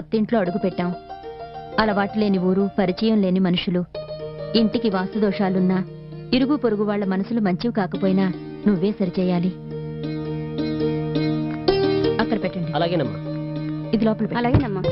కొత్తింట్లో అడుగు పెట్టాం అలవాటు లేని ఊరు పరిచయం లేని మనుషులు. ఇంటికి వాస్తు దోషాలున్నా ఇరుగు పొరుగు వాళ్ళ మనసులు మంచివి కాకపోయినా నువ్వే సరిచేయాలి. అక్కడ పెట్టండి. అలాగేనమ్మా. ఇది లోపల. అలాగేనమ్మా.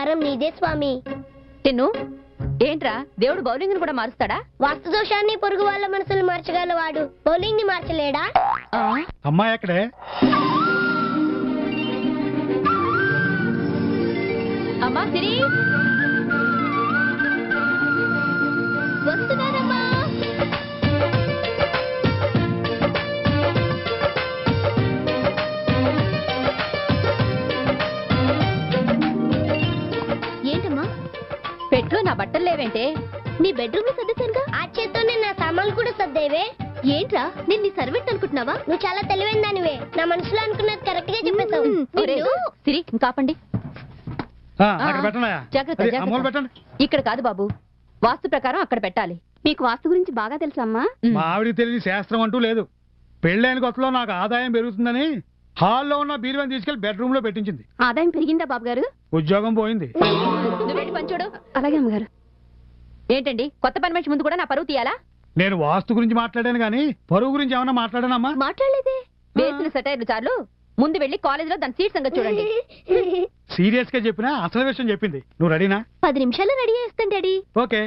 భారం నీదే స్వామి. తిన్ను ఏంట్రా? దేవుడు బౌలింగ్ కూడా మారుస్తాడా? వాస్తు దోషాన్ని పొరుగు వాళ్ళ మనసులు మార్చగలవాడు బౌలింగ్ని మార్చలేడా? అమ్మాయి ఎక్కడే? అమ్మా సిరి వస్తున్నానమ్మా బట్టలు లేవేంటే? నీ బెడ్రూమ్లో సర్దేశానుగా? ఆ చేత్తోనే నా సామాన్లు కూడా సర్దేవే. ఏంట్రా? నేను నీ సర్వెంట్ అనుకుంటున్నావా? నువ్వు చాలా తెలివైన దానివే. నా మనసులో అనుకున్నది కరెక్ట్గా చెప్పేశావు. ఒరేయ్, సిరి ఇంకాపండి ఆ, అక్కడ పెట్టండి జాగ్రత్త, అదే, జాగ్రత్త. అమ్మోలు పెట్టండి. ఇక్కడ కాదు బాబు. వాస్తు ప్రకారం అక్కడ పెట్టాలి. మీకు వాస్తు గురించి బాగా తెలుసా అమ్మా? ఉమ్. మా ఆవిడికి తెలియని శాస్త్రం అంటూ లేదు. పెళ్ళైన కొత్తలో నాకు ఆదాయం పెరుగుతుందని హాల్లో ఉన్న బీరువాని తీసుకెళ్ళి బెడ్రూమ్లో పెట్టించింది. ఆదాయం పెరిగిందా బాబు గారు ఉద్యోగం పోయింది. అలాగే అమ్మగారు. ఏంటండి కొత్త పని మనిషి ముందు కూడా నా పరువు తీయాలా? నేను వాస్తు గురించి మాట్లాడాను కానీ పరువు గురించి ఏమన్నా మాట్లాడానమ్మా? మాట్లాడలేదే. వేసిన సెటైర్లు చాలు. ముందు వెళ్ళి కాలేజ్లో దాని సీట్ సంగతి చూడండి. సీరియస్గా చెప్పినా అసలు విషయం చెప్పింది. నువ్వు రెడీనా? పది నిమిషాలు రెడీ చేస్తాను డాడీ. ఓకే.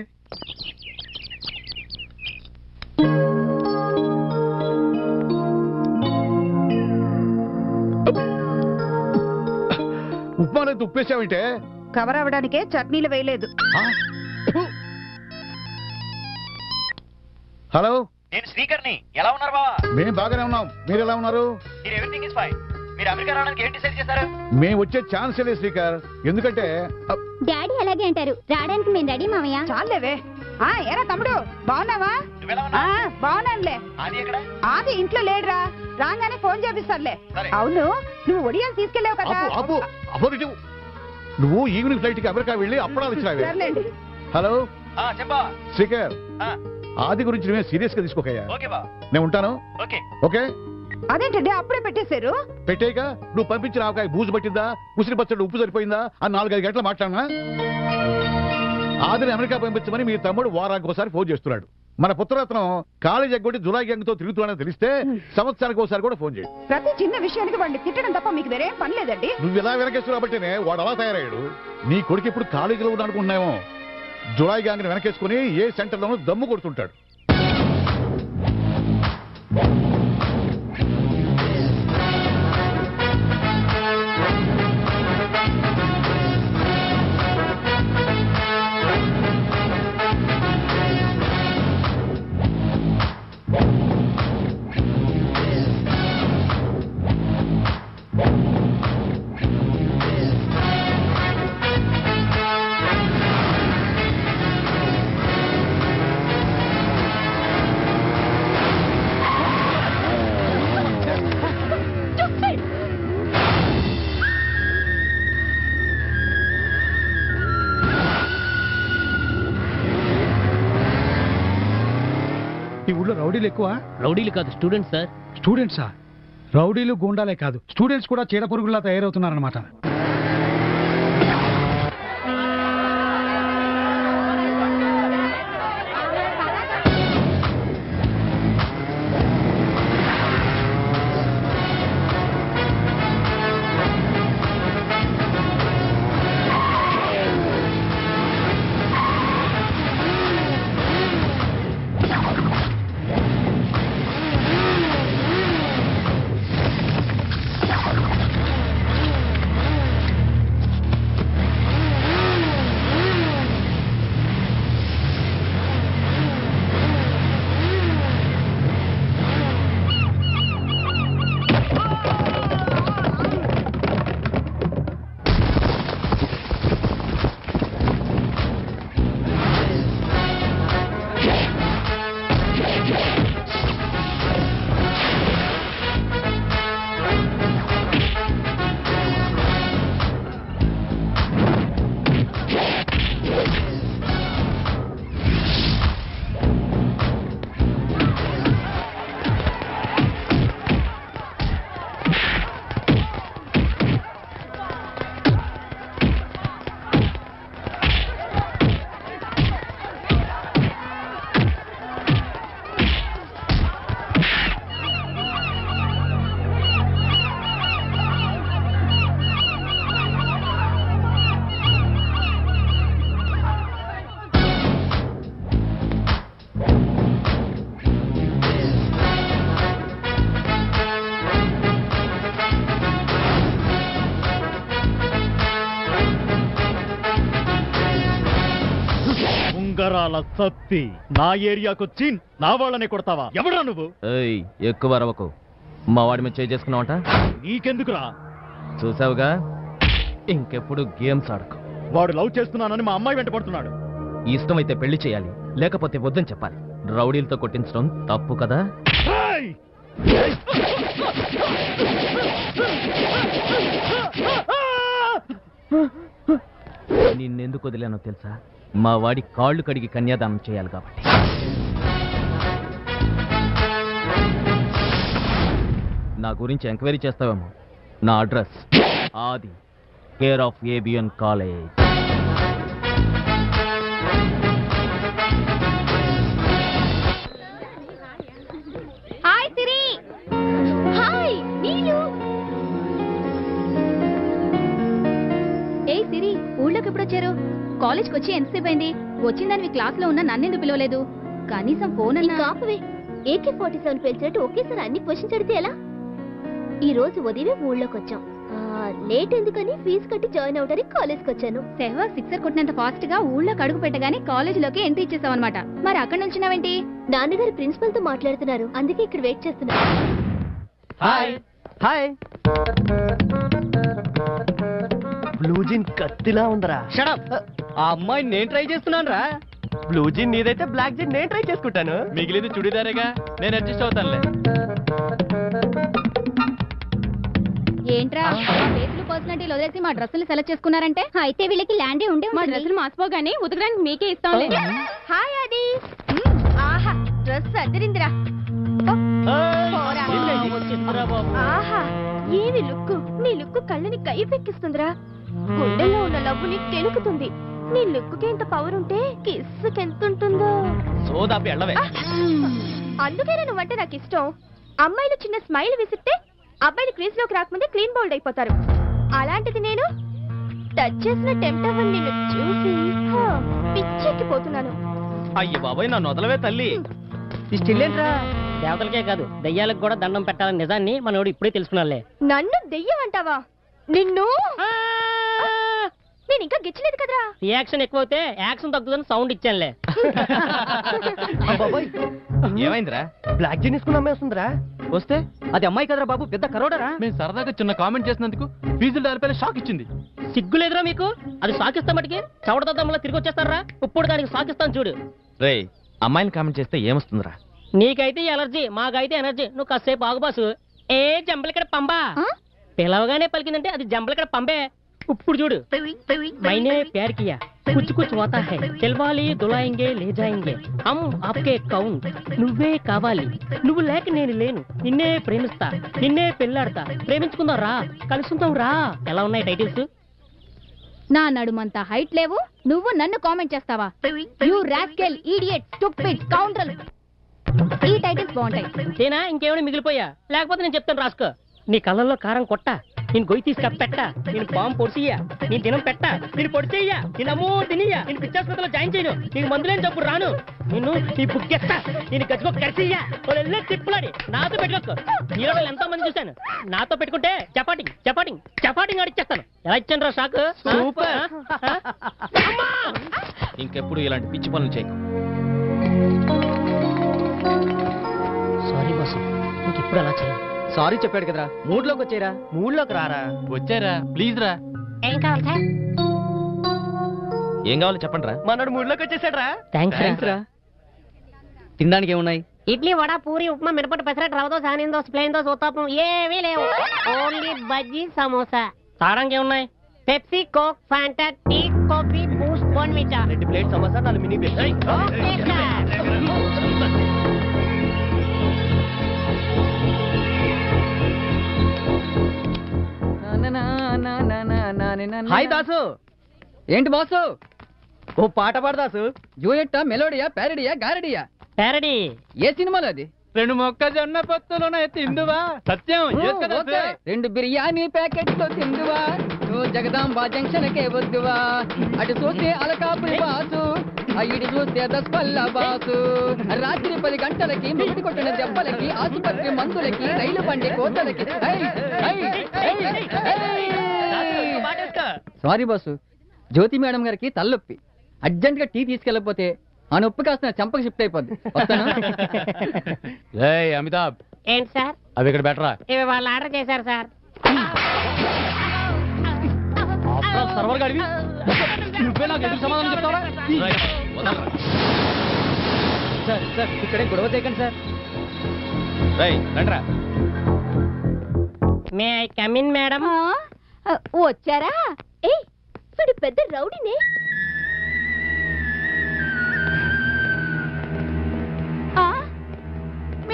ఉప్మాలో ఉప్పేసావంటే కవర్ అవ్వడానికే చట్నీలు వేయలేదు. హలో? నేను శ్రీకర్ని ఎలా ఉన్నారు బావా? మేము బాగానే ఉన్నాం. మీరు ఎలా ఉన్నారు? మీరు ఎవ్రీథింగ్ ఇస్ ఫైన్. మీరు అమెరికా రావడానికి ఏం డిసైడ్ చేశారు? మేము వచ్చే ఛాన్స్ లేదు శ్రీకర్ ఎందుకంటే డాడీ అలాగే అంటారు. రావడానికి మేము రెడీ మామయ్య. చాలేవే. ఎరా తమ్ముడు బాగున్నావా? బాగున్నానులే. ఆది ఇంట్లో లేడురా. రాగానే ఫోన్ చేపిస్తానులే. అవును నువ్వు ఒడియాలు తీసుకెళ్ళావు కదా. నువ్వు ఈవినింగ్ ఫ్లైట్కి అమెరికా వెళ్ళి అప్పుడాలు ఇచ్చినావే హలో? ఆ, చెప్పా. శ్రీకర్ ఆది గురించి నువ్వే సీరియస్గా తీసుకోకయ్యా. ఓకే బా. నేను ఉంటాను? ఓకే. ఓకే? అదేంటండి అప్పుడే పెట్టేశారు? పెట్టేయక నువ్వు పంపించిన ఆవకాయ బూజు పట్టిందా? ఉసిరి పచ్చడి ఉప్పు సరిపోయిందా? అని నాలుగైదు గంటలు మాట్లాడినా? ఆదిని అమెరికా పంపించమని మీ తమ్ముడు వారానికి ఒకసారి ఫోన్ చేస్తున్నాడు. మన పుత్రరత్నం కాలేజ్ ఎగ్గొట్టి జులాయి గ్యాంగ్తో తిరుగుతున్నాడని తెలిస్తే సంవత్సరానికి ఒకసారి కూడా ఫోన్ చేయి. ప్రతి చిన్న విషయానికి వాడిని తిట్టడం తప్ప మీకు వేరేం పని లేదండి. నువ్వు ఇలా వెనకేస్తున్నావు కాబట్టినే వాడు అలా తయారయ్యాడు. నీ కొడుకు ఇప్పుడు కాలేజీలో ఉన్నాడు అనుకుంటున్నామో జులాయి గ్యాంగ్ వెనకేసుకుని ఏ సెంటర్లోనూ దమ్ము కొడుతుంటాడు. రౌడీలు ఎక్కువ? రౌడీలు కాదు స్టూడెంట్స్ సార్. స్టూడెంట్సా? రౌడీలు గూండాలే కాదు. స్టూడెంట్స్ కూడా చీడపురుగుల్లా తయారవుతున్నారనమాట ఏరియాల సత్తి నా ఏరియాకొచ్చి నా వాళ్ళని కొడతావా? ఎవడా నువ్వు? ఏయ్ ఎక్కువ అరవకు. మా వాడి మీద చేసుకున్నావంట? నీకెందుకురా? చూసావుగా? ఇంకెప్పుడు గేమ్స్ ఆడకు. వాడు లవ్ చేస్తున్నానని మా అమ్మాయి వెంట పడుతున్నాడు. ఇష్టమైతే పెళ్ళి చేయాలి లేకపోతే వద్దని చెప్పాలి. రౌడీలతో కొట్టించడం తప్పు కదా? ఏయ్! నిన్నెందుకు వదిలానో తెలుసా? మా వాడి కాళ్ళు కడిగి కన్యాదానం చేయాలి కాబట్టి. నా గురించి ఎంక్వైరీ చేస్తావేమో? నా address. Aadi. Care of ABN college. Hi Siri. Hi Neelu. ఏ సిరి ఊళ్ళోకి ఎప్పుడు వచ్చారు కాలేజ్కి వచ్చి ఎంతసేపు అయింది వచ్చిందని మీ క్లాస్లో ఉన్న నన్నెందుకు పిలవలేదు? కనీసం ఫోన్ అన్నా కాపువే. ఏకే ఫార్టీ సెవెన్ పేల్చినట్టు ఒకేసారి అన్ని క్వశ్చన్స్ అడిగితే ఎలా? ఈ రోజు ఉదయం ఊళ్ళోకి వచ్చాం ఆ, లేట్ ఎందుకని ఫీజు కట్టి జాయిన్ అవడానికి కాలేజ్కి వచ్చాను సెహ్వాగ్ సిక్సర్ కొట్టినంత ఫాస్ట్గా ఊళ్ళోకి అడుగు పెట్టగానే కాలేజీలోకి ఎంట్రీ ఇచ్చేసావు అనమాట మరి అక్కడ నుంచినావేంటి నాన్నగారు ప్రిన్సిపల్తో మాట్లాడుతున్నారు. అందుకే ఇక్కడ వెయిట్ చేస్తున్నా హాయ్. హాయ్. బ్లూ జీన్ కత్తిలా ఉందరా. షడప్ ఆ అమ్మాయిని నేను ట్రై చేస్తున్నాను రా బ్లూ జీన్ నీదైతే బ్లాక్ జీన్ నేను ట్రై చేసుకుంటాను. మిగిలింది చుడిదారేగా? నేను అడ్జస్ట్ అవుతానులే. ఏంట్రా? ఫేస్లు పర్సనాలిటీలు వదిలేసి మా డ్రెస్సులు సెలెక్ట్ చేసుకున్నారంటే? అయితే వీళ్ళకి ల్యాండే ఉండే మా డ్రెస్సులు మాసిపోగానే ఉతకడానికి మీకే ఇస్తాంలే. హాయ్ అది ఆహా డ్రెస్ అదిరిందిరా ఆహా ఏమి లుక్కు? నీ లుక్కు కళ్ళని కైపెక్కిస్తుందిరా. గుండెల్లో ఉన్న లవ్వుని కెలుకుతుంది నీ లుక్కుకి ఎంత పవర్ ఉంటే కిస్సుకి ఎంత ఉంటుందో సోదాపి అందుకేనా నువ్వంటే నాకు ఇష్టం. అమ్మాయిలు చిన్న స్మైల్ విసిరితే అబ్బాయిలు క్రీజ్లోకి రాకముందే క్లీన్ బౌల్డ్ అయిపోతారు. అలాంటిది నేను టచ్ చేసిన టెంప్ట్ అవ్వని నిన్ను చూసి హా, పిచ్చెక్కిపోతున్నాను. అయ్య బాబాయ్ నన్ను వదలవే తల్లి. ఈ స్టిల్ ఏంట్రా దేవతలకే కాదు దయ్యాలకు కూడా దండం పెట్టాలని నిజాన్ని మనోడు ఇప్పుడే తెలుసుకున్నాలే నన్ను దెయ్యం అంటావా నిన్ను నేను ఇంకా గిచ్చలేదు కదరా. రియాక్షన్ ఎక్కువ అవుతే యాక్షన్ తగ్గుతుందని సౌండ్ ఇచ్చానులే. ఏమైందిరా? బ్లాక్ జీన్ వేసుకుని అమ్మేస్తుందిరా వస్తే? అది అమ్మాయి కదరా బాబు పెద్ద కరోడరా? మేము సరదాగా చిన్న కామెంట్ చేసినందుకు ఫీజులు దానిపైన షాక్ ఇచ్చింది. సిగ్గు లేదురా మీకు? అది సాకిస్తా మటుకి చవడదమ్ములా తిరిగి వచ్చేస్తారా ఇప్పుడు దానికి సాకిస్తాను చూడు. రే అమ్మాయిని కామెంట్ చేస్తే ఏమొస్తుందిరా? నీకైతే ఎలర్జీ మాకైతే ఎనర్జీ నువ్వు కాసేపు ఆగుబాసు ఏ జంపలక్కడ పంబా? పిలవగానే పలికిందంటే అది జంపలక్కడ పంబే. ఇప్పుడు చూడు. మైనే ప్యార్ కియా కుచ్ కుచ్ హోతా హై తెల్వాలి దులాయింగే లే జాయింగే హమ్ ఆప్కే కౌన్ నువ్వే కావాలి। నువ్వు లేక నేను లేను. నిన్నే ప్రేమిస్తా. నిన్నే పెళ్ళాడతా. ప్రేమించుకుందాం రా. కలుసుకుందాం రా. ఎలా ఉన్నాయి టైటిల్స్? నా నడుమంత హైట్ లేవు. నువ్వు నన్ను కామెంట్ చేస్తావా? You rascal idiot stupid counter ఈ టైటిల్స్ బాగుంటాయి. అంతేనా ఇంకేమైనా మిగిలిపోయా? లేకపోతే నేను చెప్తాను రాసుకో. నీ కళ్ళల్లో కారం కొట్ట నేను గొయ్యి తీసుక పెట్ట నేను పాము పొడిసియ్యా నేను దినం పెట్ట నేను పొడిచేయ్యా నేను అమ్మో తినియ్యా నేను పిచ్చాసుపత్రిలో జాయిన్ చేయను నీకు మందులేని జబ్బు రాను. నిన్ను నీ బుక్కెత్తా నేను గజ్జుకో కరిసియ్యా వెళ్ళే తిప్పులాడి నాతో పెట్టుకోకు. హీరో ఎంతో మంది చూశాను. నాతో పెట్టుకుంటే చపాటింగ్ చపాటింగ్ చపాటింగ్ ఆడిచ్చేస్తాను. ఎలా ఇచ్చాను రా షాక్? సూపర్. ఇంకెప్పుడు ఇలాంటి పిచ్చి పనులు చేయకు. సారీ బాసు ఇంకెప్పుడు అలా చేయ సారీ చెప్పాడు కదరా మూడ్లోకి వచ్చేరా మూడ్లోకి రారా వచ్చారా ప్లీజ్ రా ఏం కావాలి సార్ ఏం కావాలో చెప్పండి రా మనోడు మూడ్లోకి వచ్చేసాడు రా థ్యాంక్స్ రా తినడానికి ఏమున్నాయి ఇడ్లీ వడ పూరి ఉప్మా మిరపటి పెసరట్ రవ్వ దోశ ఆనియన్ దోశ ప్లేన్ దోశ ఉత్తాపం ఏమీ లేవు ఓన్లీ బజ్జీ సమోసా తాడానికి ఏమున్నాయి Pepsi Coke Fanta tea coffee Boost Bournvita రెండు ప్లేట్ సమోసా నాలుగు మినీ ప్లేట్ హాయ్ దాసు. ఏంటి బాసు? ఓ పాట పాడు దాసు. జూయట్టా మెలోడియా ప్యారడియా గారడియా? ప్యారడీ ఏ సినిమాలో అది? రెండు మొక్కజొన్న పొత్తులోన తిందువా? సత్యం. రెండు బిర్యానీ ప్యాకెట్లు తిందువా? నువ్వు జగదాంబ జంక్షన్ కే వద్దువా? అటు చూస్తే అలకాపురి బాసు ఇటు చూస్తే దస్పల్ల బాసు. రాత్రి పది గంటలకి మొగుడి కొట్టిన దెబ్బలకి ఆసుపత్రి మందులకి రైలు బండి కోతలకి. Sorry boss. జ్యోతి మేడం గారికి తలనొప్పి. అర్జెంట్గా టీ తీసుకెళ్ళకపోతే ఆ నొప్పి కాస్త చెంపకి షిఫ్ట్ అయిపోద్ది. వస్తాను? అమితాబ్. ఏంటి సార్? అవి ఇక్కడ బెటరా? ఇవి వాళ్ళు ఆర్డర్ చేశారు సార్. సర్వర్ గాడివి. నువ్వే నాకు ఎదురు సమాధానం చెప్తావా సార్ సార్ ఇక్కడే గొడవ చేయకండి సార్. రండ్రా. May I come in madam. వచ్చారా? ఏ పెద్ద రౌడీనే.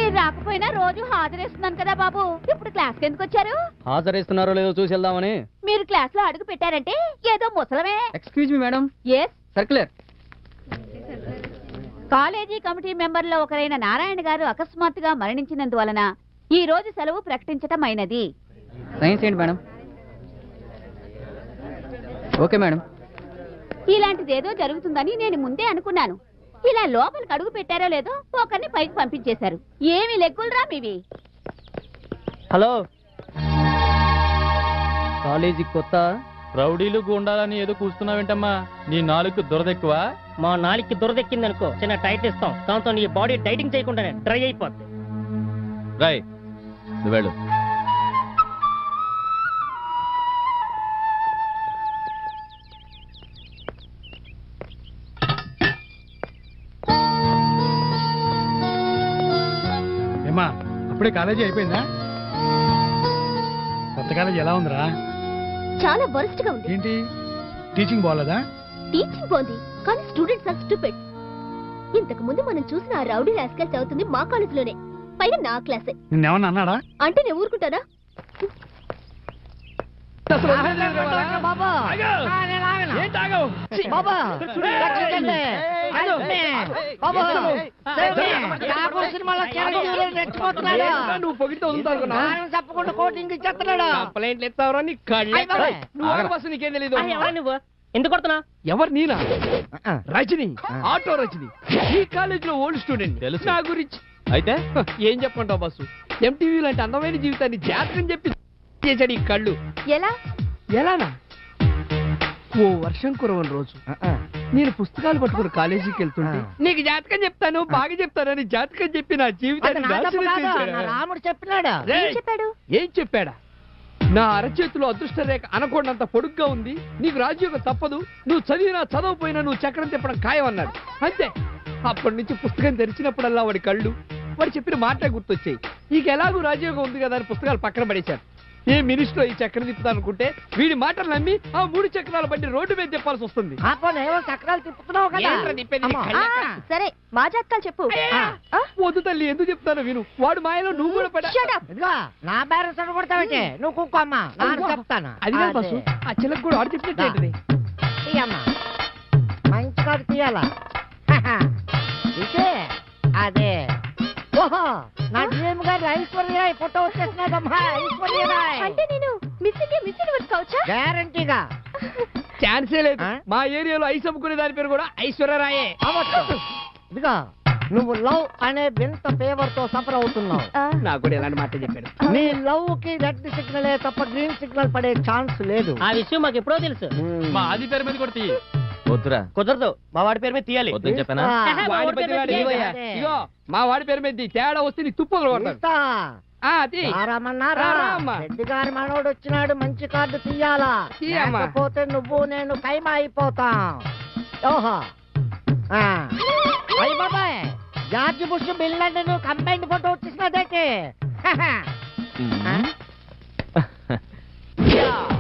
మీరు రాకపోయినా రోజు హాజరేస్తున్నాను కదా బాబు. ఇప్పుడు క్లాస్కి ఎందుకు వచ్చారు? హాజరేస్తున్నారో లేదో చూసి వెళ్దామని. మీరు క్లాస్లో అడుగు పెట్టారంటే ఏదో ముసలమే. Excuse me madam yes circular college committee మెంబర్లో ఒకరైన నారాయణ గారు అకస్మాత్తుగా మరణించినందువలన ఈ రోజు సెలవు ప్రకటించటం అయినది సైన్స్ ఏంటి మేడం ఓకే మేడం ఇలాంటిదేదో జరుగుతుందని నేను ముందే అనుకున్నాను. ఇలా లోపలికి అడుగు పెట్టారో లేదో ఒకరిని పైకి పంపించేశారు. ఏమి లెగ్గులరా మీవి. హలో. కాలేజీ కొత్త? రౌడీలు గుండాలని ఏదో కూస్తున్నావేంటమ్మా? నీ నాలుగు దురదెక్కువ? మా నాలికి దురదెక్కింది అనుకో చిన్న టైట్ ఇస్తాం దాంతో నీ బాడీ డైటింగ్ చేయకుండానే డ్రై అయిపోద్ది. రాయ్ నువ్వు వెళ్ళు. అప్పుడే కాలేజీ అయిపోయిందా కొత్త కాలేజీ ఎలా ఉందిరా చాలా వరస్ట్గా ఉంది ఏంటి టీచింగ్ బాగాలేదా టీచింగ్ బాగుంది కానీ స్టూడెంట్స్ ఆర్ స్టూపిడ్ ఇంతకు ముందు మనం చూసిన ఆ రౌడీ రాస్కల్ చదువుతుంది మా కాలేజీలోనే పైన నా క్లాసే నిన్నేమన్నా అన్నాడా అంటే నేను ఊరుకుంటానా నువ్వు పొగిడితే చెప్పకుండా కోటింగ్ ఇచ్చేస్తున్నాడు కంప్లైంట్లు ఎత్తావరా నీ కళ్ళు నువ్వు బస్సు నీకేం తెలీదు నువ్వు ఎందుకు కొడుతున్నా ఎవరు నీనా రజని ఆటో రజని ఈ కాలేజీలో ఓల్డ్ స్టూడెంట్ తెలుసు. నా గురించి అయితే ఏం చెప్పంటావు బస్సు ఎంటీవీ లాంటి అందమైన జీవితాన్ని జాతకం చెప్పి చేశాడు ఈ కళ్ళు ఎలా ఎలానా ఓ వర్షం కురవని రోజు. నేను పుస్తకాలు పట్టుకుని కాలేజీకి వెళ్తుంటే నీకు జాతకం చెప్తాను బాగా చెప్తానని జాతకం చెప్పి నా జీవితాన్ని. రాముడు చెప్పినాడు? ఏం చెప్పాడా? నా అరచేతిలో అదృష్ట రేఖ అనకొండంత పొడుగ్గా ఉంది నీకు రాజయోగం తప్పదు నువ్వు చదివినా చదవపోయినా నువ్వు చక్రం తిప్పడం ఖాయం అన్నాడు అంతే. అప్పటి నుంచి పుస్తకం తెరిచినప్పుడల్లా వాడి కళ్ళు వాడు చెప్పిన మాటే గుర్తొచ్చాయి. నీకు ఎలాగూ రాజయోగం ఉంది కదా అని పుస్తకాలు పక్కన పడేశారు. ఏ మినిస్టర్ ఈ చక్రం తిప్పుతాను అనుకుంటే వీడి మాటలు నమ్మి ఆ మూడు చక్రాల బండి రోడ్డు మీద తిప్పాల్సి వస్తుంది. చక్రాలు తిప్పుతున్నావు ఏంట్రా తిప్పేది? నీ కళ్ళెక్కడ? సరే మా జాతకాలు చెప్పు. ఆ? వద్దు తల్లి ఎందుకు చెప్తాను విను. వాడు మాయలో నువ్వు కూడా పడా Shut up. నా కొడతావంటే? నువ్వు నాన్న చెప్తాను. అది కాదు ఆ చిలకు కూడా ఆడు చెప్పినట్టు ఏంటిది? తీయమ్మా మంచి కాదు తీయాలా? ఇదే అదే. ఓహో నా డ్రీమ్ గారి ఐశ్వర్యరాయ్ ఫోటో వచ్చేసినదమ్మా ఐశ్వర్యరాయ్ అంటే నేను మిస్ యూనివర్స్ కావచ్చా? గ్యారంటీగా. ఛాన్సే లేదు. ఆ? మా ఏరియాలో ఐస్ అమ్ముకునే దాని పేరు కూడా ఐశ్వర్యరాయే అవ్వచ్చు. ఇదిగో నువ్వు లవ్ అనే వింత ఫేవర్తో సఫర్ అవుతున్నావు. నాకు కూడా ఎలాంటి మాట చెప్పాడు నీ లవ్కి రెడ్ సిగ్నల్ తప్ప గ్రీన్ సిగ్నల్ పడే ఛాన్స్ లేదు. ఆ విషయం మాకు ఎప్పుడో తెలుసు. మా ఆది పేరు మీద కొడితే వద్దురా. కుదరదు. మా వాడి పేరు మీద తీయాలి. వద్దని పేరు మా వాడి పేరు మీద తేడా వస్తే నీ తుప్పలు గారి మనోడు వచ్చినాడు. మంచి కార్డు తీయాలా? పోతే నువ్వు నేను ఖైమా అయిపోతాం. ఓహో. జార్జ్ బుష్ బిల్ అంటే నువ్వు కంబైండ్ ఫోటో వచ్చేసినదేకి. దేకే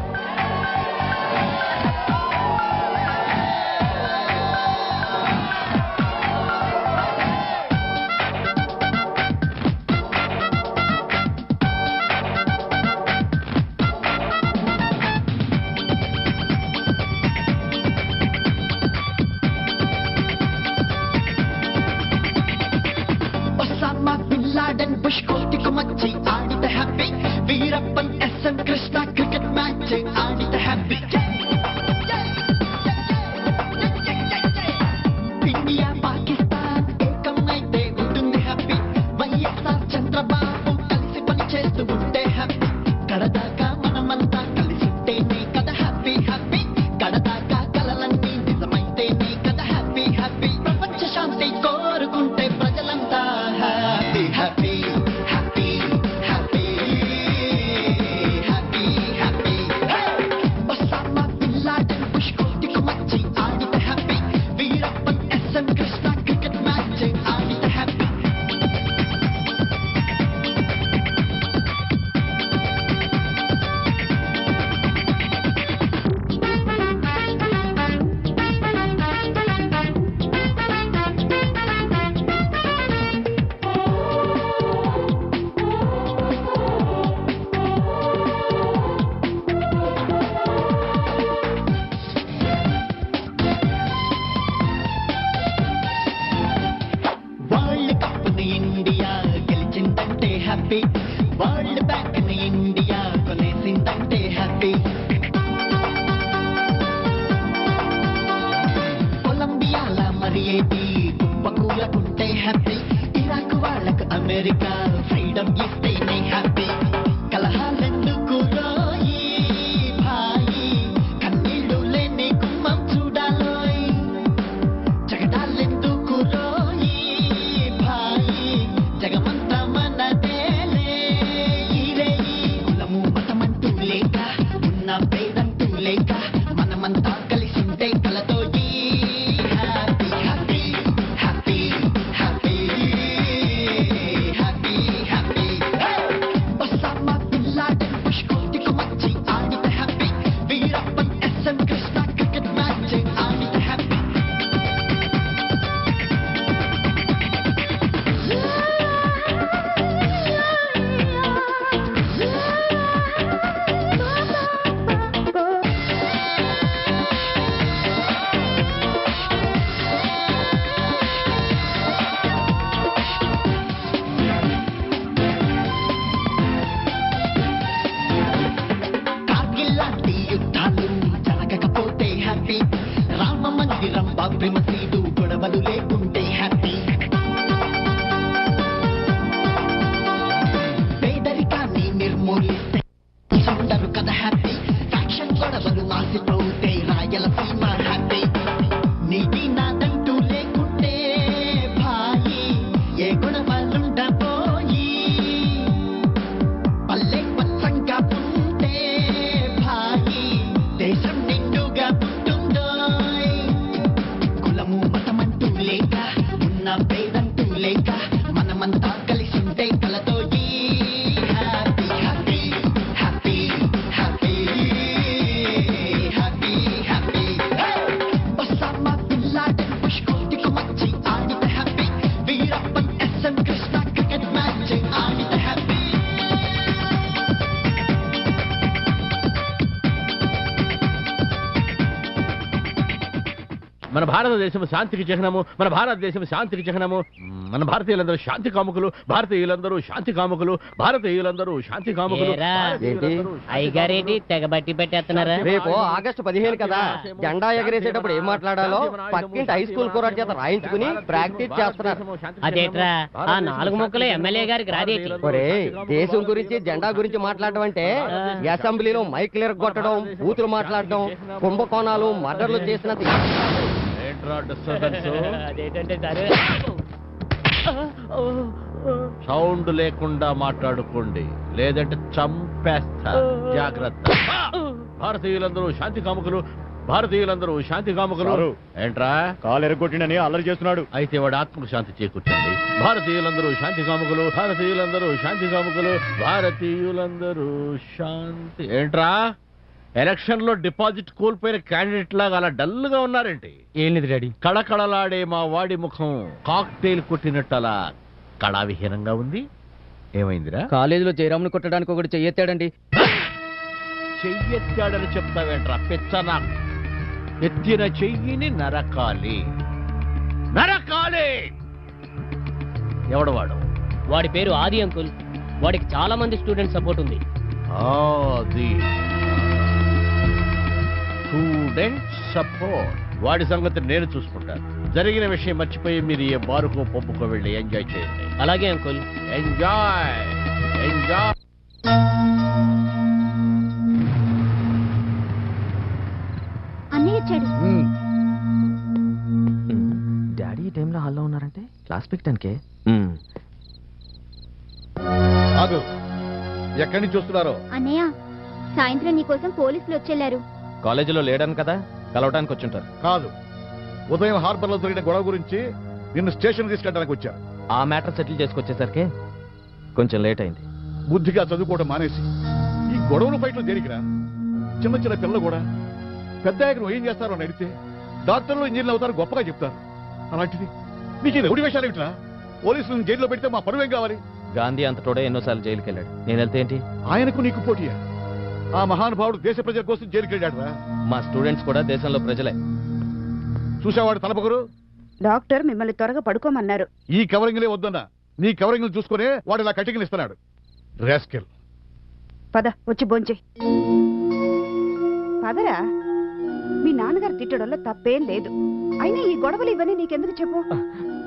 పుష్కోటికి మచ్చి ఆడిత హ్యాపీ వీరప్ప భారతదేశం శాంతికి చిహ్నము మన భారతదేశం శాంతికి చిహ్నము. మన భారతీయులందరూ శాంతి కాముకులు భారతీయులందరూ శాంతి కాముకులు భారతీయులందరూ శాంతి కాముకులు అయ్యగారేంటి తెగ బట్టి పెట్టేస్తున్నారా. రేపు ఆగస్టు పదిహేను కదా జెండా ఎగరేసేటప్పుడు ఏం మాట్లాడాలో పక్కింటి హై స్కూల్ కుర్రాడి చేత రాయించుకుని ప్రాక్టీస్ చేస్తున్నారు. అదేట్రా ఆ నాలుగు ముక్కలు ఎమ్మెల్యే గారికి రాదేటి? ఒరే దేశం గురించి జెండా గురించి మాట్లాడడం అంటే అసెంబ్లీలో మైక్ కొట్టడం బూతులు మాట్లాడడం కుంభకోణాలు మర్డర్లు చేసినంత ఏంట్రా disturbance? అదేంటంటే సరే? సౌండ్ లేకుండా మాట్లాడుకోండి. లేదంటే చంపేస్తా. జాగ్రత్త. భారతీయులందరూ శాంతి కాముకులు. భారతీయులందరూ శాంతి కాముకులు. ఏంట్రా? కాలు ఎరగొట్టినని అల్లరి చేస్తున్నాడు. అయితే వాడి ఆత్మకు శాంతి చేకూర్చండి. భారతీయులందరూ శాంతి కాముకులు. భారతీయులందరూ శాంతి కాముకులు. భారతీయులందరూ శాంతి. ఏంట్రా? ఎలక్షన్లో డిపాజిట్ కోల్పోయిన క్యాండిడేట్ లాగా అలా డల్గా ఉన్నారేంటి? ఏం లేదు డాడీ. కళకళలాడే మా వాడి ముఖం కాక్టైల్ కొట్టినట్టు అలా కళావిహీనంగా ఉంది. ఏమైందిరా? కాలేజీలో జయరాముని కొట్టడానికి ఒకటి చెయ్యెత్తాడండి. చెయ్యెత్తాడని చెప్తావేంట్రా? పెచ్చనా? ఎత్తిన చెయ్యిని నరకాలి. నరకాలి! ఎవడు వాడు? వాడి పేరు ఆది అంకుల్. వాడికి చాలా మంది స్టూడెంట్ సపోర్ట్ ఉంది. అది స్టూడెంట్ సపోర్ట్ వాడి సంగతి నేను చూసుకుంటాను. జరిగిన విషయం మర్చిపోయి మీరు ఏ బారుకో పప్పుకో వెళ్ళి ఎంజాయ్ చేయండి. అలాగే అంకుల్. ఎంజాయ్ ఎంజాయ్ అన్నయ్య డాడీ ఈ టైంలో హాల్లో ఉన్నారంటే? క్లాస్ పెట్టడానికే ఆగు. ఎక్కడి నుంచి వస్తున్నారో? అన్నయ్య సాయంత్రం నీకోసం పోలీసులు వచ్చేళ్ళారు కాలేజీలో లేడని కదా కలవడానికి వచ్చుంటారు. కాదు. ఉదయం హార్బర్లో జరిగిన గొడవ గురించి నిన్ను స్టేషన్ తీసుకెళ్ళడానికి వచ్చారు ఆ మ్యాటర్ సెటిల్ చేసుకొచ్చేసరికి కొంచెం లేట్ అయింది. బుద్ధిగా చదువుకోవడం మానేసి. ఈ గొడవలు ఫైట్లు దేనికిరా? చిన్న చిన్న పిల్లలు కూడా. పెద్ద నువ్వు ఏం చేస్తారో అని అడిగితే డాక్టర్లు ఇంజనీర్లు అవుతారు గొప్పగా చెప్తారు. అలాంటిది నీకు ఈ రౌడీ వేషాలు ఏమిట్రా? పోలీసులను జైల్లో పెడితే మా పరువు కావాలి? గాంధీ అంతటోడే ఎన్నోసార్లు జైలుకి వెళ్ళాడు నేను వెళ్తే ఏంటి? ఆయనకు నీకు పోటీయా? ఆ మహానుభావుడు దేశ ప్రజల కోసం జైలుకి వెళ్ళాడురా మా స్టూడెంట్స్ కూడా దేశంలో ప్రజలే. చూసావాడు తలపగరు? డాక్టర్ మిమ్మల్ని త్వరగా పడుకోమన్నారు. ఈ కవరింగ్లే వద్దన్నా. నీ కవరింగ్లు చూసుకునే వాడు ఇలా కటింగ్లు ఇస్తున్నాడు. రాస్కెల్. పద వచ్చి భోంచే. పదరా? మీ నాన్నగారు తిట్టడంలో తప్పేం లేదు. అయినా ఈ గొడవలు ఇవన్నీ నీకెందుకు చెప్పు?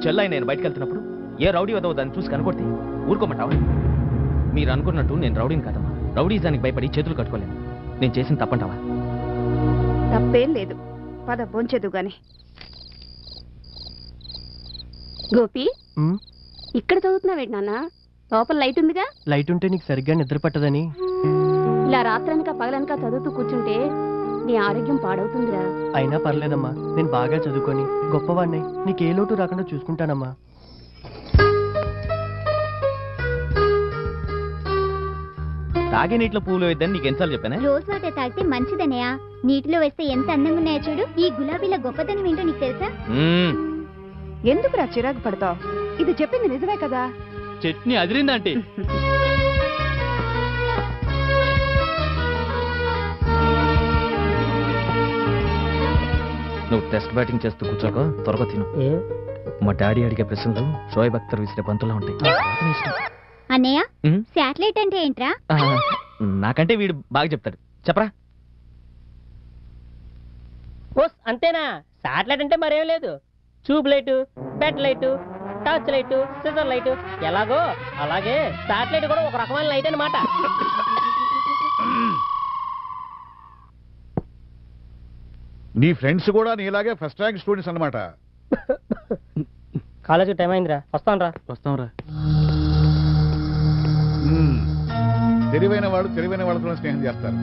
చెల్లై నేను బయటకు వెళ్తున్నప్పుడు ఏ రౌడీ వదవు దాన్ని చూసి కనుకొట్టి ఊరుకోమంటావా? మీరు అనుకున్నట్టు నేను రౌడీని కదమ్మా. రౌడీజానికి భయపడి చేతులు కట్టుకోలేను. నేను చేసిన తప్పంటావా? తప్పేం లేదు. పద బొంచెదు గాని. గోపి ఇక్కడ చదువుతున్నావేంటి నాన్న? లోపల లైట్ ఉందిగా? లైట్ ఉంటే నీకు సరిగ్గా నిద్ర పట్టదని. ఇలా రాత్రనక పగలనక చదువుతూ కూర్చుంటే నీ ఆరోగ్యం పాడవుతుందిరా. అయినా పర్లేదమ్మా నేను బాగా చదువుకొని గొప్పవాడిని నీకు ఏ లోటు రాకుండా చూసుకుంటానమ్మా. తాగే నీటిలో పూలు వేద్దని నీకు ఎన్నిసార్లు చెప్పానే? రోజ్ వాటర్ తాగితే మంచిదనయా నీటిలో వేస్తే ఎంత అందంగా ఉన్నాయో చూడు. ఈ గులాబీల గొప్పతనం ఏంటో నీకు తెలుసా? మ్మ్. ఎందుకురా చిరాకు పడతావు? ఇది చెప్పింది నిజమే కదా? చట్నీ అదిరిందంటే నువ్వు టెస్ట్ బ్యాటింగ్ చేస్తూ కూర్చోక త్వరగా తిను. మా డాడీ అడిగే ప్రశ్నలు షోయబ్ అఖ్తర్ విసిరే బంతులా ఉంటాయి. నీ ఇష్టం. అన్నయ్య ఉమ్. శాటిలైట్ అంటే ఏంట్రా? ఆ, నాకంటే వీడు బాగా చెప్తాడు. చెప్పరా? ఓస్ అంతేనా? సాటిలైట్ అంటే మరేం లేదు. Tube light bed light torch light scissor light ఎలాగో అలాగే సాటిలైట్ కూడా ఒక రకమైన లైట్ అన్నమాట. నీ ఫ్రెండ్స్ కూడా నీలాగే ఫస్ట్ ర్యాంక్ స్టూడెంట్స్ అన్నమాట. కాలేజీ టైం అయిందిరా. వస్తాను రా వస్తాం రా తెలివైన వాడు తెలివైన వాళ్ళతో స్నేహం చేస్తారు.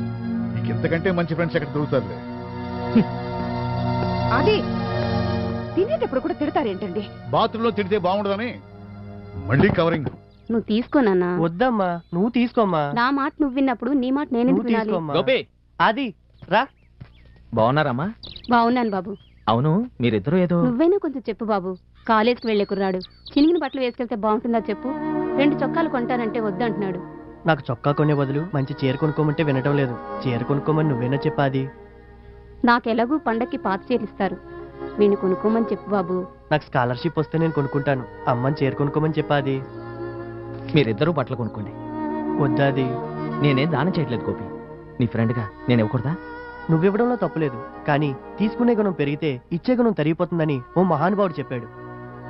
నీకు ఇంతకంటే మంచి ఫ్రెండ్స్ ఎక్కడ దొరుకుతారులే. అది తినేటప్పుడు కూడా తిడతారేంటండి? బాత్రూంలో తిడితే బాగుండదని మళ్ళీ కవరింగ్ నువ్వు తీసుకో నాన్న. వద్దమ్మా నువ్వు తీసుకోమ్మా. నా మాట నువ్వు విన్నప్పుడు నీ మాట నేను నువ్వు వినాలి? తీసుకోమ్మా. గోపి. అది రా. బాగున్నారమ్మా? బాగున్నాను బాబు. అవును మీరిద్దరూ ఏదో నువ్వైనా కొంచెం చెప్పు బాబు. కాలేజ్కి వెళ్ళే కుర్రాడు. చినిగిన బట్టలు వేసుకెళ్తే బాగుంటుందా చెప్పు? రెండు చొక్కాలు కొంటానంటే వద్దంటున్నాడు. నాకు చొక్కా కొనే బదులు మంచి చీర కొనుక్కోమంటే వినటం లేదు. చీర కొనుక్కోమని నువ్వేనా చెప్పాది? నాకెలాగూ పండక్కి పాత చీరలు ఇస్తారు. వీణ్ణి కొనుక్కోమని చెప్పు బాబు. నాకు స్కాలర్షిప్ వస్తే నేను కొనుక్కుంటాను. అమ్మని చీర కొనుక్కోమని చెప్పాది. మీరిద్దరూ బట్టలు కొనుక్కోండి. వద్దాది నేనేం దానం చేయట్లేదు గోపి. నీ ఫ్రెండ్గా నేను ఇవ్వకూడదా? నువ్వివ్వడంలో తప్పులేదు. కానీ తీసుకునే గుణం పెరిగితే ఇచ్చే గుణం తరిగిపోతుందని ఓ మహానుభావుడు చెప్పాడు.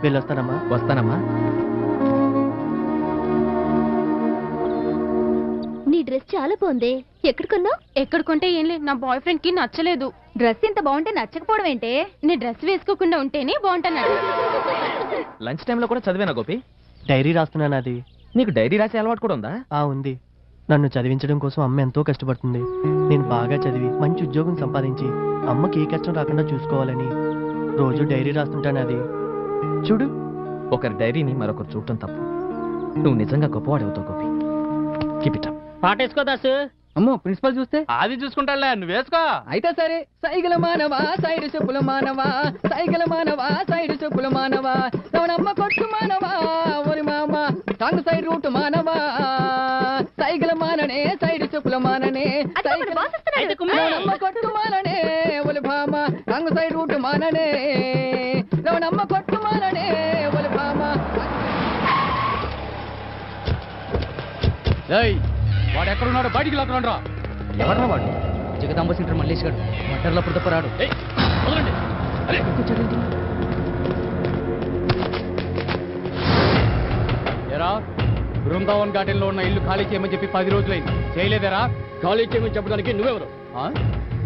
వెళ్ళొస్తానమ్మా. వస్తానమ్మా. నీ డ్రెస్ చాలా బాగుంది. ఎక్కడ కొన్నావు? ఎక్కడ కొంటే ఏం లేదు. నా బాయ్ ఫ్రెండ్కి నచ్చలేదు. డ్రెస్ ఇంత బాగుంటే నచ్చకపోవడం ఏంటే? నీ డ్రెస్ వేసుకోకుండా ఉంటేనే బాగుంటున్నాడు లంచ్ టైంలో కూడా చదివేనా గోపి? డైరీ రాస్తున్నాను అది. నీకు డైరీ రాసే అలవాటు కూడా ఉందా? ఆ ఉంది. నన్ను చదివించడం కోసం అమ్మ ఎంతో కష్టపడుతుంది. నేను బాగా చదివి మంచి ఉద్యోగం సంపాదించి అమ్మకి ఏ కష్టం రాకుండా చూసుకోవాలని రోజు డైరీ రాస్తుంటాను అది. చూడు. ఒకరి డైరీని మరొకరు చూడటం తప్పు. నువ్వు నిజంగా గొప్పవాడు అవుతావు గోపి కీప్ ఇట్ పాటేసుకో దాసు. అమ్మో ప్రిన్సిపల్ చూస్తే? అది చూసుకుంటాడులే నువ్వు వేసుకో. అయితే సరే సైకిల్ మానవా సైడ్ చెప్పుల మానవా సైకిల్ మానవా సైడ్ చెప్పుల మానవా రవణమ్మ కొట్టు మానవా ఒరి మామ టాంగ్ సైడ్ రూట్ మానవా సైకిల్ మాననే సైడ్ చెప్పుల మాననే సైకిల్ కొట్టు మాననే ఒలి భామ టాంగ్ సైడ్ రూట్ మాననే రవణమ్మ కొట్టు మాననే ఒలి భామ ఏయ్ వాడు ఎక్కడున్నాడు బయటికి లాక్కున్నాడు రా ఎవరన్నా వాడు? జగదాంబ సెంటర్ మల్లేష్ గారు. మటర్లో పుడతపరాడు. వదలండి. అరే. బృందావన్ గార్డెన్లో ఉన్న ఇల్లు ఖాళీ చేయమని చెప్పి పది రోజులైంది. చేయలేదేరా? ఖాళీ చేయమని చెప్పడానికి నువ్వెవరు?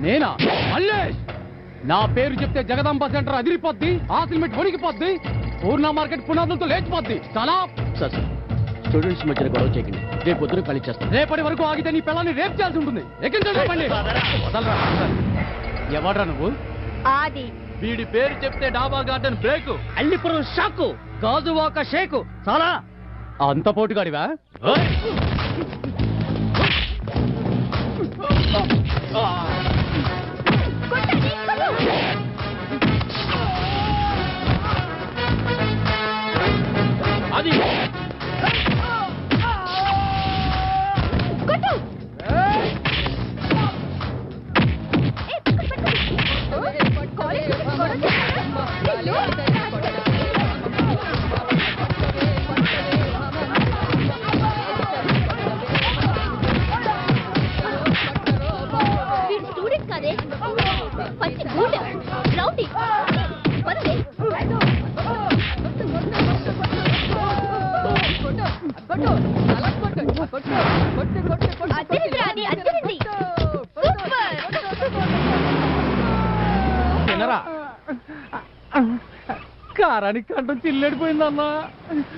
నేనా? మల్లేష్! నా పేరు చెప్తే జగదాంబ సెంటర్ అదిరిపోద్ది ఆసిల్మెంట్ వణికిపోద్ది పూర్ణ మార్కెట్ పునాదులతో లేచిపోద్ది. చాలా సార్ సార్. స్టూడెంట్స్ మధ్యన గొడవ చేయకండి. రేపు పొద్దున ఖాళీ చేస్తాను. రేపటి వరకు ఆగితే నీ పిల్లల్ని రేపు చేయాల్సి ఉంటుంది. ఎక్కించండి ఎవడ్రా నువ్వు? ఆది. వీడి పేరు చెప్తే Daba Garden break. Allipuram shock. Gajuwaka shake. చాలా. అంత పోటుగాడివా? అది. వీడు కారానికి కంఠం చిల్లెడిపోయిందన్నా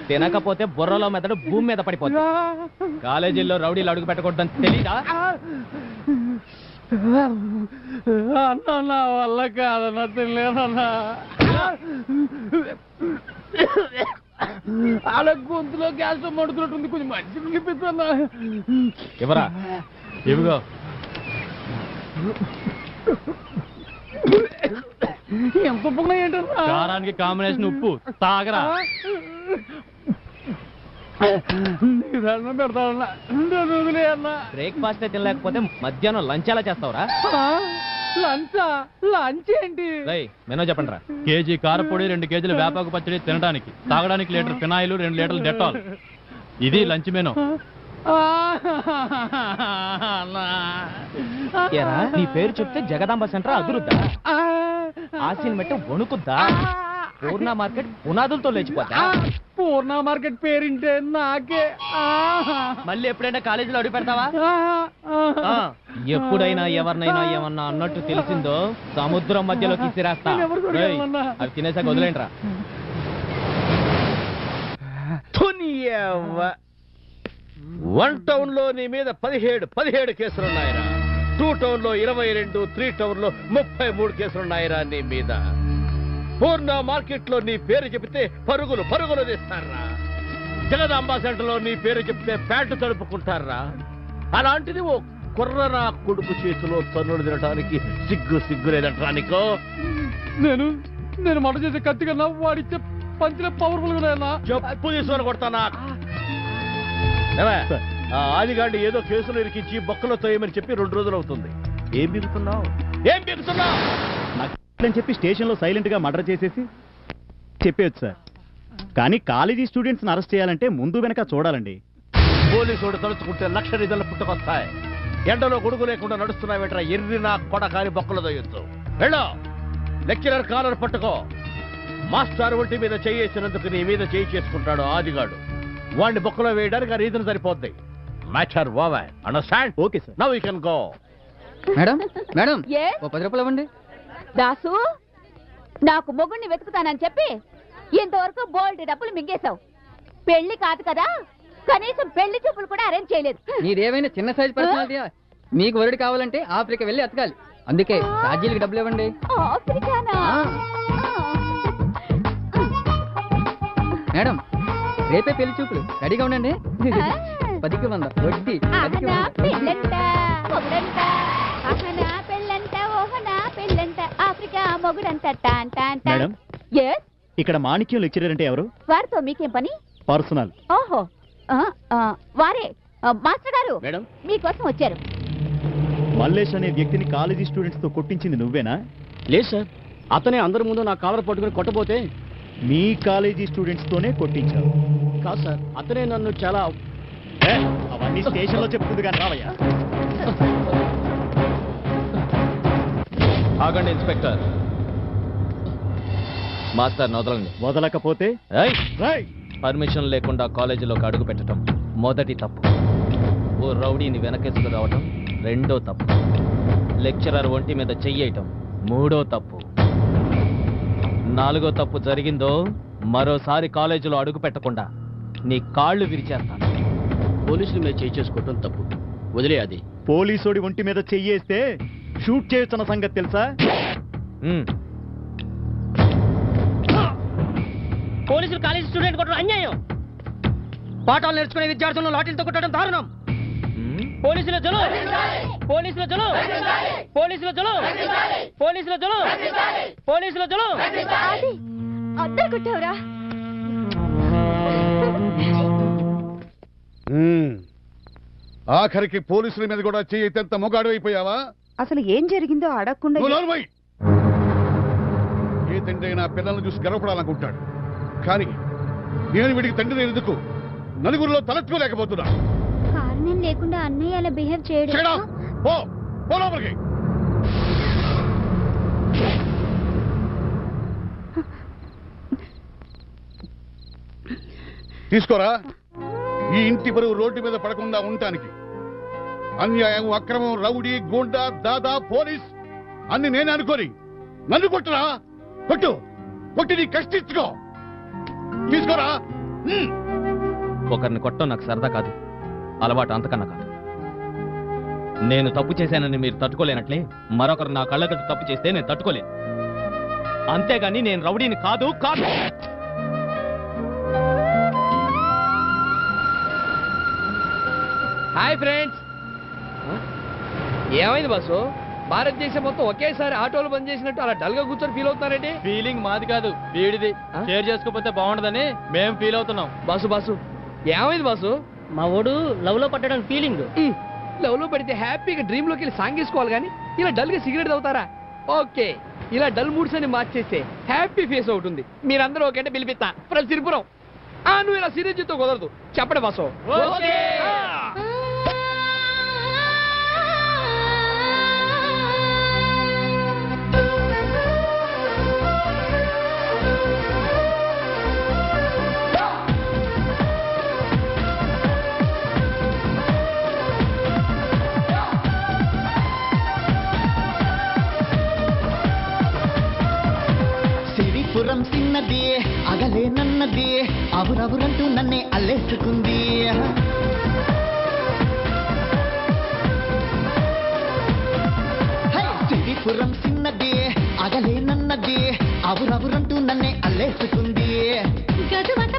తినకపోతే బుర్రలో మెదడు భూమి మీద పడిపోతుంది కాలేజీల్లో రౌడీలు అడుగు పెట్టకూడదని తెలీదా? అన్న నా వల్ల కాదన్నా తినలేదన్నా. అలా గొంతులో గ్యాస్ మడుతున్నట్టుంది కొంచెం మంచిగా నిప్పిస్తున్నా ఎవరా ఇవిగో. ఎంత కారానికి కాంబినేషన్ ఉప్పు. తాగరా. అన్నా. బ్రేక్ఫాస్ట్ తినలేకపోతే మధ్యాహ్నం లంచ్ ఎలా చేస్తావురా? లంచా? లంచ్ ఏంటి? మెనో చెప్పండి రా కేజీ కారపొడి రెండు కేజీలు వేపాకు పచ్చడి తినడానికి. తాగడానికి లీటర్ ఫినాయిల్ రెండు లీటర్లు డెటాల్. ఇది లంచ్ మెనూ. ఏరా, నీ పేరు చెప్తే జగదాంబ సెంటర్ అదురుద్దా? ఆసిన్ మెట్టు వణుకుద్దా? పూర్ణ మార్కెట్ పునాదులతో లేచిపోతా పూర్ణ మార్కెట్ పేరింటే నాకే. మళ్ళీ ఎప్పుడైనా కాలేజీలో అడుగు పెడతావా? ఎప్పుడైనా ఎవరినైనా ఏమన్నా అన్నట్టు తెలిసిందో సముద్రం మధ్యలోకి ఇసిరేస్తా? అవి తినేసాక వదిలేంట్రా వన్ టౌన్లో నీ మీద పదిహేడు పదిహేడు కేసులున్నాయిరా. టూ టౌన్లో ఇరవై రెండు త్రీ టౌన్లో ముప్పై మూడు కేసులున్నాయిరా నీ మీద. పూర్ణ మార్కెట్లో నీ పేరు చెబితే పరుగులు పరుగులు తీస్తారా? జగదాంబ సెంటర్లో నీ పేరు చెప్తే ప్యాంటు తడుపుకుంటారా? అలాంటిది ఓ కుర్రనా కొడుకు చేతిలో తన్నులు తినడానికి సిగ్గు సిగ్గు లేదంటరా నీకు? నేను నేను మంట చేసే కత్తి కన్నా వాడిచ్చే పంచిన పవర్ఫుల్ ఉన్నాయన్నా చెప్పు తీసుకొని కొడతానా ఏమే, ఆ ఆదిగాడిని ఏదో కేసులో ఇరికించి బొక్కలో తోయమని చెప్పి రెండు రోజులు అవుతుంది. ఏం బిగుతున్నావు? ఏం బిగుతున్నావు? అని చెప్పి స్టేషన్లో సైలెంట్గా మర్డర్ చేసేసి చెప్పేయచ్చు సార్. కానీ కాలేజీ స్టూడెంట్స్ని అరెస్ట్ చేయాలంటే ముందు వెనక చూడాలండి. పోలీసుడు తలుచుకుంటే లక్ష నిధులు పుట్టుకొస్తాయి. ఎండలో గొడుగు లేకుండా నడుస్తున్నావేట్రా ఎర్రినా కొడకాని బొక్కలు తోయొచ్చు వెళ్ళు! లెక్చరర్ కాలర్ పట్టుకో. మాస్టర్ ఒంటి మీద చేయేసినందుకు నీ మీద చేయి చేసుకుంటాడు ఆదిగాడు. వాడిని బొక్కలో వేయడానికి ఆ రీజన్ సరిపోద్ది. Matter over understand okay sir now you can go madam madam ఏ ఓ పది రూపాయలు ఇవ్వండి. దాసు నాకు మొగుడిని వెతుకుతానని చెప్పి ఇంతవరకు బోల్డ్ డబ్బులు మింగేశావు. పెళ్ళి కాదు కదా కనీసం పెళ్ళి చూపులు కూడా అరేంజ్ చేయలేదు. మీదేమైనా చిన్న సైజ్ పర్సనాలిటీయా మీకు వరుడు కావాలంటే ఆఫ్రికా వెళ్ళి ఎతకాలి అందుకే ఛార్జీలకు డబ్బులు ఇవ్వండి. ఆఫ్రికానా? మేడం రేపే పెళ్ళి చూపులు. రెడీగా ఉండండి. పదికి వంద. వడ్డీ. పదికి వంద. మేడం. ఇక్కడ మాణిక్యం లెక్చరర్ అంటే ఎవరు? వారితో మీకేం పని? పర్సనల్. ఓహో. ఆ, ఆ, వారే. మాస్టర్ గారు. మేడం. మీకోసం వచ్చారు. మల్లేష్ అనే వ్యక్తిని కాలేజీ స్టూడెంట్స్తో కొట్టించింది నువ్వేనా? లేదు సార్. అతనే అందరి ముందు నా కాలర్ పట్టుకుని కొట్టబోతే మీ కాలేజీ స్టూడెంట్స్ తోనే కొట్టించావు. కాదు సార్. అతనే నన్ను చాలా ఏ, అవన్నీ స్టేషన్లో చెప్తుంది కానీ రావయ్యా. ఆగండి ఇన్స్పెక్టర్. మాస్టర్ వదలండి వదలకపోతే? పర్మిషన్ లేకుండా కాలేజీలోకి అడుగు పెట్టడం మొదటి తప్పు. ఓ రౌడీని వెనకేసుకు రావటం రెండో తప్పు. లెక్చరర్ ఒంటి మీద చెయ్యటం మూడో తప్పు. నాలుగో తప్పు జరిగిందో మరోసారి కాలేజీలో అడుగు పెట్టకుండా నీ కాళ్ళు విరిచేస్తాను. పోలీసులు మీద చేయి చేసుకోవటం తప్పు. వదిలే అది. పోలీసోడి ఒంటి మీద చెయ్యేస్తే షూట్ చేయొచ్చన్న సంగతి తెలుసా? పోలీసులు కాలేజీ స్టూడెంట్ కొట్టడం అన్యాయం. పాఠాలు నేర్చుకునే విద్యార్థులను లాఠీలతో కొట్టడం దారుణం. పోలీసుల జలు! పోలీసుల జలు! పోలీసుల జలు! పోలీసుల జలు! పోలీసుల జలు! అది అద్దరు కొట్టావురా? ఆఖరికి పోలీసుల మీద కూడా చెయ్యెత్తంత మొగాడు అయిపోయావా? అసలు ఏం జరిగిందో అడగకుండా. ఏ తండ్రి అయినా పిల్లల్ని చూసి గర్వపడాలనుకుంటాడు. కానీ నేను వీడికి తండ్రి ఎందుకు? నలుగురిలో తలెత్తుకోలేకపోతున్నా. కారణం లేకుండా అన్నయ్య అలా బిహేవ్ చేయడం. తీసుకోరా? ఈ ఇంటి పరువు రోడ్డు మీద పడకుండా ఉండటానికి. అన్యాయం అక్రమం రౌడీ గూండా దాదా పోలీస్ అన్ని నేను అనుకోని. నన్ను కొట్టురా? కొట్టు. కొట్టి నీ కష్టించుకో తీసుకోరా? ఒకరిని కొట్టడం నాకు సరదా కాదు. అలవాటు అంతకన్నా కాదు. నేను తప్పు చేశానని మీరు తట్టుకోలేనట్లే మరొకరు నా కళ్ళగట్టు తప్పు చేస్తే నేను తట్టుకోలేను. అంతేగాని నేను రౌడీని కాదు కాదు. హాయ్ ఫ్రెండ్స్ ఏమైంది బస్సు భారతదేశం మొత్తం ఒకేసారి ఆటోలు బంద్ చేసినట్టు అలా డల్గా కూర్చొని ఫీల్ అవుతున్నారండి ఫీలింగ్ మాది కాదు వీడిది. షేర్ చేసుకోకపోతే బాగుండదని మేం ఫీల్ అవుతున్నాం. బాసు బాసు ఏమైంది బాసు? మా ఓడు లవ్లో పట్టడానికి ఫీలింగ్ లవ్లో పడితే హ్యాపీగా డ్రీమ్లోకి వెళ్ళి సాంగ్ వేసుకోవాలి కానీ ఇలా డల్గా సిగరెట్ తాగుతారా? ఓకే ఇలా డల్ మూడ్స్ అని మార్చేస్తే హ్యాపీ ఫేస్ అవుతుంది. మీరందరూ ఓకే అంటే పిలిపిస్తా ఫ్రెండ్స్ సిరిపురం ఆ నువ్వు ఇలా సీరియస్తో కుదరదు. చెప్పండి బాసు. సిన్నది అగలే నన్నది అవురవురంటూ నన్నే అల్లేసుకుంది. హై, సిరిపురం సిన్నది అగలే నన్నది అవురవురంటూ నన్నే అల్లేసుకుంది. గదువంత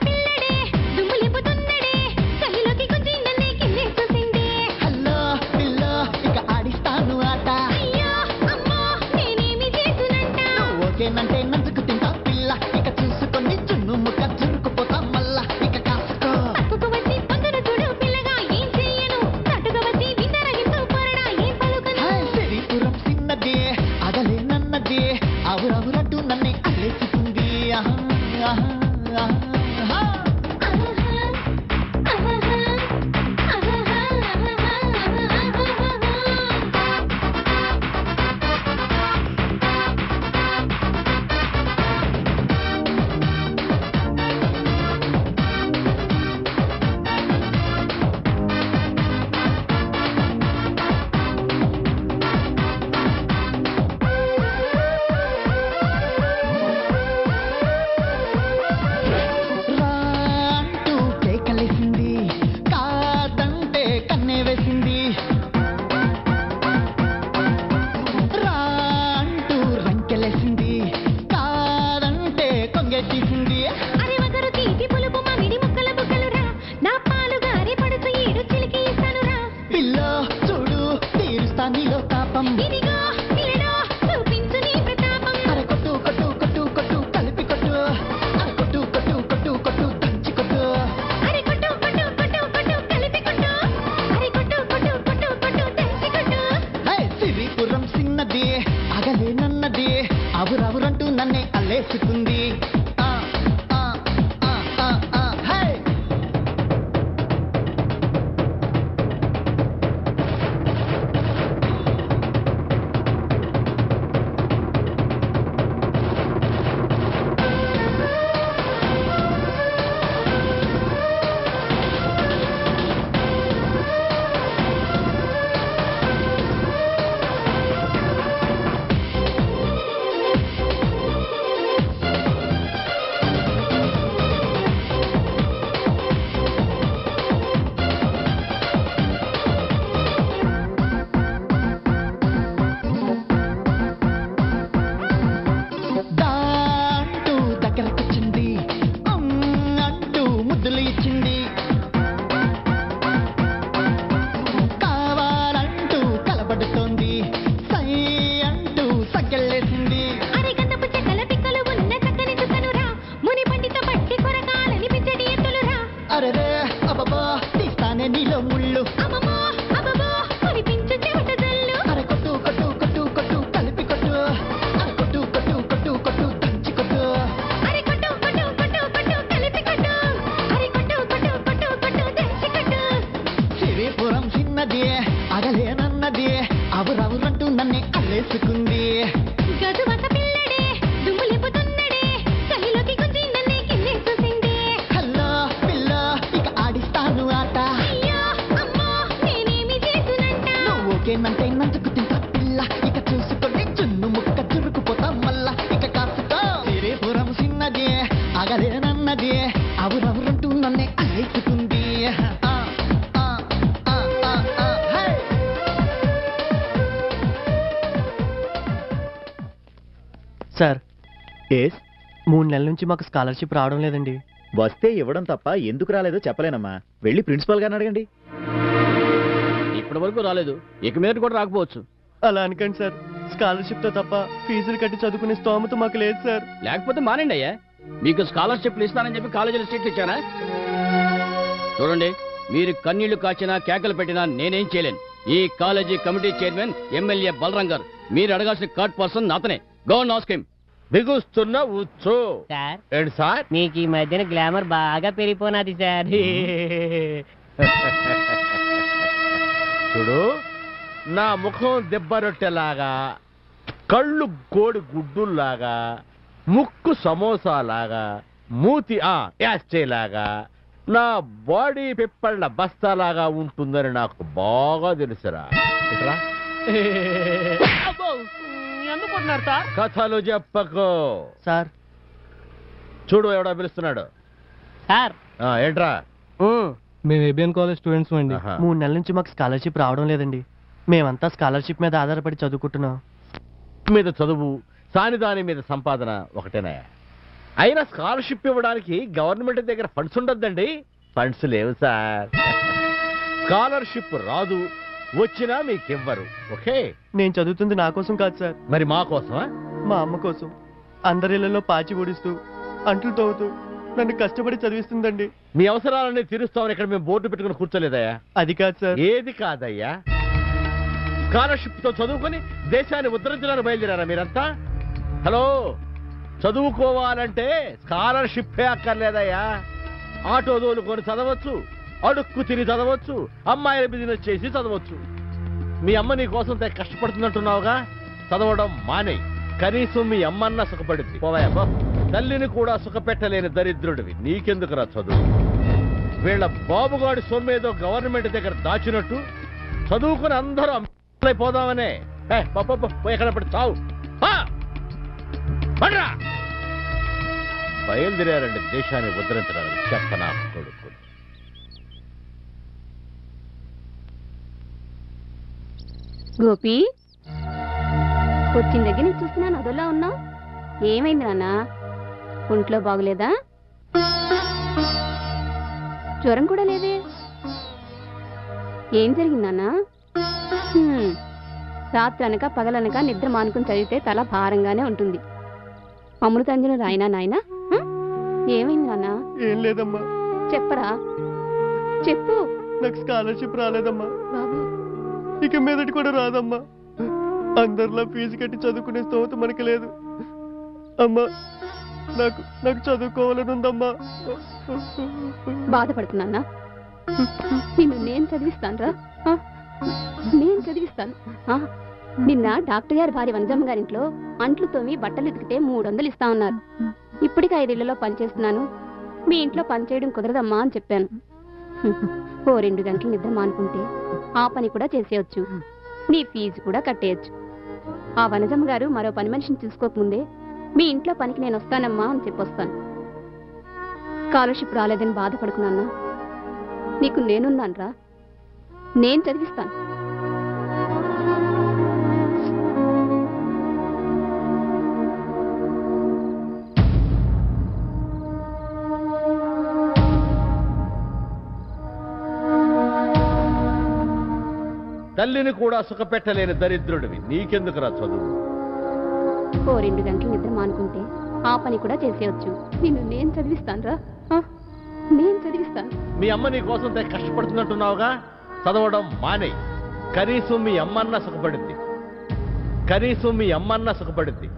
మూడు నెలల నుంచి మాకు స్కాలర్షిప్ రావడం లేదండి. వస్తే ఇవ్వడం తప్ప ఎందుకు రాలేదో చెప్పలేనమ్మా. వెళ్ళి ప్రిన్సిపల్ గారిని అడగండి. ఇప్పటి వరకు రాలేదు. ఇక మీద కూడా రాకపోవచ్చు. అలా అనకండి సార్. స్కాలర్షిప్తో తప్ప ఫీజులు కట్టి చదువుకునే స్తోమత మాకు లేదు సార్. లేకపోతే మానండి అయ్యా. మీకు స్కాలర్షిప్లు ఇస్తానని చెప్పి కాలేజీలో సీట్లు ఇచ్చానా? చూడండి మీరు కన్నీళ్ళు కాచినా కేకలు పెట్టినా నేనేం చేయలేను. ఈ college committee chairman MLA Balaram garu. మీరు అడగాల్సిన కార్డ్ పర్సన్ అతనే. గో నాస్కిమ్ బిగుస్తున్న ఉచ్చు. సార్. ఏంటి సార్? మీకు ఈ మధ్యన గ్లామర్ బాగా పెరిగిపోనాది సార్. చూడు నా ముఖం దెబ్బరొట్టెలాగా కళ్ళు కోడి గుడ్డుల్లాగా ముక్కు సమోసాలాగా మూతి ఆ యాస్చేలాగా నా బాడీ పిప్పళ్ళ బస్తాలాగా ఉంటుందని నాకు బాగా తెలుసురా. ఇట్రా. ఎందుకుంటున్నారు సార్? కథలు చెప్పకు. సార్. చూడు ఎవడో పిలుస్తున్నాడు. సార్. ఆ, ఏంట్రా మేము ఏబిఎన్ కాలేజ్ స్టూడెంట్స్ అండి. ఆహా. మూడు నెలల నుంచి మాకు స్కాలర్షిప్ రావడం లేదండి. మేమంతా స్కాలర్షిప్ మీద ఆధారపడి చదువుకుంటున్నాం. మీద చదువు సాని దాని మీద సంపాదన ఒకటేనాయా అయినా స్కాలర్షిప్ ఇవ్వడానికి గవర్నమెంట్ దగ్గర ఫండ్స్ ఉండొద్దండి. ఫండ్స్ లేవు సార్. స్కాలర్షిప్ రాదు వచ్చినా మీకు ఇవ్వరు ఓకే? నేను చదువుతుంది నా కోసం కాదు సార్. మరి మా కోసమా? మా అమ్మ కోసం. అందరిళ్ళలో పాచి ఊడిస్తూ అంట్లు తవ్వుతూ నన్ను కష్టపడి చదివిస్తుందండి. మీ అవసరాలన్నీ తీరుస్తామని ఇక్కడ మేము బోర్డు పెట్టుకుని కూర్చోలేదయ్యా? అది కాదు సార్. ఏది కాదయ్యా? స్కాలర్షిప్తో చదువుకొని దేశాన్ని ఉద్ధరించడానికి బయలుదేరారా మీరంతా? హలో? చదువుకోవాలంటే స్కాలర్షిప్ అక్కర్లేదయ్యా. ఆటో తోలుకొని చదవచ్చు అడుక్కు తిని చదవచ్చు అమ్మాయిల బిజినెస్ చేసి చదవచ్చు. మీ అమ్మ నీ కోసం కష్టపడుతున్నట్టున్నావుగా చదవడం మానే. కనీసం మీ అమ్మన్న సుఖపడింది. పోవాయమ్మ తల్లిని కూడా సుఖపెట్టలేని దరిద్రుడివి. నీకెందుకురా చదువు? వీళ్ళ బాబుగాడి సొమ్మేదో గవర్నమెంట్ దగ్గర దాచినట్టు చదువుకుని అందరూ అయిపోదామనే ఏ, ఎక్కడ చావు. బయలుదేరారండి దేశాన్ని ఉద్ధరించడానికి. చెప్పనా కొడుకు. గోపి? వచ్చిన దగ్గర నుంచి చూస్తున్నాను అదోలా ఉన్నావు ఏమైంది నాన్న? ఒంట్లో బాగులేదా? జ్వరం కూడా లేదే? ఏం జరిగింది నాన్న. రాత్రి అనక పగలనక నిద్ర మానుకుని చదివితే తల భారంగానే ఉంటుంది. అమృతాంజను రాయినా నాయనా? ఏమైంది నాన్న? ఏం లేదమ్మా. చెప్పరా? చెప్పు. నాకు స్కాలర్షిప్ రాలేదమ్మా. ఇక మీదటి కూడా రాదమ్మా. అందరిలా ఫీజు కట్టి చదువుకునే స్తోమత మనకి లేదు. అమ్మా నాకు నాకు చదువుకోవాలని ఉందమ్మా. బాధపడుతున్నా నిన్ను నేను చదివిస్తానురా. నేను చదివిస్తాను. నిన్న డాక్టర్ గారి భార్య వనజమ్మ గారింట్లో అంట్లు తోమి బట్టలు ఉతికితే మూడు వందలు ఇస్తా ఉన్నారు ఇప్పటికి ఐదేళ్ళలో పనిచేస్తున్నాను. మీ ఇంట్లో పనిచేయడం కుదరదమ్మా అని చెప్పాను. ఓ రెండు గంటలు నిద్ర మానుకుంటే ఆ పని కూడా చేసేయచ్చు. నీ ఫీజు కూడా కట్టేయచ్చు. ఆ వనజమ్మ గారు మరో పని మనిషిని చూసుకోకముందే మీ ఇంట్లో పనికి నేను వస్తానమ్మా అని చెప్పొస్తాను. స్కాలర్షిప్ రాలేదని బాధపడుకున్నానా నీకు నేనున్నాను రా నేను చదివిస్తాను. తల్లిని కూడా సుఖపెట్టలేని దరిద్రుడివి. నీకెందుకురా చదువు? ఓ రెండు గంటలు నిద్ర మానుకుంటే ఆ పని కూడా చేసేయచ్చు. నిన్ను నేను చదివిస్తాను రా నేను చదివిస్తాను. మీ అమ్మ నీ కోసం తెగ కష్టపడుతున్నట్టున్నావుగా? చదవడం మానే. కనీసం మీ అమ్మన్న సుఖపడింది కనీసం మీ అమ్మన్న సుఖపడింది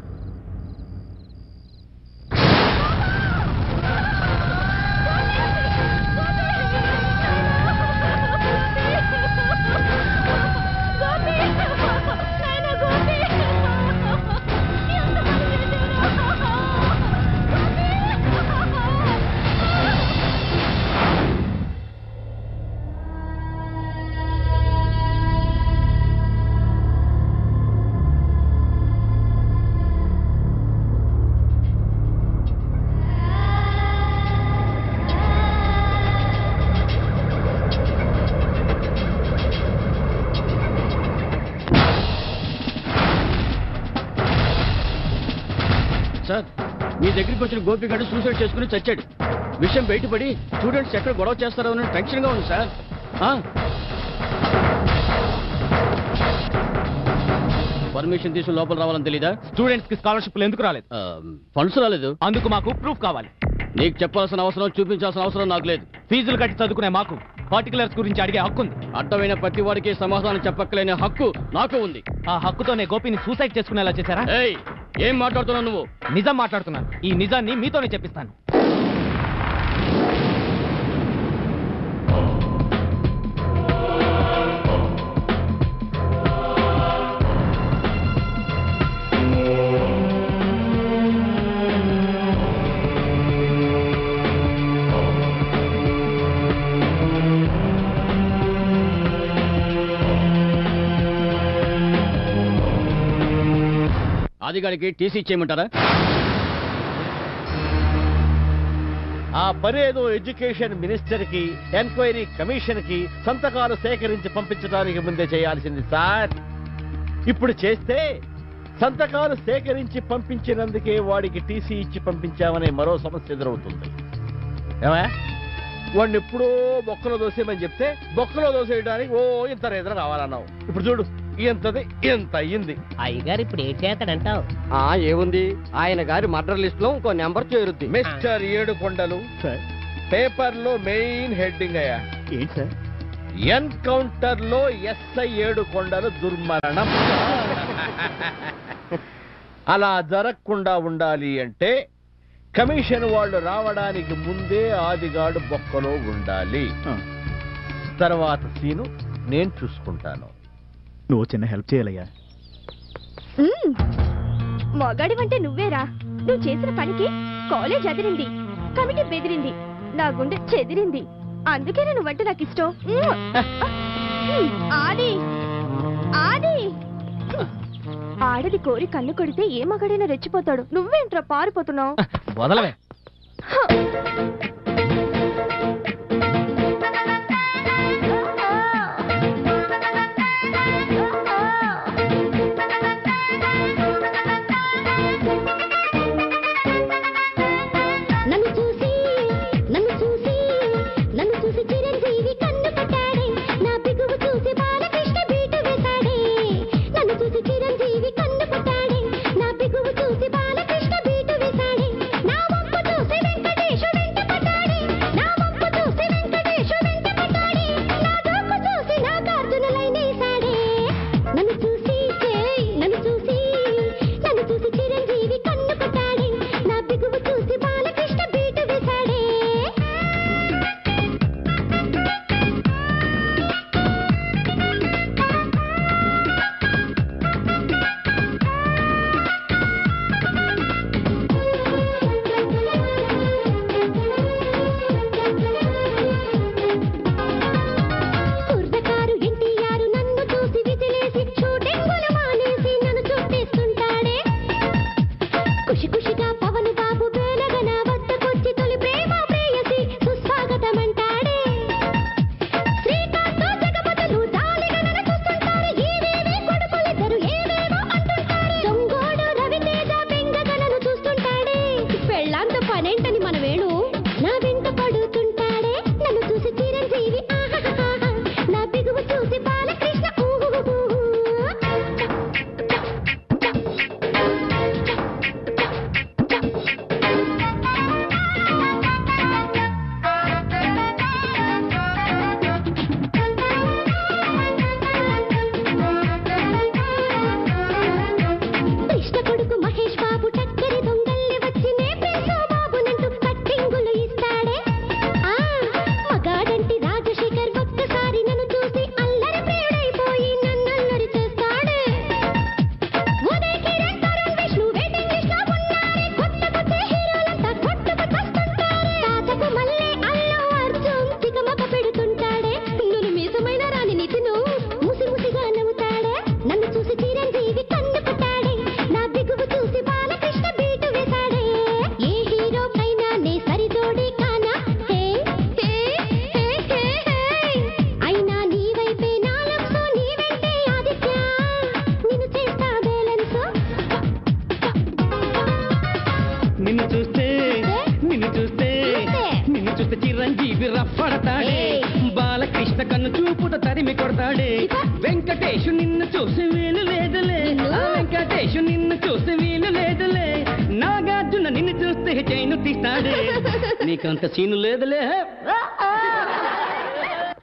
గోపిగాడు సూసైడ్ చేసుకుని చచ్చాడు. విషయం బయటపడి స్టూడెంట్స్ ఎక్కడ గొడవ చేస్తారో అని టెన్షన్గా ఉంది సార్? పర్మిషన్ తీసుకుని లోపల రావాలని తెలీదా? స్టూడెంట్స్కి స్కాలర్షిప్లు ఎందుకు రాలేదు? ఫండ్స్ రాలేదు. అందుకు మాకు ప్రూఫ్ కావాలి. నీకు చెప్పాల్సిన అవసరం చూపించాల్సిన అవసరం నాకు లేదు. ఫీజులు కట్టి చదువుకునే మాకు పర్టికులర్స్ గురించి అడిగే హక్కు ఉంది. అడ్డమైన ప్రతి వాడికి సమాధానం చెప్పక్కలేని హక్కు నాకు ఉంది. ఆ హక్కుతోనే గోపిని సూసైడ్ చేసుకునేలా చేశారా? ఏం మాట్లాడుతున్నావు నువ్వు? నిజం మాట్లాడుతున్నాను. ఈ నిజాన్ని మీతోనే చెప్పిస్తాను. ఆదిగాడికి టీసీ ఇచ్చేయమంటారా? ఆ పనేదో ఎడ్యుకేషన్ మినిస్టర్కి ఎంక్వైరీ కమిషన్కి సంతకాలు సేకరించి పంపించడానికి ముందే చేయాల్సింది సార్. ఇప్పుడు చేస్తే సంతకాలు సేకరించి పంపించినందుకే వాడికి టీసీ ఇచ్చి పంపించామనే మరో సమస్య ఎదురవుతుంది. ఏమా వాడిని ఎప్పుడో బొక్కలో దోసేయమని చెప్తే బొక్కలో దోసేయడానికి ఓ ఇంత రేదన రావాలన్నావు. ఇప్పుడు చూడు. ఇంతది ఇంత అయ్యింది? అయ్యగారు ఇప్పుడు ఏం చేస్తాడంటావు? ఆ ఏముంది? ఆయన గారి మర్డర్ లిస్ట్లో ఇంకో నెంబర్ చేరుద్ది. మిస్టర్ ఏడు కొండలు పేపర్లో మెయిన్ హెడ్డింగ్ అయ్యా. ఏంటి సార్? ఎన్కౌంటర్లో ఎస్ఐ ఏడు కొండలు దుర్మరణం. అలా జరగకుండా ఉండాలి అంటే కమిషన్ వాళ్ళు రావడానికి ముందే ఆదిగాడు బొక్కలో ఉండాలి. తర్వాత సీను నేను చూసుకుంటాను. నువ్వు చిన్న హెల్ప్ చేయాలయ్యా. మొగాడివంటే నువ్వేరా? నువ్వు చేసిన పనికి కాలేజ్ అదిరింది కమిటీ బెదిరింది నా గుండె చెదిరింది. అందుకే నువ్వంటే నాకు ఇష్టం. ఆది ఆది. ఆడది కోరి కన్ను కొడితే ఏ మగాడైనా రెచ్చిపోతాడు. నువ్వేంట్రా పారిపోతున్నావు? వదలవే.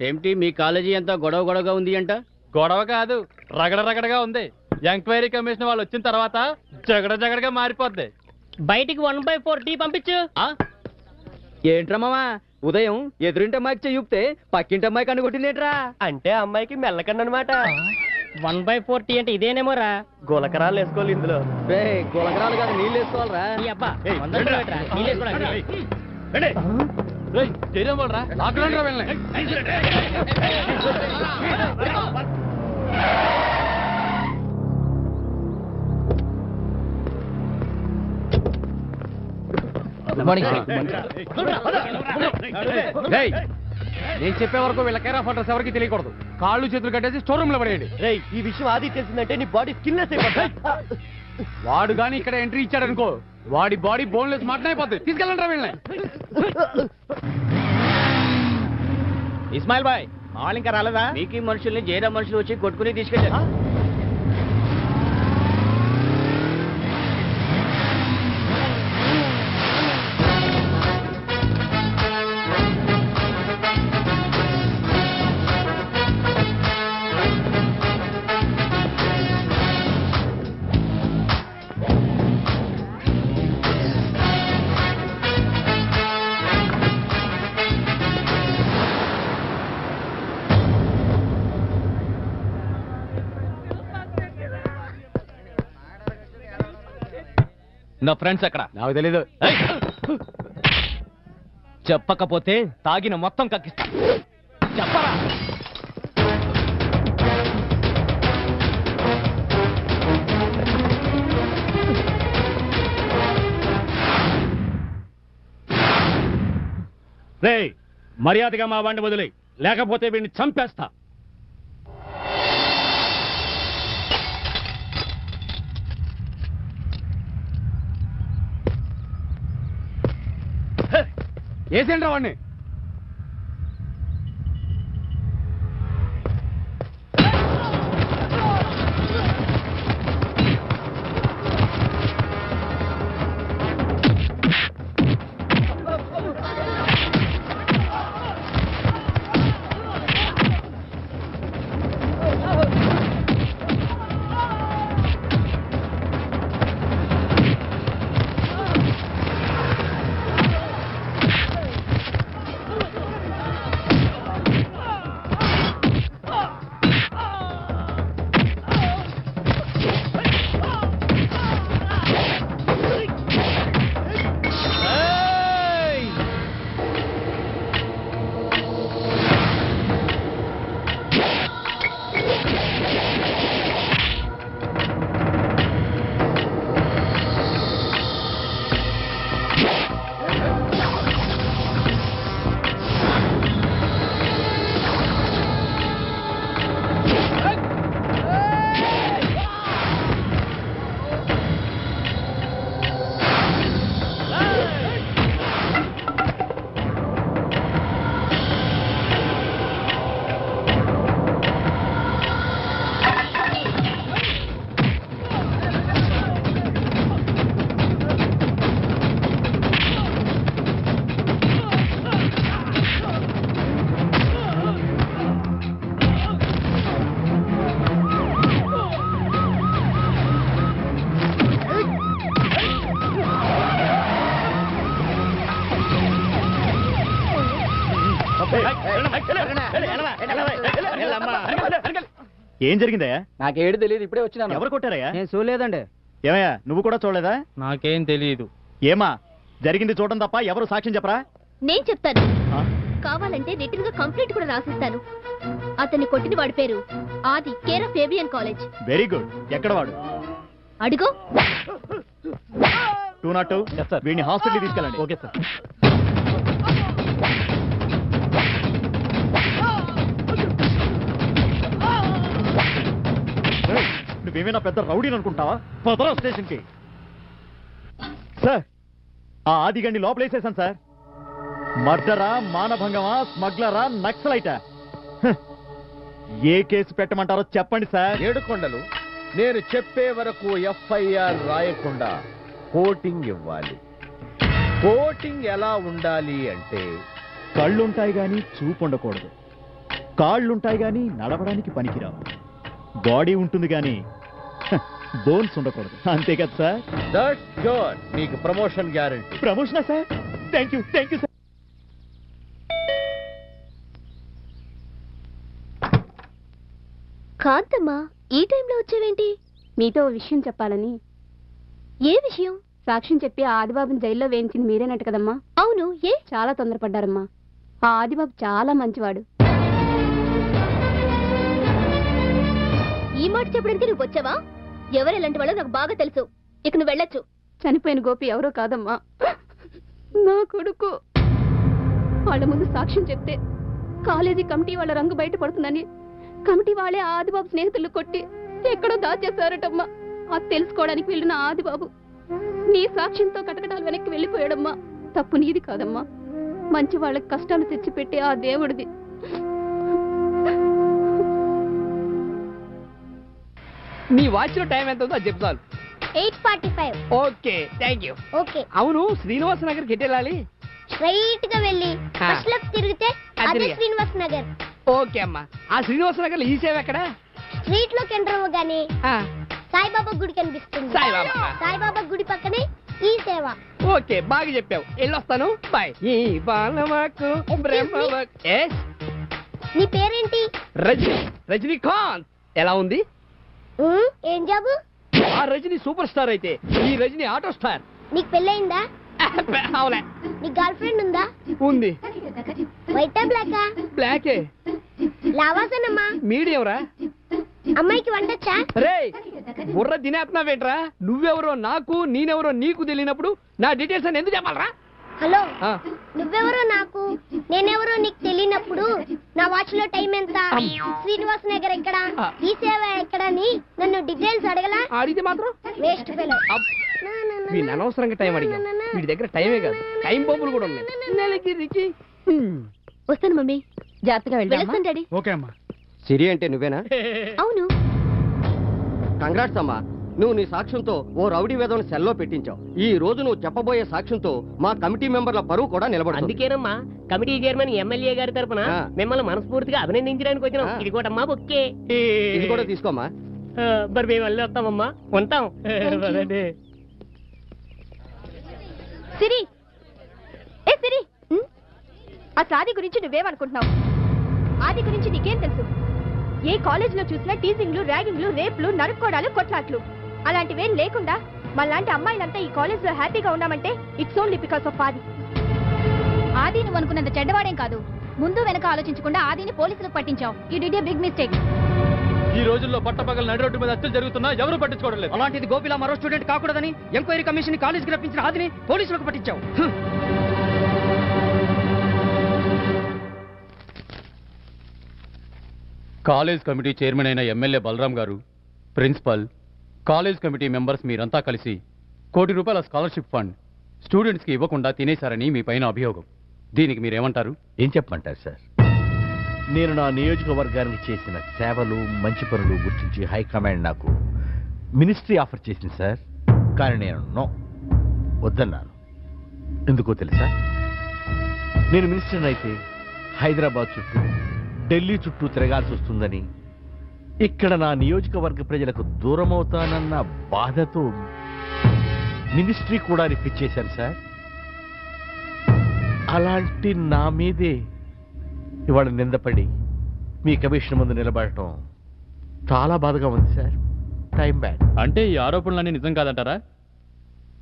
ఏమిటి మీ కాలేజీ అంతా గొడవ గొడవగా ఉంది అంట గొడవ కాదు రగడ రగడగా ఉంది ఎంక్వైరీ కమిషన్ వాళ్ళు వచ్చిన తర్వాత జగడ జగడగా మారిపోద్ది బయటికి వన్ బై ఫోర్ టీ పంపించు ఏంట్రా మామా ఉదయం ఎదురింటి అమ్మాయికి చెయ్యితే పక్కింటి అమ్మాయికి అనుకుంటుందేంట్రా అంటే అమ్మాయికి మెల్లకండి అనమాట వన్ బై ఫోర్ టీ అంటే ఇదేనేమోరా గులకరాలు వేసుకోవాలి ఇందులో రే గులకరాలు కాదు నీళ్ళు వేసుకోవాలరా ఈ అబ్బా వంద రూపాయలు రా నేను చెప్పే వరకు వీళ్ళ కేర్ ఆఫ్ అడ్రస్ ఎవరికి తెలియకూడదు. కాళ్ళు చేతులు కట్టేసి స్టోర్ రూమ్లో పడేయండి. రేయ్ ఈ విషయం ఆది తెలిసిందంటే నీ బాడీ స్కిన్లెస్ అయిపోతాయి వాడు గాని ఇక్కడ ఎంట్రీ ఇచ్చాడు అనుకో వాడి బాడీ బోన్లెస్ మటన్ అయిపోతుంది తీసుకెళ్ళండి రా వీళ్ళని. ఇస్మాయిల్ బాయ్ మా వాళ్ళు ఇంకా రాలేదా? మీకు ఈ మనుషుల్ని జైరా మనుషులు వచ్చి కొట్టుకుని తీసుకెళ్ళారు. నా ఫ్రెండ్స్ ఎక్కడ? నాకు తెలీదు. చెప్పకపోతే తాగిన మొత్తం కక్కిస్తా. చెప్పరా? రే మర్యాదగా మా వాడిని వదిలే లేకపోతే వీడిని చంపేస్తా. ఏసేంట్రా వాడిని. ఏం జరిగిందయ్యా? నాకేడు తెలియదు ఇప్పుడే వచ్చినాను. ఎవరు కొట్టారయ్యా? నేను చూడలేదండి. ఏమయ్యా నువ్వు కూడా చూడలేదా? నాకేం తెలియదు. ఏమా జరిగింది చూడడం తప్ప ఎవరు సాక్ష్యం చెప్పరా? నేను చెప్తాను. ఆ? కావాలంటే రిటర్న్గా కంప్లైంట్ కూడా రాసిస్తాను. అతన్ని కొట్టిన వాడి పేరు Aadi care of ABN college very good ఎక్కడ వాడు? అడుగు. టూ నాట్ టూ వీడిని హాస్పిటల్ తీసుకెళ్ళండి. ఓకే సార్ నువ్వేమైనా పెద్ద రౌడీని అనుకుంటావా? పదరా స్టేషన్కి. సార్ ఆ ఆదిగండి లోపలేసేసాను సార్. మర్డరా మానభంగమా స్మగ్లరా నక్సలైటా. ఏ కేసు పెట్టమంటారో చెప్పండి సార్. ఏడుకొండలు నేను చెప్పే వరకు ఎఫ్ఐఆర్ రాయకుండా కోటింగ్ ఇవ్వాలి. కోటింగ్ ఎలా ఉండాలి అంటే కళ్ళుంటాయి గాని చూపు ఉండకూడదు కాళ్ళుంటాయి గాని నడవడానికి పనికిరావు. బాడీ ఉంటుంది గాని బోన్స్ ఉండకూడదు. అంతే కదా సార్? దట్స్ గుడ్ మీకు promotion guarantee ప్రమోషనా sir? Thank you thank you sir కాంతమ్మా ఈ టైంలో వచ్చావేంటి? మీతో ఓ విషయం చెప్పాలని. ఏ విషయం? సాక్ష్యం చెప్పి ఆ ఆదిబాబుని జైల్లో వేయించింది మీరేనట కదమ్మా. అవును ఏ? చాలా తొందరపడ్డారమ్మా. ఆ ఆదిబాబు చాలా మంచివాడు. ఈ మాట చెప్పడానికి నువ్వు వచ్చావా? ఎవరు ఎలాంటి వాళ్ళో నాకు బాగా తెలుసు. ఇక నువ్వు వెళ్ళొచ్చు. చనిపోయిన గోపి ఎవరో కాదమ్మా. నా కొడుకు. వాళ్ళ ముందు సాక్ష్యం చెప్తే కాలేజీ కమిటీ వాళ్ళ రంగు బయట పడుతుందని కమిటీ వాళ్ళే ఆదిబాబు స్నేహితులు కొట్టి ఎక్కడో దాచేశారటమ్మా. అది తెలుసుకోవడానికి వెళ్ళిన ఆదిబాబు. నీ సాక్ష్యంతో కటకటాలు వెనక్కి వెళ్ళిపోయాడమ్మా. తప్పు నీది కాదమ్మా. మంచి వాళ్ళకి కష్టాలు తెచ్చిపెట్టే ఆ దేవుడిది. నీ వాచ్లో టైం ఎంత ఉందో అది చెప్తాను. Eight forty five. Okay thank you. Okay. అవును శ్రీనివాస నగర్కి ఎటు వెళ్ళాలి స్ట్రైట్గా వెళ్ళి ఆ. ఫస్ట్ లెఫ్ట్ తిరిగితే అదే తిరిగా. శ్రీనివాస్ నగర్. ఓకే అమ్మా. ఆ శ్రీనివాస నగర్ ఈ సేవ ఎక్కడ? స్ట్రీట్లోకి ఎంటర్ అవ్వగానే ఆ, సాయిబాబా గుడి కనిపిస్తుంది సాయిబాబా. సాయిబాబా గుడి పక్కనే ఈ సేవ. ఓకే బాగా చెప్పావు. వెళ్ళొస్తాను బాయ్. ఈ బాలమాకు బ్రహ్మవాక్ ఎస్. నీ పేరేంటి? రజనీ రజనీకాంత్. ఎలా ఉంది? ఏం జాబు? ఆ రజనీ సూపర్ స్టార్ అయితే. ఈ రజనీ ఆటో స్టార్. నీకు పెళ్ళయిందా? అవునే నీ గర్ల్ ఫ్రెండ్ ఉందా? ఉంది. వైటా బ్లాకా? బ్లాకే. లావాసనమ్మా? మీడియం రా అమ్మాయికి వండొచ్చా? రే బుర్ర తినేస్తున్నావేంట్రా? నువ్వెవరో నాకు నేనెవరో నీకు తెలియనప్పుడు నా డీటెయిల్స్ అని ఎందుకు చెప్పాలరా? హలో. నువ్వెవరో నాకు? నేనెవరో నీకు తెలియనప్పుడు నా వాచ్లో టైం ఎంత? శ్రీనివాస్ నగర్ ఎక్కడ. ఈ సేవ ఎక్కడ అని నన్ను డీటెయిల్స్ అడగలా? అడిగితే మాత్రం? Waste fellow. అనవసరంగా టైం అడిగా వీడి దగ్గర టైమే కాదు. టైం బొమ్మలు కూడా ఉన్నాయి. నెలకి వస్తాను మమ్మీ. జాగ్రత్తగా వెళ్ళొస్తాను డాడీ. ఓకే అమ్మా. సిరి అంటే నువ్వేనా? అవును. కంగ్రాట్స్ అమ్మా. నువ్వు నీ సాక్ష్యంతో ఓ రౌడీ వేదవని సెల్లో పెట్టించావు. ఈ రోజు నువ్వు చెప్పబోయే సాక్ష్యంతో మా కమిటీ మెంబర్ల పరువు కూడా నిలబడుతుంది. అందుకేనమ్మా కమిటీ చైర్మన్ ఎమ్మెల్యే గారి తరపున. మిమ్మల్ని మనస్ఫూర్తిగా అభినందించడానికి వచ్చినాం. ఇది కూడా అమ్మా బొక్కే. ఇది కూడా తీసుకోమ్మా. మరి మేము వెళ్ళి వస్తామమ్మా. ఉంటాం. సిరి. ఏ సిరి? ఆ సాది గురించి నువ్వేమనుకుంటున్నావు? ఆది గురించి నీకేం తెలుసు? ఏ కాలేజీలో చూసినా టీజింగ్లు ర్యాగింగ్లు రేప్లు నరుక్కోడాలు కొట్లాట్లు. అలాంటివేం లేకుండా మళ్ళాంటి అమ్మాయిలంతా ఈ కాలేజీలో హ్యాపీగా ఉన్నామంటే ఇట్స్ ఓన్లీ బికాస్ ఆఫ్ ఆది. ఆది నువ్వు అనుకున్నంత చెడ్డవాడేం కాదు. ముందు వెనక ఆలోచించకుండా ఆదిని పోలీసులకు పట్టించావు. You did a big mistake ఈ రోజుల్లో పట్టపగల నడి రోడ్డు మీద హత్యలు జరుగుతున్నా ఎవరు పట్టించుకోవడం లేదు. అలాంటిది గోపిలా మరో స్టూడెంట్ కాకూడదని ఎంక్వైరీ కమిషన్ కాలేజీకి రప్పించిన ఆదిని పోలీసులకు పట్టించావు. కాలేజ్ కమిటీ చైర్మన్ అయిన MLA Balaram garu principal college committee members మీరంతా కలిసి కోటి రూపాయల స్కాలర్షిప్ ఫండ్ స్టూడెంట్స్కి ఇవ్వకుండా తినేశారని మీ పైన అభియోగం. దీనికి మీరేమంటారు? ఏం చెప్పమంటారు సార్? నేను నా నియోజకవర్గానికి చేసిన సేవలు మంచి పనులు గుర్తించి హైకమాండ్ నాకు మినిస్ట్రీ ఆఫర్ చేసింది సార్. కానీ నేను నో వద్దన్నాను. ఎందుకో తెలుసా? నేను మినిస్టర్ అయితే హైదరాబాద్ చుట్టూ ఢిల్లీ చుట్టూ తిరగాల్సి వస్తుందని ఇక్కడ నా నియోజకవర్గ ప్రజలకు దూరం అవుతానన్న బాధతో మినిస్ట్రీ కూడా రిఫిట్ చేశాను సార్. అలాంటి నా మీదే ఇవాళ నిందపడి మీ కమిషన్ ముందు నిలబడటం చాలా బాధగా ఉంది సార్. Time bad. అంటే ఈ ఆరోపణలన్నీ నిజం కాదంటారా?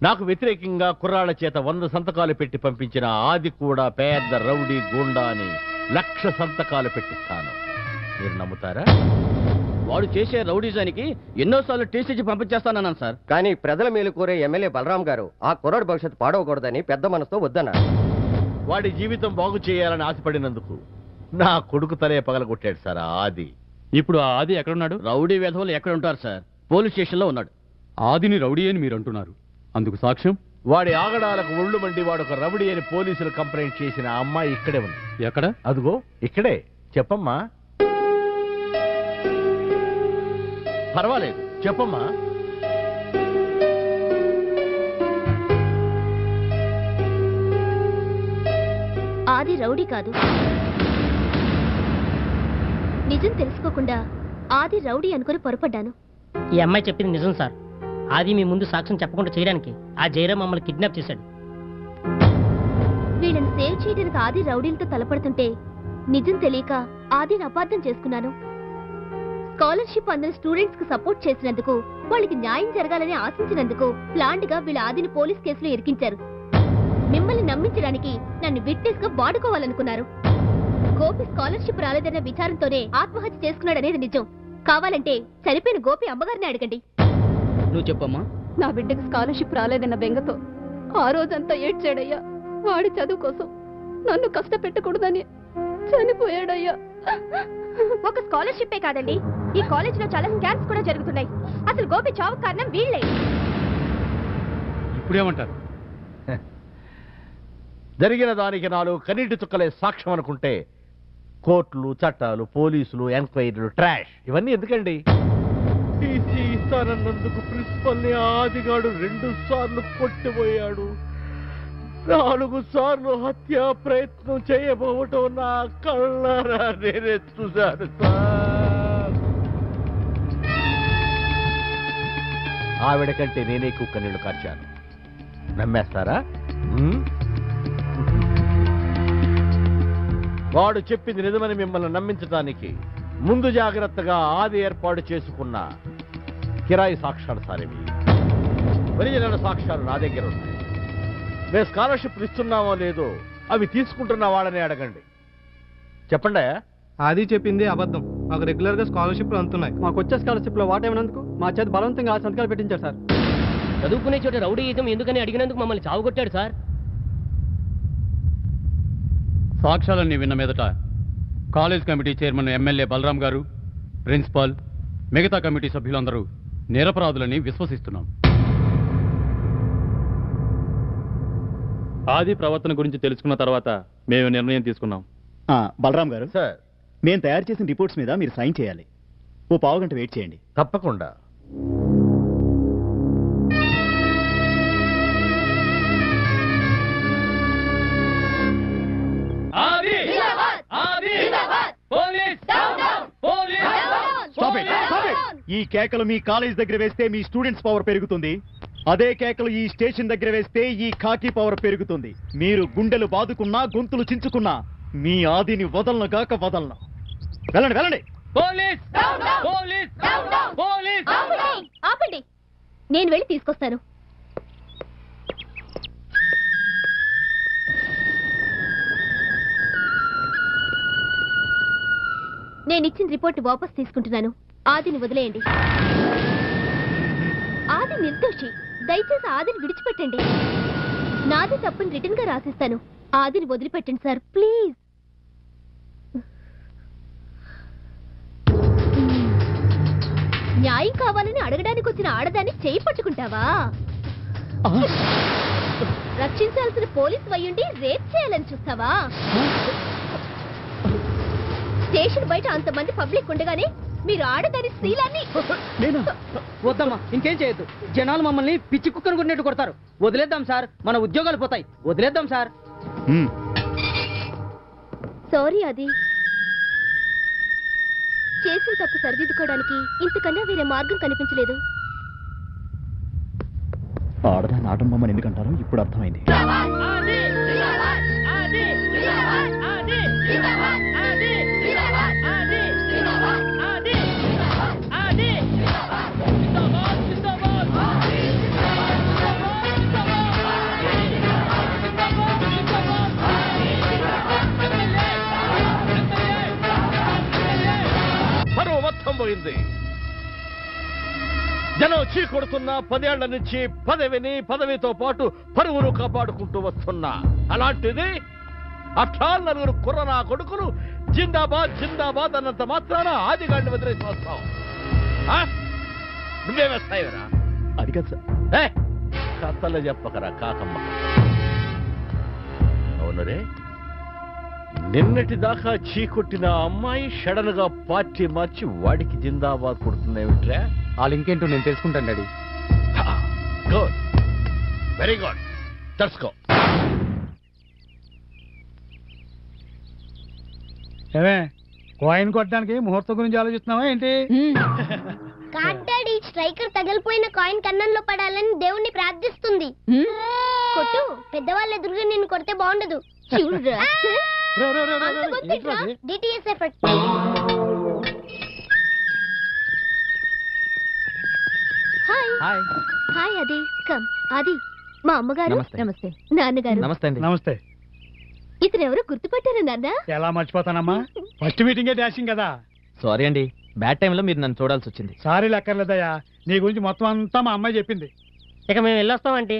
నాకు వ్యతిరేకంగా కుర్రాళ్ళ చేత వంద సంతకాలు పెట్టి పంపించిన ఆది కూడా పెద్ద రౌడీ గూండా అని లక్ష సంతకాలు పెట్టిస్తాను. మీరు నమ్ముతారా? వాడు చేసే రౌడీజానికి ఎన్నోసార్లు టీసీజీ పంపించేస్తానన్నాను సార్. కానీ ప్రజల మేలు కోరే ఎమ్మెల్యే బలరాం గారు ఆ కుర్రాడు భవిష్యత్తు పాడవకూడదని పెద్ద మనసుతో వద్దన్నారు. వాడి జీవితం బాగు చేయాలని ఆశపడినందుకు నా కొడుకు తలే పగలగొట్టాడు సార్ ఆ ఆది. ఇప్పుడు ఆ ఆది ఎక్కడున్నాడు? రౌడీ వెధవులు ఎక్కడ ఉంటారు సార్? పోలీస్ స్టేషన్లో ఉన్నాడు. ఆదిని రౌడీ అని మీరు అంటున్నారు అందుకు సాక్ష్యం? వాడి ఆగడాలకు ఒళ్ళు మండి వాడు ఒక రౌడీ అని పోలీసులు కంప్లైంట్ చేసిన అమ్మాయి ఇక్కడే ఉంది. ఎక్కడ? అదిగో ఇక్కడే. చెప్పమ్మా. పర్వాలేదు. చెప్పమ్మా. ఆది రౌడీ కాదు. నిజం తెలుసుకోకుండా ఆది రౌడీ అనుకుని పొరపడ్డాను. ఈ అమ్మాయి చెప్పింది నిజం సార్. ఆది మీ ముందు సాక్ష్యం చెప్పకుండా చేయడానికి ఆ జయరాం మమ్మల్ని కిడ్నాప్ చేశాడు. వీళ్ళని సేవ్ చేయడానికి ఆది రౌడీలతో తలపడుతుంటే నిజం తెలియక ఆదిని అపార్థం చేసుకున్నాను. స్కాలర్షిప్ అందిన స్టూడెంట్స్కు సపోర్ట్ చేసినందుకు వాళ్ళకి న్యాయం జరగాలని ఆశించినందుకు ప్లాంట్గా వీళ్ళ ఆదిని పోలీస్ కేసులో ఇరికించారు. మిమ్మల్ని నమ్మించడానికి నన్ను విట్నెస్గా వాడుకోవాలనుకున్నారు. గోపి స్కాలర్షిప్ రాలేదన్న విచారంతోనే ఆత్మహత్య చేసుకున్నాడనేది నిజం. కావాలంటే చనిపోయిన గోపి అమ్మగారిని అడగండి. నువ్వు చెప్పమ్మా. నా బిడ్డకు స్కాలర్షిప్ రాలేదన్న బెంగతో ఆ రోజంతా ఏడ్చాడయ్యా. వాడి చదువు కోసం నన్ను కష్టపెట్టకూడదని చనిపోయాడయ్యా. ఒక స్కాలర్షిప్పే కాదండి. ఈ కాలేజ్లో చాలా స్కామ్స్ కూడా జరుగుతున్నాయి. అసలు గోపి చావు కారణం వీళ్ళే. ఇప్పుడేమంటారు? జరిగిన దానికి నాలుగు కన్నీటి చుక్కలే సాక్ష్యం అనుకుంటే కోర్టులు చట్టాలు పోలీసులు ఎంక్వైరీలు ట్రాష్ ఇవన్నీ ఎందుకండి? టీసీ ఇస్తానన్నందుకు ప్రిన్సిపల్ని ఆదిగాడు రెండు సార్లు కొట్టిపోయాడు. నాలుగు సార్లు హత్య ప్రయత్నం చేయబోవటం నా కళ్ళారా? నేనే చూశాను సార్. ఆవిడ కంటే నేనే ఎక్కువ కన్నీళ్ళు కార్చాను. నమ్మేస్తారా? వాడు చెప్పింది నిజమని మిమ్మల్ని నమ్మించడానికి ముందు జాగ్రత్తగా ఆది ఏర్పాటు చేసుకున్న కిరాయి సాక్ష్యాలు సారేవి ఒరిజినల్ సాక్ష్యాలు నా దగ్గర ఉన్నాయి. మేము స్కాలర్షిప్ ఇస్తున్నామో లేదో అవి తీసుకుంటున్న వాళ్ళని అడగండి. చెప్పండి ఆది చెప్పింది అబద్ధం. మాకు రెగ్యులర్గా స్కాలర్షిప్లు అందుతున్నాయి. మాకు వచ్చే స్కాలర్షిప్లో వాటేమన్నందుకు మా చేత బలవంతంగా సంతకాలు పెట్టించారు సార్. చదువుకునే చోట రౌడీయిజం ఎందుకని అడిగినందుకు మమ్మల్ని చావుగొట్టాడు సార్? సాక్ష్యాలన్నీ విన్న మీదట college committee chairman MLA Balaram garu principal మిగతా కమిటీ సభ్యులందరూ నిరపరాధులని విశ్వసిస్తున్నాం. ఆది ప్రవర్తన గురించి తెలుసుకున్న తర్వాత మేము నిర్ణయం తీసుకున్నాం. ఆ, బలరాం గారు సార్. మేము తయారు చేసిన రిపోర్ట్స్ మీద మీరు సైన్ చేయాలి. ఓ పావు గంట వెయిట్ చేయండి. తప్పకుండా. Stop it, stop it. ఈ కేకలు మీ కాలేజ్ దగ్గర వేస్తే మీ స్టూడెంట్స్ పవర్ పెరుగుతుంది. అదే కేకలు ఈ స్టేషన్ దగ్గర వేస్తే ఈ కాకి పవర్ పెరుగుతుంది. మీరు గుండెలు బాదుకున్నా గొంతులు చించుకున్నా మీ ఆదిని వదలను గాక వదలను. వెళ్ళండి వెళ్ళండి. పోలీస్! పోలీస్! పోలీస్! ఆపండి. ఆపండి. నేను వెళ్ళి తీసుకొస్తాను. నేను ఇచ్చిన రిపోర్ట్ వాపస్ తీసుకుంటున్నాను. ఆదిని వదిలేయండి. ఆది నిర్దోషి. దయచేసి ఆదిని విడిచిపెట్టండి. నాది తప్పుని రిటర్న్గా రాసిస్తాను. ఆదిని వదిలిపెట్టండి సార్. ప్లీజ్. న్యాయం కావాలని అడగడానికి వచ్చిన ఆడదాన్ని చేయి పట్టుకుంటావా? రక్షించాల్సిన పోలీసు వయ్యుండి రేప్ చేయాలని చూస్తావా? స్టేషన్ బయట అంతమంది పబ్లిక్ ఉండగానే మీరు ఆడదాని శీలాన్ని వద్దమ్మా ఇంకేం చేయొద్దు. జనాలు మమ్మల్ని పిచ్చి కుక్కను కొట్టినట్టు కొడతారు. వదిలేద్దాం సార్ మన ఉద్యోగాలు పోతాయి. వదిలేద్దాం సార్. సారీ అది చేసిన తప్పు సరిదిద్దుకోవడానికి ఇంతకన్నా వేరే మార్గం కనిపించలేదు. ఆడదాన్ని ఆటం బొమ్మని ఎందుకంటారో? ఇప్పుడు అర్థమైంది. మొత్తం పోయింది. జనం చీ కొడుతున్నా పదేళ్ళ నుంచి పదవిని పదవితో పాటు పరువును కాపాడుకుంటూ వస్తున్నా. అలాంటిది అఠాల్ నలుగురు కుర్రనా కొడుకులు జిందాబాద్ జిందాబాద్ అన్నంత మాత్రాన ఆదిగాడిని వదిలేసి వస్తాం? నువ్వే వేస్తాయిరా అది కాదు సార్. ఏ? కథలు చెప్పకరా కాకమ్మ. అవును రే. నిన్నటి దాకా చీకొట్టిన అమ్మాయి సడన్గా పార్టీ మార్చి వాడికి జిందాబాద్ కొడుతుందేమిట్రా వాళ్ళు ఇంకేంటో నేను తెలుసుకుంటాను డాడీ. గుడ్. Very good. తెలుసుకో. ఏమే కాయిన్ కొట్టడానికి ముహూర్తం గురించి ఆలోచిస్తున్నావా ఏంటి? కాడ్డాడి స్ట్రైకర్ తగిలిపోయిన కాయిన్ కన్నంలో పడాలని దేవుణ్ణి ప్రార్థిస్తుంది. కొట్టు పెద్దవాళ్ళ ఎదురుగా నిన్ను కొడితే బాగుండదు. చూడురా DTS effect hi hi hi అది? కమ్ అది మా అమ్మగారు నమస్తే. నమస్తే. నాన్నగారు. నమస్తే అండి. నమస్తే. ఇతను ఎవరు గుర్తుపట్టారా నాన్న? ఎలా మర్చిపోతానమ్మా? ఫస్ట్ మీటింగే డాషింగ్ కదా. సారీ అండి. బ్యాడ్ టైంలో మీరు నన్ను చూడాల్సి వచ్చింది. సారీ లెక్కర్లేదయ్యా నీ గురించి మొత్తం అంతా మా అమ్మాయి చెప్పింది. ఇక మేము వెళ్ళొస్తాం ఆంటీ.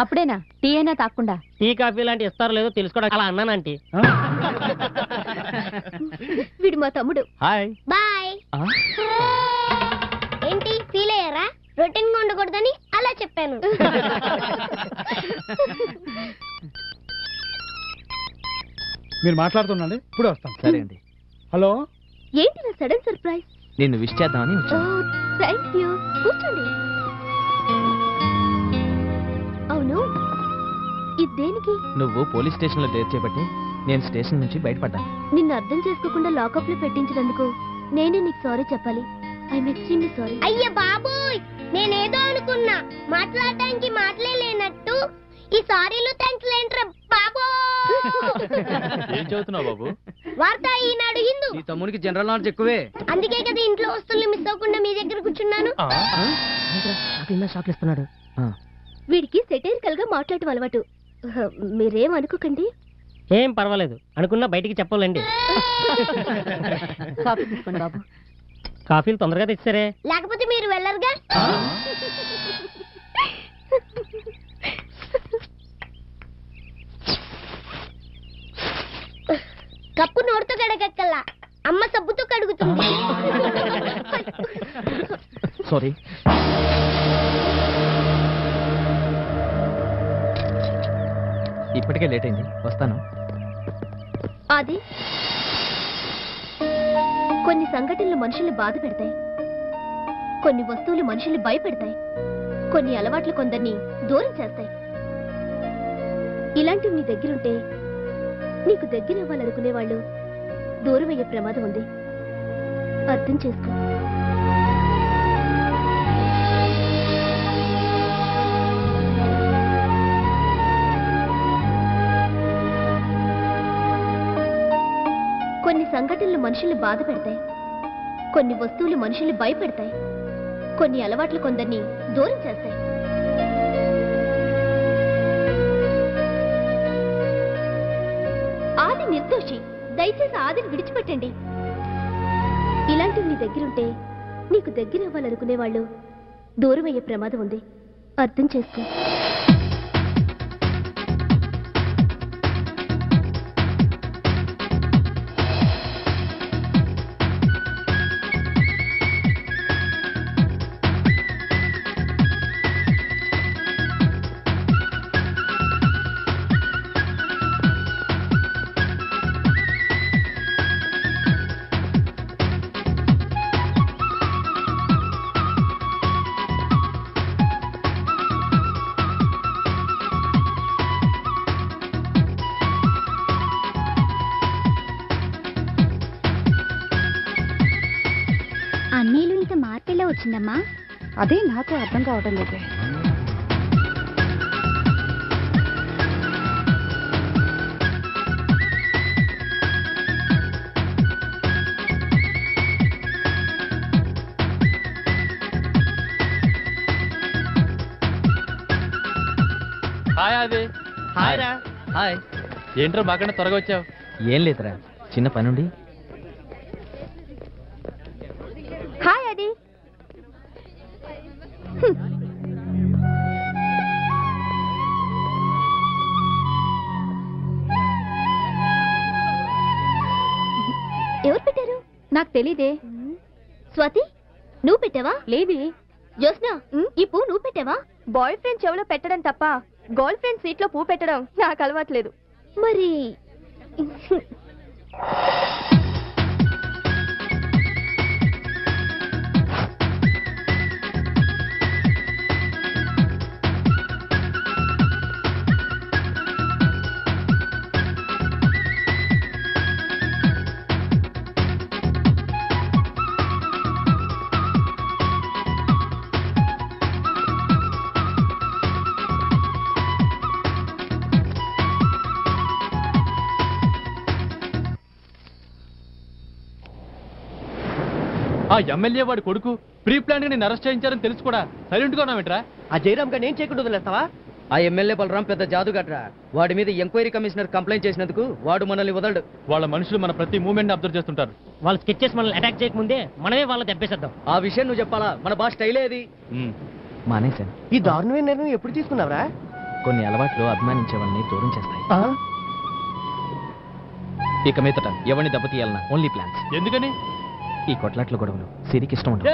అప్పుడేనా? టీ అయినా తాకుండా టీ కాఫీ లాంటి ఇస్తారో లేదో తెలుసుకోవడానికి అలా అన్నాను ఆంటీ. వీడు మా తమ్ముడు. హాయ్. బాయ్. ఏంటి ఫీల్ అయ్యారా? రొటీన్గా ఉండకూడదని అలా చెప్పాను. మీరు మాట్లాడుతుండండి ఇప్పుడు వస్తాం సరే అండి. హలో? ఏంటి నా సడన్ సర్ప్రైజ్? నిన్ను విష్ చేద్దామని థ్యాంక్ యూ. కూర్చోండి. ఇది దేనికి? నువ్వు పోలీస్ స్టేషన్లో డేర్ చేపట్టి నేను స్టేషన్ నుంచి బయటపడ్డాను. నిన్ను అర్థం చేసుకోకుండా లాకప్లో పెట్టించినందుకు నేనే నీకు సారీ చెప్పాలి. ఐఎమ్ ఎక్స్ట్రీమ్లీ సారీ అయ్య బాబోయ్! నేనేదో అనుకున్నా. మాట్లాడటానికి మాటలే లేనట్టు. ఈ సారీలు థ్యాంక్స్ లేంట్రా బాబో ఏం చదువుతున్నావు బాబు? వార్త ఈనాడు హిందూ. ఈ తమ్మునికి జనరల్ నాలెడ్జ్ ఎక్కువే. అందుకే కదా ఇంట్లో వస్తువులు మిస్ అవ్వకుండా మీ దగ్గర కూర్చున్నాను. వీడికి సెటైరికల్గా మాట్లాడటం అలవాటు. మీరేం అనుకోకండి ఏం పర్వాలేదు. అనుకున్నా బయటికి చెప్పాలండి. కాఫీ తీసుకోండి బాబు. కాఫీలు తొందరగా తెచ్చారే లేకపోతే మీరు వెళ్ళరుగా? కప్పు నోటితో కడగక్కల్లా అమ్మ సబ్బుతో కడుగుతుంది. సారీ. ఇప్పటికే లేట్ అయింది. వస్తాను. అది కొన్ని సంఘటనలు మనుషుల్ని బాధ పెడతాయి. కొన్ని వస్తువులు మనుషుల్ని భయపెడతాయి. కొన్ని అలవాట్లు కొందరిని దూరం చేస్తాయి. ఇలాంటివి నీ దగ్గరుంటే నీకు దగ్గర అవ్వాలనుకునే వాళ్ళు దూరం అయ్యే ప్రమాదం ఉంది. అర్థం చేసుకో. సంఘటనలు మనుషుల్ని బాధ పెడతాయి. కొన్ని వస్తువులు మనుషుల్ని భయపెడతాయి. కొన్ని అలవాట్లు కొందరిని దూరం చేస్తాయి. ఆది నిర్దోషి దయచేసి ఆదిని విడిచిపెట్టండి. ఇలాంటివి నీ దగ్గరుంటే నీకు దగ్గర అవ్వాలనుకునే వాళ్ళు దూరమయ్యే ప్రమాదం ఉంది. అర్థం చేసుకో. కావటం లేదు హాయ్ అది హాయ్. రా. హాయ్. ఏంట్రా బాగా త్వరగా వచ్చావు? ఏం లేదురా. చిన్న పనుండి నాకు తెలీదే. స్వాతి నువ్వు పెట్టావా? లేదే జ్యోత్స్న ఈ పువ్వు నువ్వు పెట్టావా? బాయ్ ఫ్రెండ్ చెవిలో పెట్టడం తప్ప గర్ల్ ఫ్రెండ్ సీట్లో పువ్వు పెట్టడం నాకు అలవాట్లేదు. మరి ఎమ్మెల్యే వాడి కొడుకు ప్రీ ప్లాన్గా నేను అరెస్ట్ చేయించారని తెలుసు కూడా. సైలెంట్గా ఉన్నావేంట్రా ఆ జయరామ్ గారిని ఏం చేయకుండా వదిలేస్తావా? ఆ ఎమ్మెల్యే బలరాం పెద్ద జాదుగట్రా వాడి మీద ఎంక్వైరీ కమిషనర్ కంప్లైంట్ చేసినందుకు వాడు మనల్ని వదలడు. వాళ్ళ మనుషులు మన ప్రతి మూమెంట్ అబ్జర్వ్ చేస్తుంటారు. వాళ్ళు స్కెచెస్ మనల్ని అటాక్ చేయకముందే మనమే వాళ్ళని దెబ్బేసేద్దాం. ఆ విషయం నువ్వు చెప్పాలా? మన బాస్ స్టైలే అది. మానేశాను. ఈ దారుణమైన నిర్ణయం ఎప్పుడు తీసుకున్నావురా? కొన్ని అలవాట్లు అభిమానించే వాళ్ళని దూరం చేస్తాయి. ఇక మీదట ఎవరిని దెబ్బతీయాలన్నా ఓన్లీ ప్లాన్స్ ఎందుకని? ఈ కొట్లాట్ల గొడవలు సిరికి ఇష్టం ఉండదు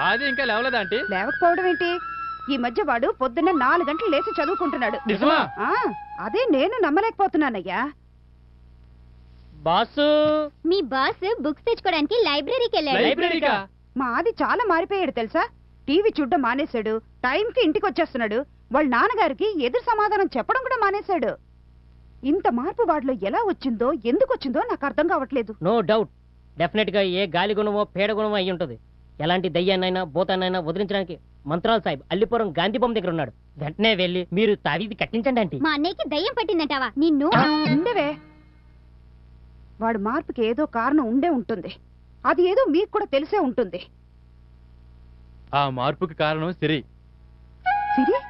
అది ఇంకా లేవలేదా లేవకపోవడం ఏంటి? ఈ మధ్య వాడు పొద్దున్న నాలుగు గంటలు లేచి చదువుకుంటున్నాడు. నిజమా? ఆ, అదే నేను నమ్మలేకపోతున్నానయ్యా. బాసు? మీ బాస్ బుక్స్ తెచ్చుకోవడానికి లైబ్రరీకి వెళ్ళాడు. మా ఆది చాలా మారిపోయాడు తెలుసా? టీవీ చూడ్డం మానేశాడు టైంకి ఇంటికి వచ్చేస్తున్నాడు వాళ్ళ నాన్నగారికి ఎదురు సమాధానం చెప్పడం కూడా మానేశాడు. ఇంత మార్పు వాడిలో ఎలా వచ్చిందో ఎందుకు వచ్చిందో నాకు అర్థం కావట్లేదు. No doubt. డెఫినెట్గా ఏ గాలి గుణమో పేడ గుణమో అయి ఉంటుంది. ఎలాంటి దయ్యాన్నైనా భూతాన్నైనా వదిలించడానికి మంత్రాల సాహిబ్ అల్లిపురం గాంధీ బొమ్మ దగ్గర ఉన్నాడు. వెంటనే వెళ్ళి మీరు తావీది కట్టించండి ఆంటీ. మా అన్నయ్యకి దయ్యం పట్టిందంటావా? నిన్ను? ఉండవే. వాడు మార్పుకి ఏదో కారణం ఉండే ఉంటుంది. అది ఏదో మీకు కూడా తెలిసే ఉంటుంది. ఆ మార్పుకి కారణం సిరి. సిరి?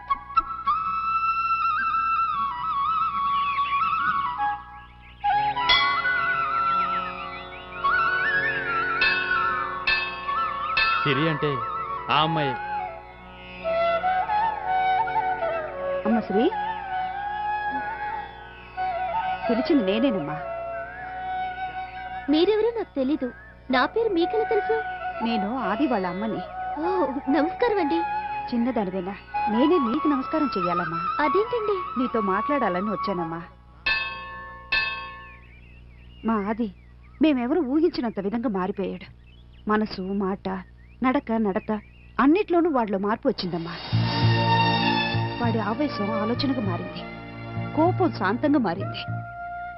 సిరి అంటే ఆ అమ్మాయి. అమ్మ శ్రీ పిలిచింది నేనేనమ్మా. మీరెవరో నాకు తెలీదు. నా పేరు మీకెలా తెలుసు? నేను ఆది వాళ్ళ అమ్మని. ఓ నమస్కారం అండి. చిన్నదానివేనా? నేనే నీకు నమస్కారం చెయ్యాలమ్మా. అదేంటండి? నీతో మాట్లాడాలని వచ్చానమ్మా. మా ఆది మేమెవరు ఊహించినంత విధంగా మారిపోయాడు. మనసు మాట నడక నడత అన్నిట్లోనూ వాడిలో మార్పు వచ్చిందమ్మా. వాడి ఆవేశం ఆలోచనగా మారింది. కోపం శాంతంగా మారింది.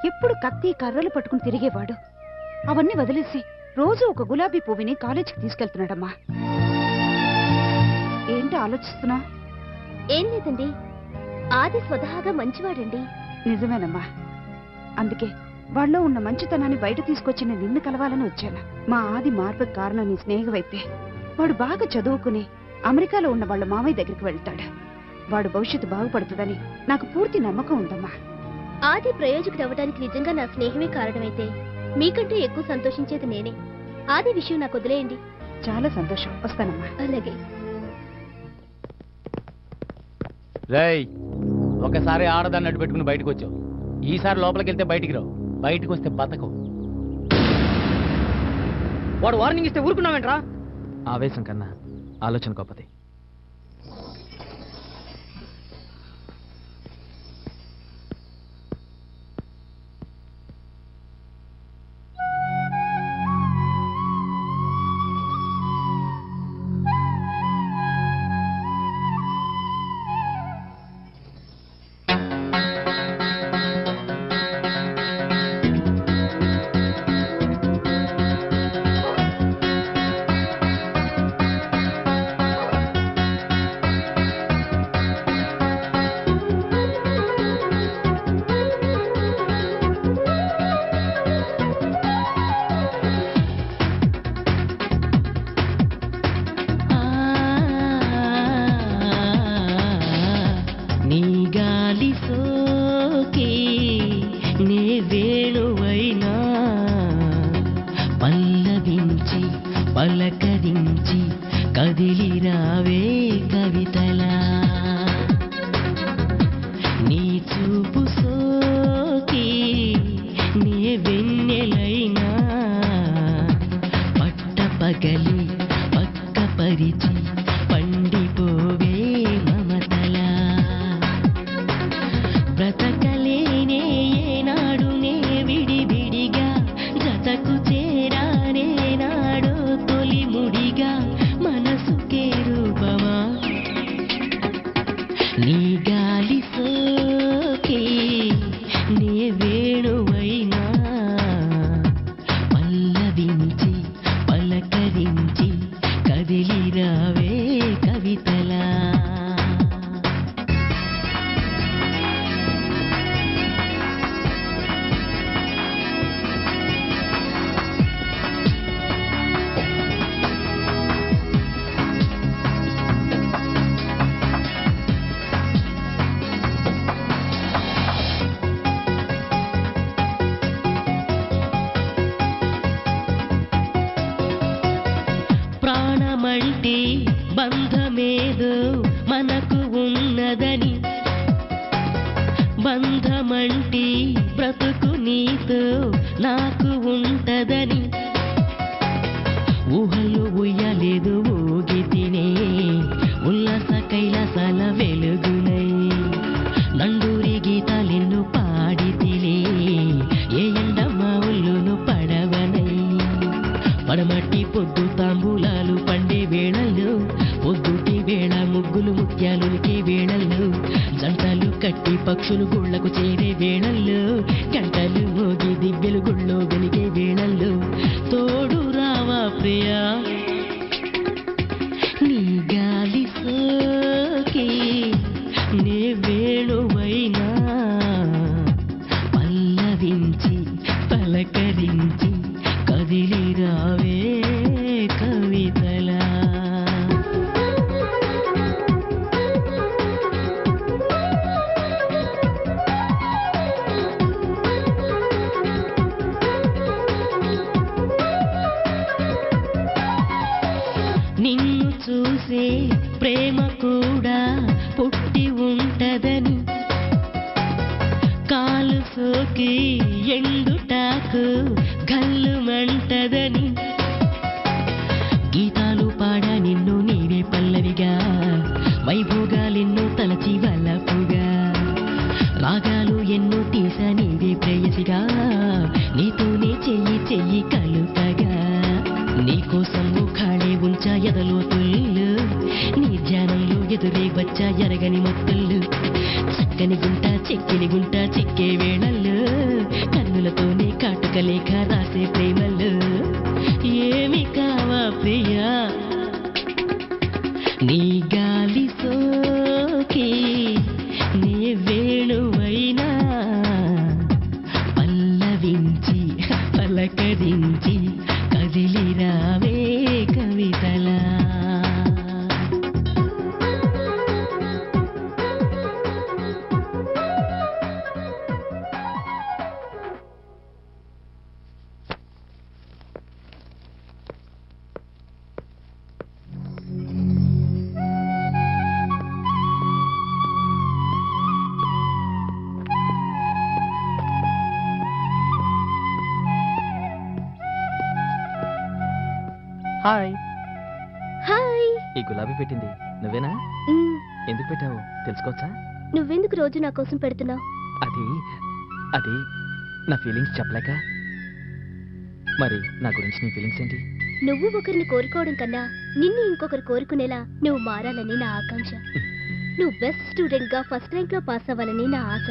ఎప్పుడు కత్తి కర్రలు పట్టుకుని తిరిగేవాడు. అవన్నీ వదిలేసి రోజు ఒక గులాబీ పువ్వుని కాలేజీకి తీసుకెళ్తున్నాడమ్మా. ఏంటి ఆలోచిస్తున్నా? ఏం లేదండి. ఆది స్వతహాగా మంచివాడండి. నిజమేనమ్మా. అందుకే వాళ్ళలో ఉన్న మంచితనాన్ని బయట తీసుకొచ్చిన నిన్ను కలవాలని వచ్చాను. మా ఆది మార్పుకి కారణం నీ స్నేహమైతే వాడు బాగా చదువుకుని అమెరికాలో ఉన్న వాళ్ళ మామయ్య దగ్గరికి వెళ్తాడు. వాడు భవిష్యత్తు బాగుపడుతుందని నాకు పూర్తి నమ్మకం ఉందమ్మా. ఆది ప్రయోజకుడు అవ్వడానికి నిజంగా నా స్నేహమే కారణమైతే మీకంటే ఎక్కువ సంతోషించేది నేనే. ఆది విషయం నాకు వదిలేయండి. చాలా సంతోషం. వస్తానమ్మా. అలాగే. రేయ్ ఒకసారి ఆడదాన్ని అడ్డు పెట్టుకుని బయటకు వచ్చావు ఈసారి లోపలికి వెళ్తే బయటికి రావు. బయటికి వస్తే బతకవు. వాడు వార్నింగ్ ఇస్తే ఊరుకున్నావేంట్రా? ఆవేశం కన్నా ఆలోచన గొప్పది. yeah. రోజు నా కోసం పెడుతున్నావు? అది అది నా ఫీలింగ్స్ చెప్పలేక? మరి నా గురించి నీ ఫీలింగ్స్ ఏంటి? నువ్వు ఒకరిని కోరుకోవడం కన్నా నిన్ను ఇంకొకరు కోరుకునేలా నువ్వు మారాలని నా ఆకాంక్ష. నువ్వు బెస్ట్ స్టూడెంట్గా ఫస్ట్ ర్యాంక్లో పాస్ అవ్వాలని నా ఆశ.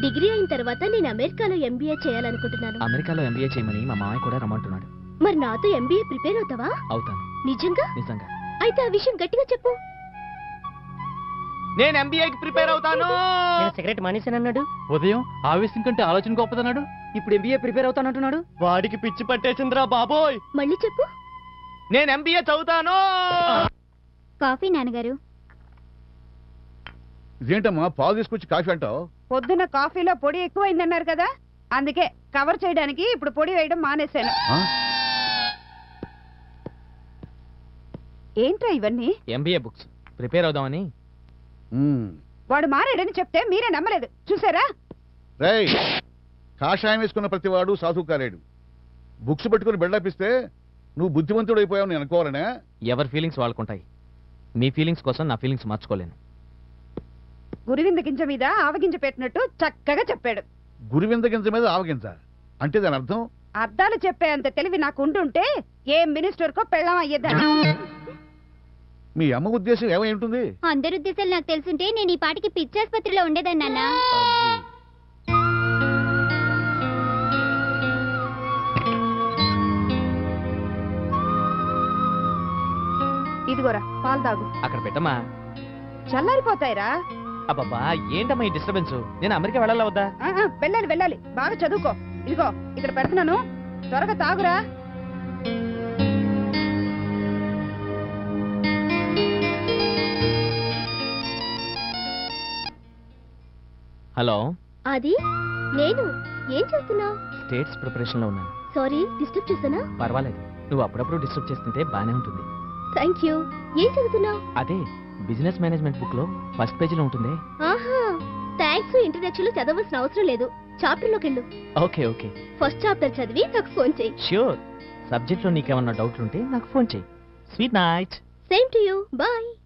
డిగ్రీ అయిన తర్వాత నేను అమెరికాలో ఎంబీఏ చేయాలనుకుంటున్నాను. అమెరికాలో ఎంబీఏ చేయమని మా మామయ్య కూడా రమ్మంటున్నాడు. మరి నాతో ఎంబీఏ ప్రిపేర్ అవుతావా? అవుతాను. నిజంగా? నిజంగా. అయితే ఆ విషయం గట్టిగా చెప్పు. నేను ఎంబీఏకి ప్రిపేర్ అవుతాను. సిగరెట్ మానేసానన్నాడు ఉదయం ఆవేశం కంటే ఆలోచన గొప్పదన్నాడు. ఇప్పుడు ఎంబీఏ ప్రిపేర్ అవుతానంటున్నాడు. వాడికి పిచ్చి పట్టేసిందిరా బాబోయ్. మళ్ళీ చెప్పు. నేను ఎంబీఏ చదువుతాను. కాఫీ నాన్నగారు. ఇదేంటమ్మా పాలు తీసుకొచ్చి కాఫీ అంటావు? పొద్దున కాఫీలో పొడి ఎక్కువైందన్నారు కదా అందుకే కవర్ చేయడానికి ఇప్పుడు పొడి వేయడం మానేశాను. ఏంట్రా ఇవన్నీ? ఎంబీఏ బుక్స్ ప్రిపేర్ అవుదామని వాడు మారాడని చెప్తే మీరే నమ్మలేదు. చూసారా? రేయ్ కాషాయం వేసుకున్న ప్రతివాడు సాధువు కాలేడు బుక్స్ పట్టుకుని బెళ్ళపిస్తే నువ్వు బుద్ధిమంతుడు అయిపోయావు నేను అనుకోవాలనే? ఎవరి ఫీలింగ్స్ వాళ్ళకుంటాయి. మీ ఫీలింగ్స్ కోసం నా ఫీలింగ్స్ మార్చుకోలేను. గురివింద గింజ మీద ఆవగింజ పెట్టినట్టు చక్కగా చెప్పాడు. గురివింద గింజ మీద ఆవగింజ అంటే దాని అర్థం? అర్థాలు చెప్పే అంత తెలివి నాకు ఉండుంటే ఏ మినిస్టర్ కో పెళ్ళం అయ్యేదాన్ని. మీ అమ్మ ఉద్దేశం ఏమై ఉంటుంది? అందరి ఉద్దేశాలు నాకు తెలుసుంటే నేను ఈ పాటికి పిచ్చాసుపత్రిలో ఉండేదాన్ని నాన్న. ఇదిగోరా పాలు తాగు. అక్కడ పెట్టమ్మా. చల్లారిపోతాయిరా. అబ్బబ్బా ఏంటమ్మా ఈ డిస్టర్బెన్స్ నేను అమెరికా వెళ్ళాలా వద్దా? ఆ, ఆ, వెళ్ళాలి వెళ్ళాలి. బాగా చదువుకో. ఇదిగో ఇక్కడ పెడుతున్నాను. త్వరగా తాగురా. హలో. అది నేను ఏం చేస్తున్నావు? స్టేట్స్ ప్రిపరేషన్లో ఉన్నాను. సారీ డిస్టర్బ్ చేశానా? పర్వాలేదు. నువ్వు అప్పుడప్పుడు డిస్టర్బ్ చేస్తుంటే బానే ఉంటుంది. Thank you. ఏం చదువుతున్నావు? అదే బిజినెస్ మేనేజ్మెంట్ బుక్లో ఫస్ట్ పేజీలో ఉంటుంది. ఆహా థ్యాంక్స్ ఇంట్రడక్షన్లో చదవాల్సిన అవసరం లేదు. చాప్టర్లోకి వెళ్ళు. Okay okay. ఫస్ట్ చాప్టర్ చదివి నాకు ఫోన్ చేయి. ష్యూర్. సబ్జెక్ట్లో నీకేమన్నా డౌట్లు ఉంటే నాకు ఫోన్ చేయి. Sweet night. Same to you. Bye.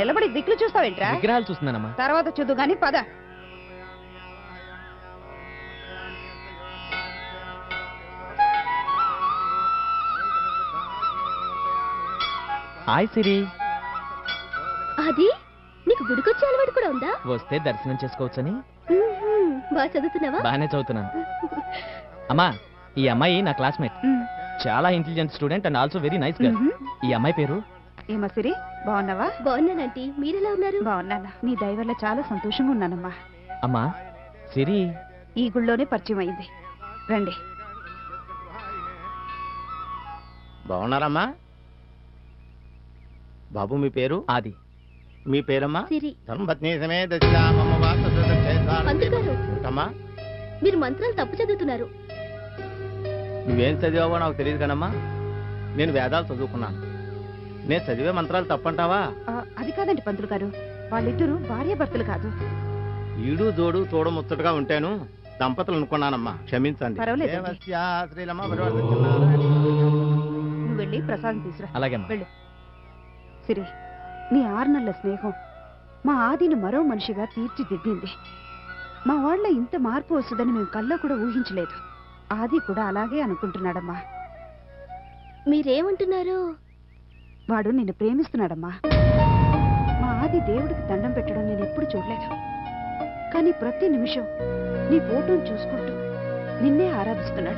నిలబడి దిక్కులు చూస్తావేంట్రా? విగ్రహాలు చూస్తున్నానమ్మా. తర్వాత చూద్దు గాని పద. హాయ్ సిరి. అది నీకు గుడికొచ్చే అలవాటు కూడా ఉందా? వస్తే దర్శనం చేసుకోవచ్చని. బాగా చదువుతున్నావా? బాగానే చదువుతున్నాను. అమ్మా ఈ అమ్మాయి నా క్లాస్మేట్. చాలా intelligent student and also very nice girl. ఈ అమ్మాయి పేరు? ఏమా సిరి? బాగున్నావా? బాగున్నానంటీ మీరెలా ఉన్నారు? బాగున్నాను. నీ దయ వల్ల చాలా సంతోషంగా ఉన్నానమ్మా. అమ్మా సిరి. ఈ గుళ్ళోనే పరిచయం అయింది. రండి. బాగున్నారమ్మా? బాబు మీ పేరు? ఆది. మీ పేరమ్మా? సిరి. ధర్మపత్ని సమేత పంతులు గారు మీరు మంత్రాలు తప్పు చదువుతున్నారు. నువ్వేం చదివావో నాకు తెలియదు కదమ్మా. నేను వేదాలు చదువుకున్నాను. నేను చదివే మంత్రాలు తప్పంటావా? ఆ, అది కాదండి పంతులు గారు. వాళ్ళిద్దరూ భార్యాభర్తలు కాదు. ఈడు జోడు తోడు ముచ్చటగా ఉంటాను. దంపతులు అనుకున్నానమ్మా. క్షమించండి. దేవస్య. నువ్వు వెళ్ళి ప్రసాదం తీసురా. అలాగేమ్మా. వెళ్ళు. సిరి నీ ఆరు నెలల స్నేహం మా ఆదిని మరో మనిషిగా తీర్చిదిద్దింది. మా వాళ్ళ ఇంత మార్పు వస్తుందని మేము కల్లో కూడా ఊహించలేదు. ఆది కూడా అలాగే అనుకుంటున్నాడమ్మా. మీరేమంటున్నారు? వాడు నిన్ను ప్రేమిస్తున్నాడమ్మా. మా ఆది దేవుడికి దండం పెట్టడం నేను ఎప్పుడు చూడలేదు. కానీ ప్రతి నిమిషం నీ ఫోటోను చూసుకుంటూ నిన్నే ఆరాధిస్తున్నాడు.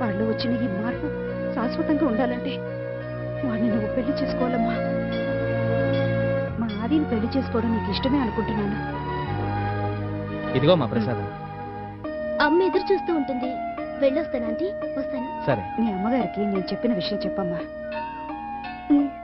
వాళ్ళు వచ్చిన ఈ మార్పు శాశ్వతంగా ఉండాలంటే వాడిని నువ్వు పెళ్ళి చేసుకోవాలమ్మా. మా ఆదిని పెళ్ళి చేసుకోవడం నీకు ఇష్టమే అనుకుంటున్నాను. ఇదిగో మా ప్రసాదం. అమ్మ ఎదురు చూస్తూ ఉంటుంది. వెళ్ళొస్తానంటీ వస్తాను. సరే. నీ అమ్మగారికి నేను చెప్పిన విషయం చెప్పమ్మా. Mm.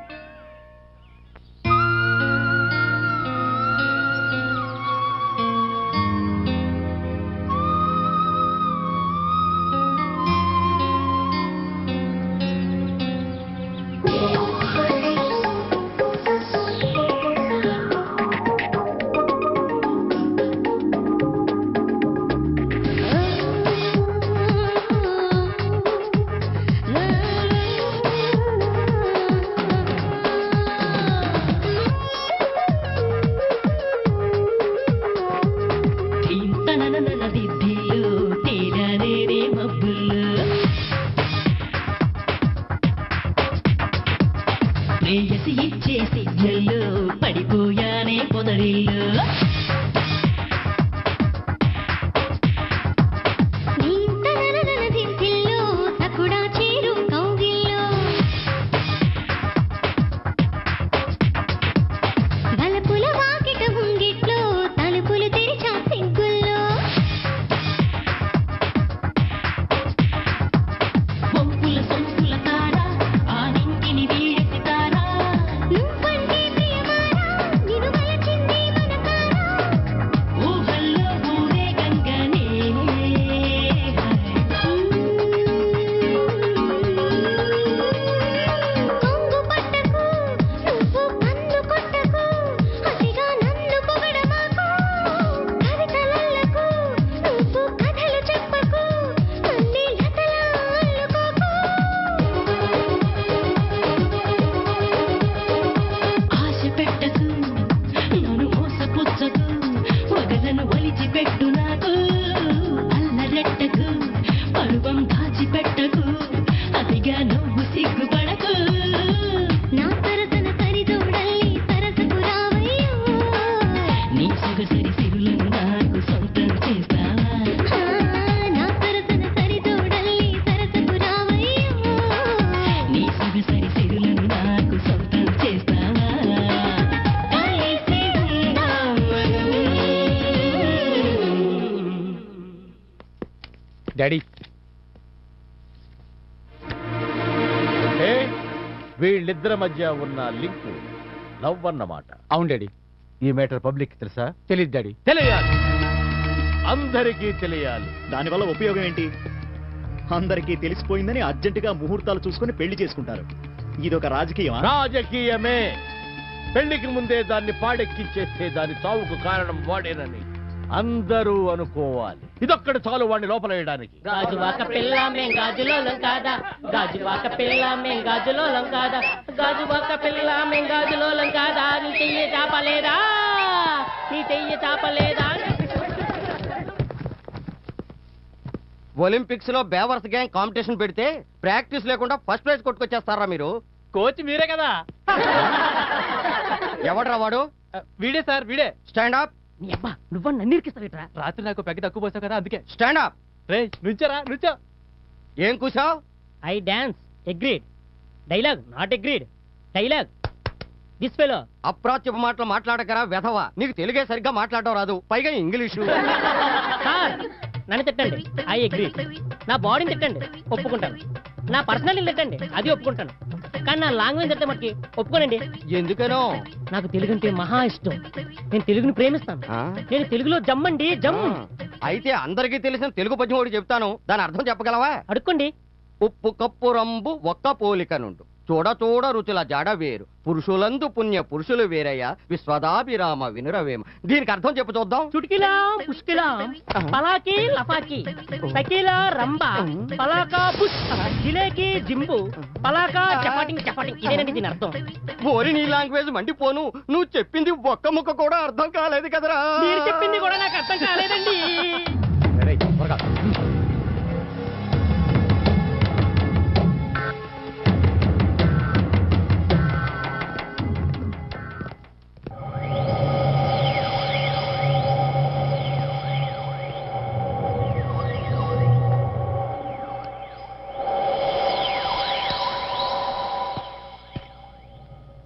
వీళ్ళిద్దరి మధ్య ఉన్న లింక్ లవ్ అన్నమాట అవును డాడీ. ఈ మేటర్ పబ్లిక్ తెలుసా? తెలియదు డాడీ. తెలియాలి. అందరికీ తెలియాలి. దానివల్ల ఉపయోగం ఏంటి? అందరికీ తెలిసిపోయిందని అర్జెంటుగా ముహూర్తాలు చూసుకొని పెళ్ళి చేసుకుంటారు. ఇదొక రాజకీయం రాజకీయమే. పెళ్ళికి ముందే దాన్ని పాడెక్కించేస్తే దాని చావుకు కారణం వాడేనని. అందరూ అనుకోవాలి. ఇదొక్కటి చాలు వాడిని లోపల వేయడానికి గాజువాక పిల్ల మేం గాజులోలం కాదా? గాజువాక పిల్ల మేం గాజులోలం కాదా? గాజువాక పిల్ల మేం గాజులోలం కాదా? నీ చెయ్య చాపలేదా? నీ చెయ్య చాపలేదా? ఒలింపిక్స్లో బేవర్స్ గ్యాంగ్ కాంపిటీషన్ పెడితే ప్రాక్టీస్ లేకుండా ఫస్ట్ ప్రైజ్ కొట్టుకొచ్చేస్తారా మీరు? కోచ్ మీరే కదా. ఎవడ్రా వాడు? వీడే సార్ వీడే. Stand up. నీ అబ్బా నువ్వు నన్ను ఇరికిస్తావేట్రా రాత్రి నాకు పెద్ద తక్కువ పోసావు కదా అందుకే. స్టాండ్ అప్ రే నుంచోరా నుంచో. ఏం కూసావు? I don't agreed dialogue not agreed dialogue. This fellow అప్రాచ్యపు మాటలు మాట్లాడకరా వెధవ. నీకు తెలుగే సరిగ్గా మాట్లాడడం రాదు పైగా ఇంగ్లీషు. సార్ నన్ను తిట్టండి. ఐ అగ్రీ నా బాడీని తిట్టండి. ఒప్పుకుంటాను. నా పర్సనాలిటీ తిట్టండి అది ఒప్పుకుంటాను. కానీ నా లాంగ్వేజ్ తిట్టే మటుకి ఒప్పుకోనండి. ఎందుకనో? నాకు తెలుగు అంటే మహా ఇష్టం. నేను తెలుగుని ప్రేమిస్తాను. నేను తెలుగులో జమ్మండి జమ్. అయితే అందరికీ తెలిసిన తెలుగు పద్యం ఒకటి చెప్తాను. దాని అర్థం చెప్పగలవా? అడుక్కోండి. ఉప్పు కప్పు రంబు ఒక్క పోలిక నుండు. చూడ చూడ రుచుల జాడ వేరు. పురుషులందు పుణ్య పురుషులు వేరయ్య. విశ్వదాభిరామ వినురవేమ. దీనికి అర్థం చెప్పు చూద్దాం. చుటికిలా పుష్కిలాం పలాకి సకిలా రంబ పలాకా పుష్ జిలేకి జింబు పలాకా చపాటింగ్ చపాటింగ్ ఇదేనండి దీని అర్థం. ఓరి నీ లాంగ్వేజ్ మండిపోను. నువ్వు చెప్పింది ఒక్క ముక్క కూడా అర్థం కాలేదు కదరా. మీరు చెప్పింది కూడా నాకు అర్థం కాలేదండి.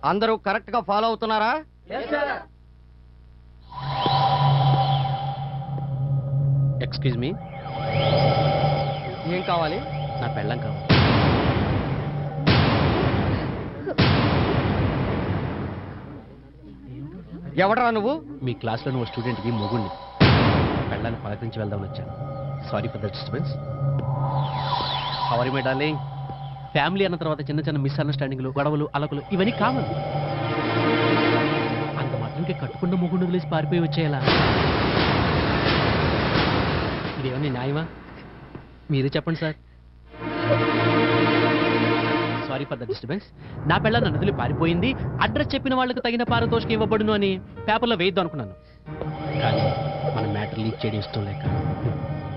అందరూ కరెక్ట్గా ఫాలో అవుతున్నారా? ఎక్స్క్యూజ్ మీ ఏం కావాలి? నా పెళ్ళం కావాలి. ఎవడరా నువ్వు? మీ క్లాస్లో నువ్వు స్టూడెంట్కి మొగుండి పెళ్ళాన్ని పలకరించి వెళ్దామని వచ్చాను. సారీ ఫర్ ద డిస్టర్బెన్స్ హవరి మై డార్లింగ్ ఫ్యామిలీ అన్న తర్వాత చిన్న చిన్న మిస్అండర్స్టాండింగ్లు గొడవలు అలకులు ఇవన్నీ కామన్. అంత మాత్రంకి కట్టుకున్న ముగ్గుండు వదిలేసి పారిపోయి వచ్చేయాలా? ఇదేమన్నా న్యాయమా? మీరే చెప్పండి sir. Sorry for the disturbance నా పిల్ల నన్ను వదిలి పారిపోయింది. అడ్రస్ చెప్పిన వాళ్ళకి తగిన పారితోషికం ఇవ్వబడును అని పేపర్లో వేయద్దు అనుకున్నాను. కానీ మన మ్యాటర్ లీక్ చేయడం ఇష్టం లేక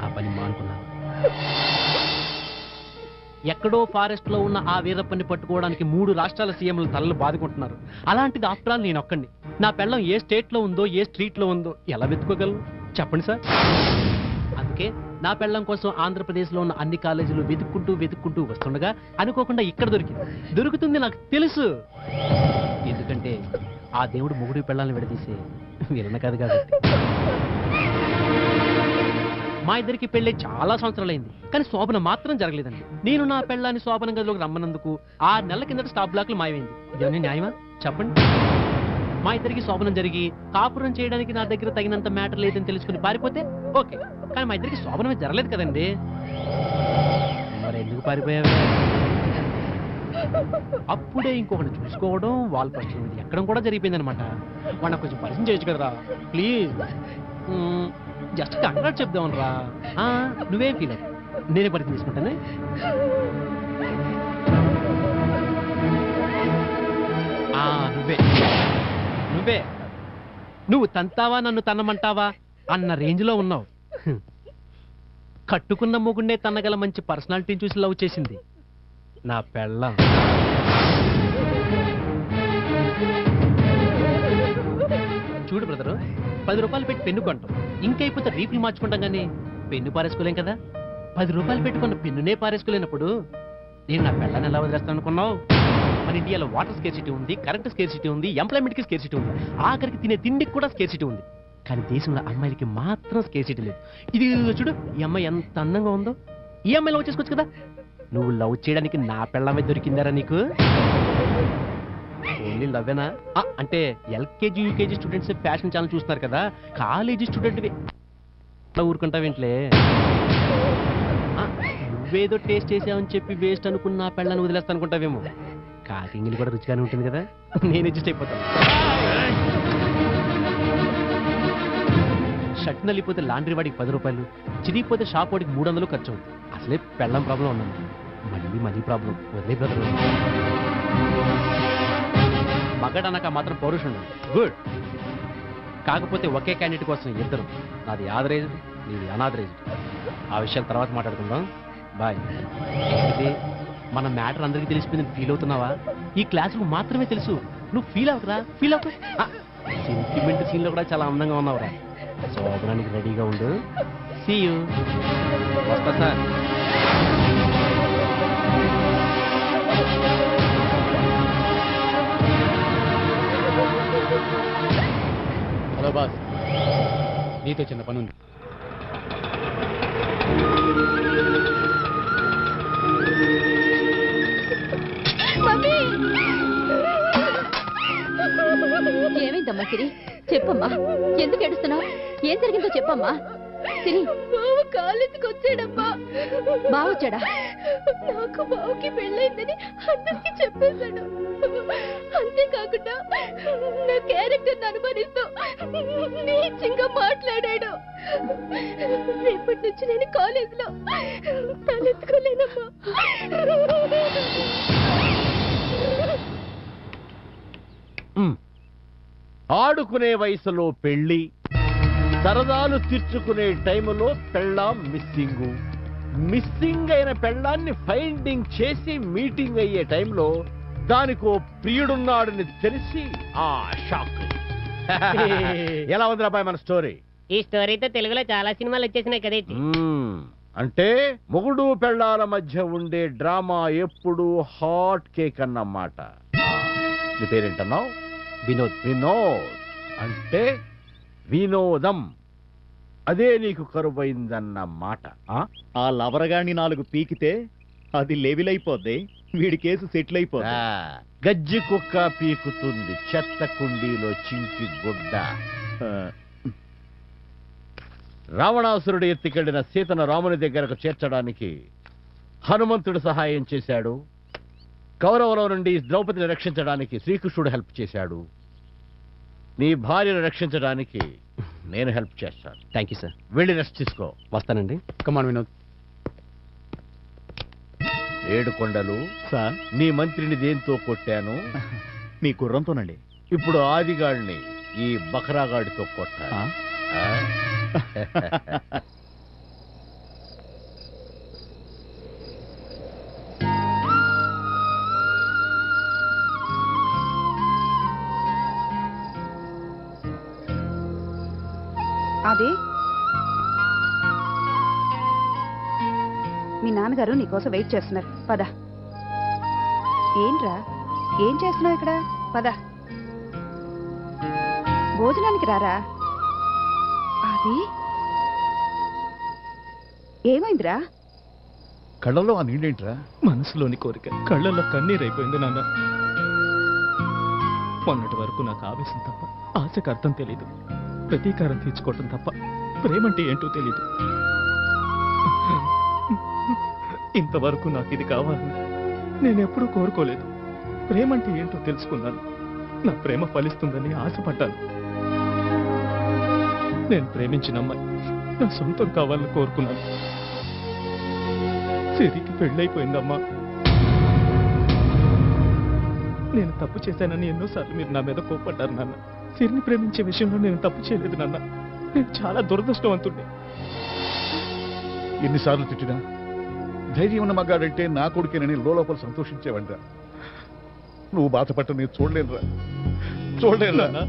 ఆ పని మానుకున్నాను. ఎక్కడో ఫారెస్ట్లో ఉన్న ఆ వీరప్పని పట్టుకోవడానికి మూడు రాష్ట్రాల సీఎంలు తలలు బాదుకుంటున్నారు. అలాంటిది ఆఫ్టర్ ఆల్ నేను ఒక్కడిని నా పెళ్ళం ఏ స్టేట్లో ఉందో ఏ స్ట్రీట్లో ఉందో ఎలా వెతుకోగలను? చెప్పండి సార్. అందుకే నా పెళ్ళం కోసం ఆంధ్రప్రదేశ్లో ఉన్న అన్ని కాలేజీలు వెతుక్కుంటూ వెతుక్కుంటూ వస్తుండగా అనుకోకుండా ఇక్కడ దొరికింది. దొరుకుతుంది నాకు తెలుసు. ఎందుకంటే ఆ దేవుడు మొగుడు పెళ్ళాలను విడదీసే విలన కాదు కాబట్టి. మా ఇద్దరికి పెళ్ళి చాలా సంవత్సరాలైంది. కానీ శోభన మాత్రం జరగలేదండి. నేను నా పెళ్ళాన్ని శోభన గదిలోకి రమ్మన్నందుకు ఆ నెలల కిందట స్టాప్ బ్లాక్లు మాయమైంది. ఇవన్నీ న్యాయమా? చెప్పండి. మా ఇద్దరికి శోభనం జరిగి కాపురం చేయడానికి నా దగ్గర తగినంత మ్యాటర్ లేదని తెలుసుకుని పారిపోతే ఓకే. కానీ మా ఇద్దరికి శోభనమే జరగలేదు కదండి. మరి ఎందుకు పారిపోయావు? అప్పుడే ఇంకొకటి చూసుకోవడం వాళ్ళ పరిస్థితి ఎక్కడం కూడా జరిగిపోయింది అనమాట వాడిని కొంచెం పరిచయం చేయొచ్చు కదరా. ప్లీజ్. జస్ట్ కంగ్రాట్ చెప్దాం రా. ఆ, నువ్వేం ఫీల్ అవ్వు నేనే పరిచయం తీసుకుంటానే? ఆ, నువ్వే. నువ్వే. నువ్వు తంతావా నన్ను తన్నమంటావా అన్న రేంజ్లో ఉన్నావు. కట్టుకున్న మొగుండే తన్నగల మంచి పర్సనాలిటీని చూసి లవ్ చేసింది. నా పెళ్ళం. చూడు బ్రదరు పది రూపాయలు పెట్టి పెన్ను కొంటాం. ఇంకైపోతే రీఫిల్ మార్చుకుంటాం కానీ పెన్ను పారేసుకోలేం కదా. పది రూపాయలు పెట్టుకున్న పెన్నునే పారేసుకోలేనప్పుడు నేను నా పెళ్ళని ఎలా వదిలేస్తాను అనుకున్నావు? మన ఇండియాలో వాటర్ స్కేర్సిటీ ఉంది కరెంట్ స్కేర్సిటీ ఉంది ఎంప్లాయ్మెంట్కి స్కేర్సిటీ ఉంది. ఆఖరికి తినే తిండికి కూడా స్కేర్సిటీ ఉంది. కానీ దేశంలో అమ్మాయిలకి మాత్రం స్కేర్సిటీ లేదు. ఇది చూడు ఈ అమ్మాయి ఎంత అందంగా ఉందో. ఈ అమ్మాయి లవ్ చేసుకోవచ్చు కదా. నువ్వు లవ్ చేయడానికి నా పెళ్ళమే దొరికిందారా నీకు? ఓన్లీ లవ్వేనా? ఆ, అంటే LKG UKG students fashion channel చూస్తున్నారు కదా కాలేజీ స్టూడెంట్ అట్లా ఊరుకుంటావేంట్లే? ఆ, నువ్వేదో టేస్ట్ చేసావని చెప్పి వేస్ట్ అనుకున్న పెళ్ళని వదిలేస్తా అనుకుంటావేమో కాకింగిని కూడా రుచిగానే ఉంటుంది కదా? నేను అడ్జస్ట్ అయిపోతాను. షట్ నలిపోతే లాండ్రీ వాడికి పది రూపాయలు చిరిగిపోతే షాప్ వాడికి మూడు వందలు ఖర్చు అవుతుంది. అసలే పెళ్ళం ప్రాబ్లం ఉన్నాను మళ్ళీ మనీ ప్రాబ్లం. వదిలే బ్రదర్. మగడనక మాత్రం పౌరుషుడు. గుడ్. కాకపోతే ఒకే క్యాండిడేట్ కోసం ఇద్దరు. నాది ఆథరైజ్డ్ నీది అనాథరైజ్డ్. ఆ విషయాలు తర్వాత మాట్లాడుకుందాం. బాయ్. ఇది మన మ్యాటర్ అందరికీ తెలిసిపోయింది ఫీల్ అవుతున్నావా? ఈ క్లాసుకు మాత్రమే తెలుసు. నువ్వు ఫీల్ అవుతురా ఫీల్ అవుతా సెంటిమెంట్ సీన్లో కూడా చాలా అందంగా ఉన్నావురా. శోభనానికి రెడీగా ఉండు. సీ యూ వస్తా సార్. హలో బాస్ నీతో చిన్న పని ఉంది ఏమైందమ్మా సిరి చెప్పమ్మా. ఎందుకు ఏడుస్తున్నావు? ఏం జరిగిందో చెప్పమ్మా. సిరి బావ కాలేజీకి వచ్చాడమ్మా బావ వచ్చాడా? నాకు బావకి పెళ్ళైందని అందరికి చెప్పేశాడు. అంతేకాకుండా నా క్యారెక్టర్ అనుమానిస్తూ నీచంగా మాట్లాడాడు. రేపటి నుంచి నేను కాలేజీలో తలెత్తుకోలేనమ్మా ఆడుకునే వయసులో పెళ్ళి సరదాలు తీర్చుకునే టైములో పెళ్ళాం మిస్సింగ్. మిస్సింగ్ అయిన పెళ్ళాన్ని ఫైండింగ్ చేసి మీటింగ్ అయ్యే టైంలో దానికో ప్రియుడున్నాడని తెలిసి ఆ షాక్. ఎలా ఉంది అబ్బాయి మన స్టోరీ? ఈ స్టోరీతో తెలుగులో చాలా సినిమాలు వచ్చేసినాయి కదేంటి మ్మ్. అంటే మొగుడు పెళ్ళాల మధ్య ఉండే డ్రామా ఎప్పుడు హాట్ కేక్ అన్నమాట. నీ పేరేంటన్నావు? వినోద్. వినోద్. అంటే వినోదం. అదే నీకు కరువైందన్నమాట ఆ? ఆ లవరగాన్ని నాలుగు పీకితే అది లెవిలైపోద్ది. వీడి కేసు సెటిల్ అయిపోద్ది గజ్జి కుక్క పీకుతుంది చెత్త కుండీలో చింకి గుడ్డ. రావణాసురుడు ఎత్తికెళ్ళిన సీతను రాముని దగ్గరకు చేర్చడానికి హనుమంతుడు సహాయం చేశాడు. కౌరవుల నుండి ద్రౌపదిని రక్షించడానికి శ్రీకృష్ణుడు హెల్ప్ చేశాడు. నీ భార్యను రక్షించడానికి నేను హెల్ప్ చేస్తాను. థ్యాంక్ యూ సార్ వెళ్ళి రెస్ట్ తీసుకో. వస్తానండి. కమాన్ వినోద్ ఏడు కొండలు సార్. నీ మంత్రిని దేంతో కొట్టాను? మీ గుర్రంతోనండి. ఇప్పుడు ఆదిగాడిని ఈ బకరాగాడితో కొట్టాలి. అది? మీ నాన్నగారు నీకోసం వెయిట్ చేస్తున్నారు. పద. ఏంట్రా? ఏం చేస్తున్నావు ఇక్కడ? పద. భోజనానికి రారా? అది? ఏమైందిరా? కళ్ళలో ఆ నీళ్ళేంట్రా? మనసులోని కోరిక. కళ్ళల్లో కన్నీరైపోయింది నాన్న. మొన్నటి వరకు నాకు ఆవేశం తప్ప ఆశకు అర్థం తెలీదు. ప్రతీకారం తీర్చుకోవటం తప్ప ప్రేమంటే ఏంటో తెలీదు. ఇంతవరకు నాకు ఇది కావాలని నేను ఎప్పుడూ కోరుకోలేదు. ప్రేమంటే ఏంటో తెలుసుకున్నాను. నా ప్రేమ ఫలిస్తుందని ఆశపడ్డాను. నేను ప్రేమించిన అమ్మాయి. నా సొంతం కావాలని కోరుకున్నాను. సిరికి పెళ్ళైపోయిందమ్మా. నేను తప్పు చేశానని ఎన్నోసార్లు మీరు నా మీద కోప్పడ్డారు నాన్న. సిరిని ప్రేమించే విషయంలో నేను తప్పు చేయలేదు నాన్న. నేను చాలా దురదృష్టవంతుడిని ఎన్నిసార్లు తిట్టినా? ధైర్యం ఉన్న మగాడంటే నా కొడుకేనని లోపల సంతోషించేవంట నువ్వు బాధపట్ట నేను చూడలేనురా. చూడలేనురా.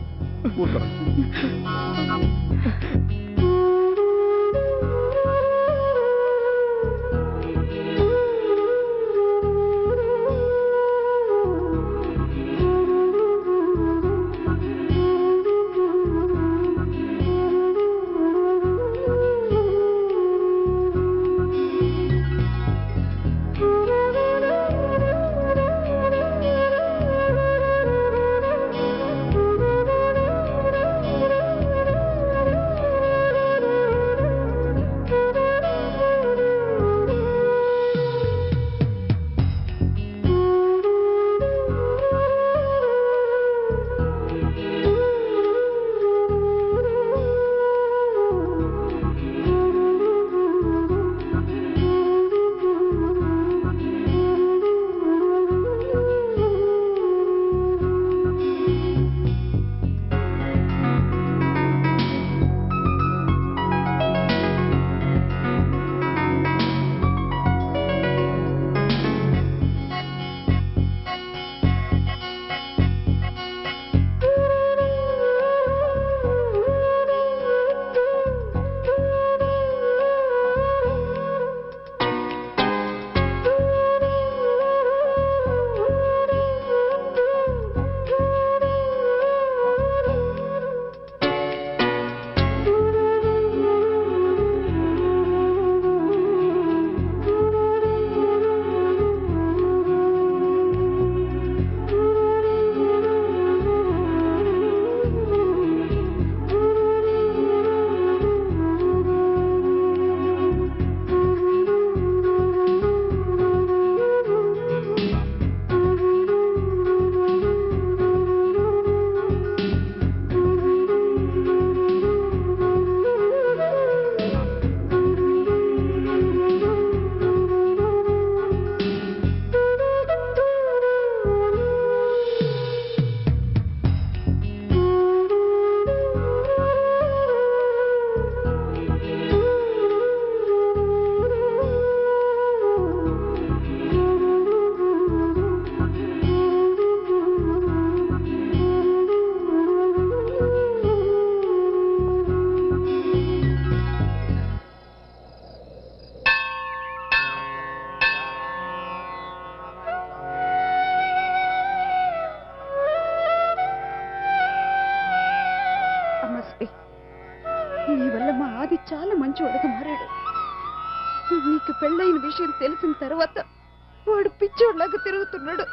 తిరుగుతున్నాడు.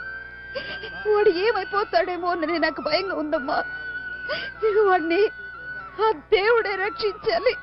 వాడు ఏమైపోతాడేమో అని నాకు భయంగా ఉందమ్మా. వాడిని ఆ దేవుడే రక్షించాలి.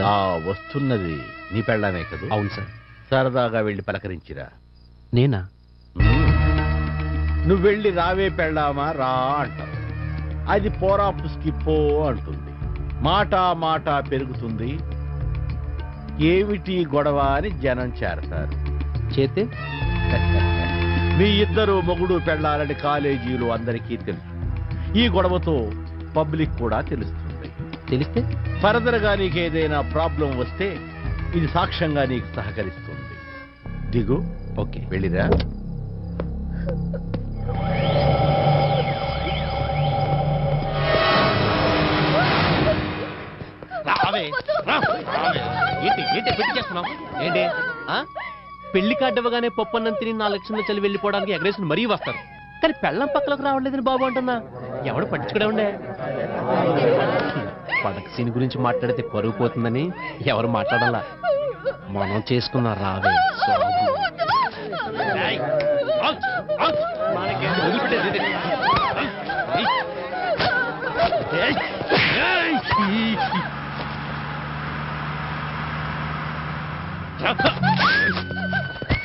ఆ వస్తున్నది నీ పెళ్ళామే కదా? అవును సార్. సరదాగా వెళ్ళి పలకరించిరా. నేనా? నువ్వు వెళ్ళి రావే పెళ్ళామా రా అంటావు. అది పోరా పుస్కిపో అంటుంది. మాట మాట పెరుగుతుంది. ఏమిటి గొడవ అని జనం చేరతారు. చేతే? మీ ఇద్దరు మొగుడు పెళ్ళాలని కాలేజీలు అందరికీ తెలుసు. ఈ గొడవతో పబ్లిక్ కూడా తెలుస్తుంది. తెలిస్తే? ఫర్దర్గా నీకు ఏదైనా ప్రాబ్లం వస్తే ఇది సాక్ష్యంగా నీకు సహకరిస్తుంది. దిగు. ఓకే. వెళ్ళిరా. రావే. రా, రావే. ఏంటి ఏంటి పెట్టి చేస్తున్నావు? ఏంటి? ఆ? పెళ్ళి కార్డు ఇవ్వగానే పప్పన్నం తిని నా లక్ష్యంలో చలి వెళ్ళిపోవడానికి ఎగరేసిన మరీ వస్తారు. కానీ పెళ్ళం పక్కలకు రావట్లేదని బాబు అంటున్నా. ఎవడు పట్టించుకునే ఉండే పడక సీన్ గురించి మాట్లాడితే పరుగు పోతుందని ఎవరు మాట్లాడాలా? మనం చేసుకున్న రావే. సాగు.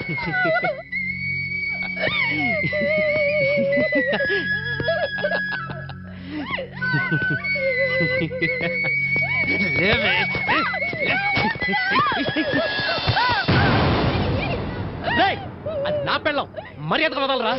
లేవే. రేయ్, అది నా పెళ్ళం మర్యాద వదలరా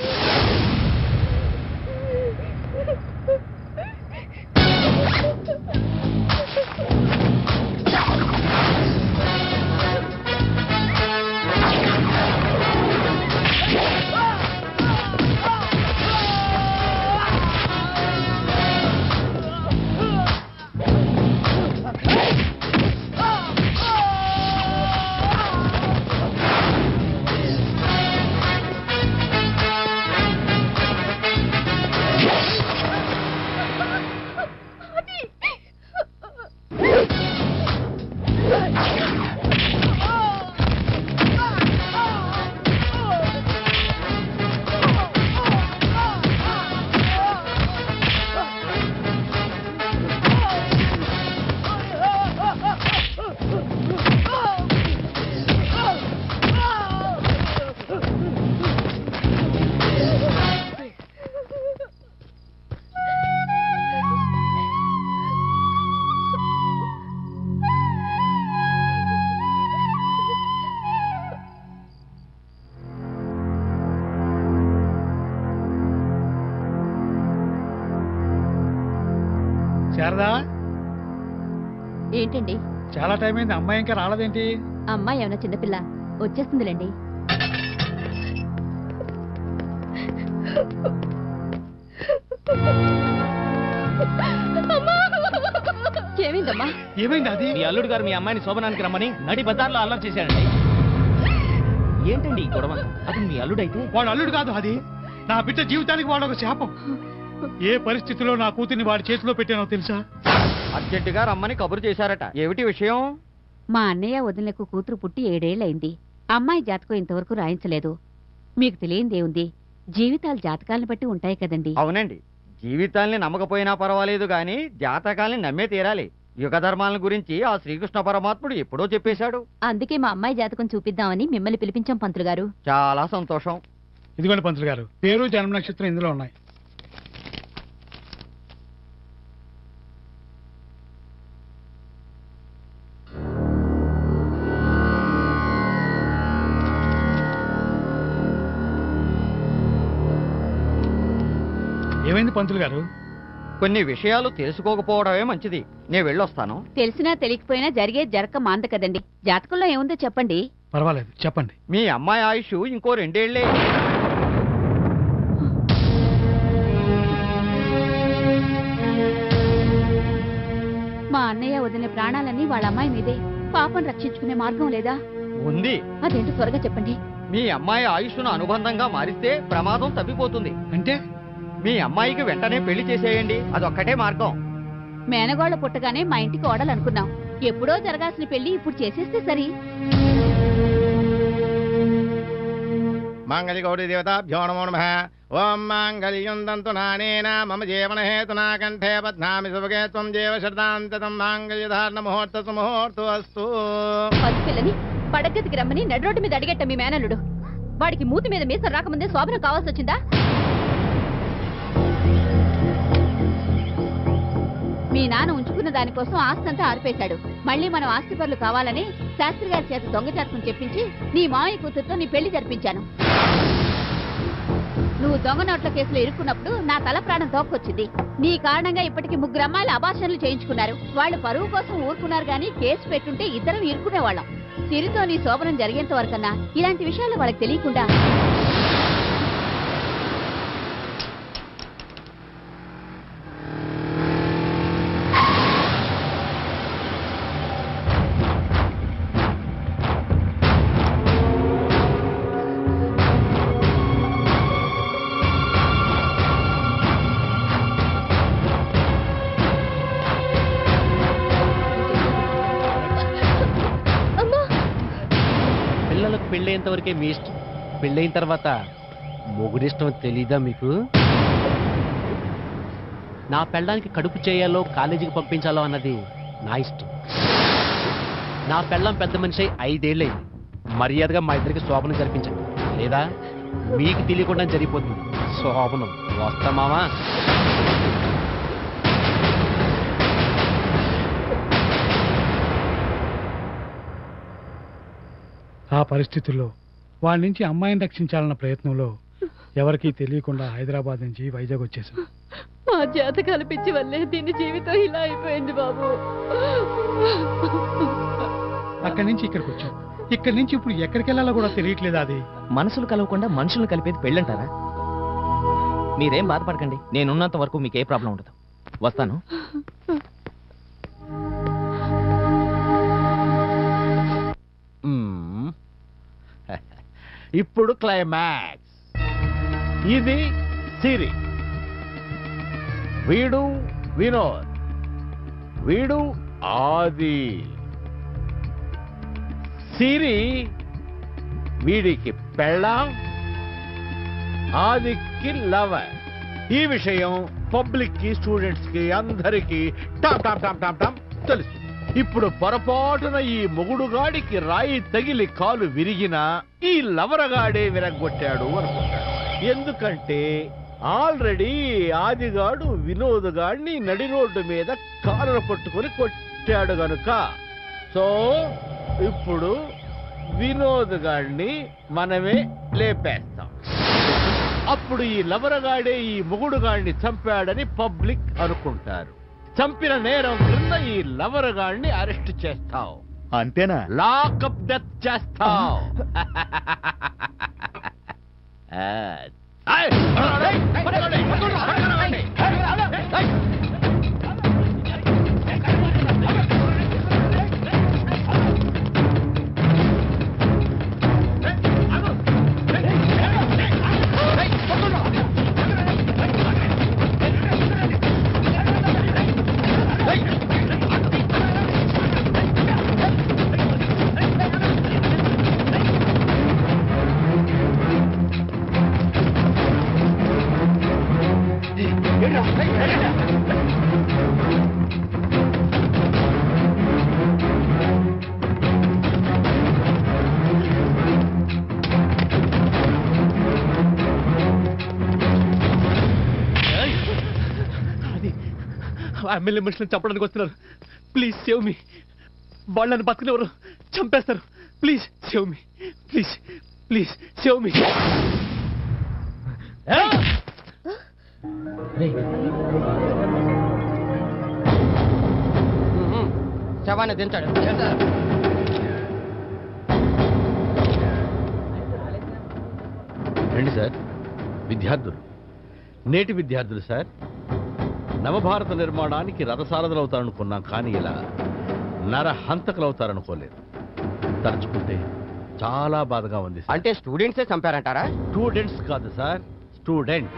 చాలా టైం అయింది. అమ్మాయి ఇంకా రాలేదేంటి? అమ్మాయి ఏమైనా చిన్నపిల్ల వచ్చేస్తుందిలేండి. ఏమైందమ్మా? ఏమైంది అది? మీ అల్లుడు గారు మీ అమ్మాయిని శోభనానికి రమ్మని నడి బజార్లో అల్లరి చేశాడండి. ఏంటండి ఈ గొడవ? అది మీ అల్లుడైతే? వాడు అల్లుడు కాదు అది. నా బిడ్డ జీవితానికి వాడు ఒక శాపం. ఏ పరిస్థితిలో నా కూతుర్ని వాడి చేతిలో పెట్టానో తెలుసా? అర్జెంటుగా రమ్మని కబురు చేశారట. ఏమిటి విషయం? మా అన్నయ్య వదినలకు కూతురు పుట్టి ఏడేళ్ళయింది అమ్మాయి జాతకం ఇంతవరకు రాయించలేదు. మీకు తెలియందేముంది జీవితాలు జాతకాలను బట్టి ఉంటాయి కదండి. అవునండి. జీవితాల్ని నమ్మకపోయినా పర్వాలేదు గాని జాతకాల్ని నమ్మే తీరాలి. యుగ ధర్మాల గురించి ఆ శ్రీకృష్ణ పరమాత్ముడు ఎప్పుడో చెప్పేశాడు. అందుకే మా అమ్మాయి జాతకం చూపిద్దామని మిమ్మల్ని పిలిపించాం పంతులు గారు. చాలా సంతోషం. ఇదిగోండి పంతులు గారు పేరు జన్మ నక్షత్రం ఇందులో ఉన్నాయి. ఏమైంది పంతులు గారు? కొన్ని విషయాలు తెలుసుకోకపోవడమే మంచిది. నేను వెళ్ళొస్తాను. తెలిసినా తెలియకపోయినా జరిగేది జరగక మాంద కదండి. జాతకంలో ఏముందో చెప్పండి. పర్వాలేదు చెప్పండి. మీ అమ్మాయి ఆయుష్ ఇంకో రెండేళ్ళే. మా అన్నయ్య వదిన ప్రాణాలన్నీ వాళ్ళ అమ్మాయి మీదే. పాపం రక్షించుకునే మార్గం లేదా? ఉంది. అదేంటో త్వరగా చెప్పండి. మీ అమ్మాయి ఆయుష్ను అనుబంధంగా మారిస్తే ప్రమాదం తప్పిపోతుంది. అంటే? మీ అమ్మాయికి వెంటనే పెళ్ళి చేసేయండి. అదొక్కటే మార్గం. మేనగోళ్ళ పుట్టగానే మా ఇంటికి ఓడాలనుకున్నాం. ఎప్పుడో జరగాల్సిన పెళ్ళి ఇప్పుడు చేసేస్తే సరి. మాంగళ్య గౌరీ దేవతాభ్యో నమో నమ. ఓం మాంగళ్యం దంతు నానేన మమ జీవన హేతునా కంఠే బధ్నామి సుభగే త్వం జీవ శతాంతం మాంగళ్యధారణ ముహూర్త సుముహూర్తు అస్తు పసిపిల్లని పడగతికి రమ్మని నడిరోడ్డు మీద అడిగట్ట మీ మేనల్లుడు. వాడికి మూతి మీద మీసం రాకముందే శోభనం కావాల్సి వచ్చిందా మీ నాన్న ఉంచుకున్న దానికోసం ఆస్తంతా ఆరిపేశాడు. మళ్ళీ మనం ఆస్తి పనులు కావాలని శాస్త్రి గారి చేత దొంగ చెప్పించి నీ మావయ్య కూతురుతో నీ పెళ్ళి జరిపించాను. నువ్వు దొంగ నోట్ల కేసులో ఇరుక్కున్నప్పుడు నా తల ప్రాణం తోక్కొచ్చింది. నీ కారణంగా ఇప్పటికి ముగ్గురు అమ్మాయిలు అభాషణలు చేయించుకున్నారు. వాళ్ళు పరువు కోసం ఊరుకున్నారు గానీ కేసు పెట్టుంటే ఇద్దరం ఇరుక్కునేవాళ్ళం. సిరితో నీ శోభనం జరిగేంత వరకన్నా ఇలాంటి విషయాలు వాళ్ళకి తెలియకుండా వరకే మీ ఇష్టం? పెళ్ళైన తర్వాత మొగుడిష్టం తెలీదా మీకు? నా పెళ్ళానికి కడుపు చేయాలో కాలేజీకి పంపించాలో అన్నది నా ఇష్టం. నా పెళ్ళం పెద్ద మనిషి అయి ఐదేళ్ళయింది. మర్యాదగా మా ఇద్దరికి శోభనం జరిపించండి. లేదా మీకు తెలియకుండా జరిగిపోతుంది. శోభనం. వస్తామావా ఆ పరిస్థితుల్లో వాళ్ళ నుంచి అమ్మాయిని రక్షించాలన్న ప్రయత్నంలో ఎవరికీ తెలియకుండా హైదరాబాద్ నుంచి వైజాగ్ వచ్చేసాం. మా చేత కల్పించి వల్లే దీని జీవితం ఇలా అయిపోయింది బాబు. అక్కడి నుంచి ఇక్కడికి వచ్చాం. ఇక్కడి నుంచి ఇప్పుడు ఎక్కడికి వెళ్ళాలో కూడా తెలియట్లేదు అది? మనసులు కలవకుండా మనుషులు కలిపేది పెళ్ళంటారా? మీరేం బాధపడకండి. నేనున్నంత వరకు మీకు ఏ ప్రాబ్లం ఉండదు. వస్తాను. ఇప్పుడు క్లైమాక్స్ ఇది సిరి. వీడు వినోద్. వీడు ఆది. సిరి వీడికి పెళ్ళాం. ఆదికి లవర్. ఈ విషయం పబ్లిక్కి స్టూడెంట్స్కి అందరికీ tom tom tom tom tom తెలుసు ఇప్పుడు పొరపాటున ఈ మొగుడుగాడికి రాయి తగిలి కాలు విరిగినా ఈ లవరగాడే విరగొట్టాడు అనుకుంటాడు. ఎందుకంటే ఆల్రెడీ ఆదిగాడు వినోద్ గాడిని నడి రోడ్డు మీద కాలును పట్టుకొని కొట్టాడు గనుక. సో ఇప్పుడు వినోద్ గాడిని మనమే లేపేస్తాం. అప్పుడు ఈ లవరగాడే ఈ మొగుడుగాడిని చంపాడని పబ్లిక్ అనుకుంటారు. చంపిన నేరం క్రింద ఈ లవర్ గాడిని అరెస్ట్ చేస్తావు. అంతేనా? లాకప్ డెత్ చేస్తావు. ఎమ్మెల్యే మనుషులను చంపడానికి వస్తున్నారు. ప్లీజ్ సేవ్ మీ వాళ్ళని బతకనివ్వరు చంపేస్తారు. Please save me please please save me శవాన్ని దించాడు. రండి సార్. విద్యార్థులు. నేటి విద్యార్థులు సార్. నవభారత నిర్మాణానికి రథసారథులు అవుతారనుకున్నాం కానీ ఇలా నరహంతకులు అవుతారనుకోలేదు తలుచుకుంటే చాలా బాధగా ఉంది సార్. అంటే స్టూడెంట్సే చంపారంటారా? స్టూడెంట్స్ కాదు సార్ స్టూడెంట్.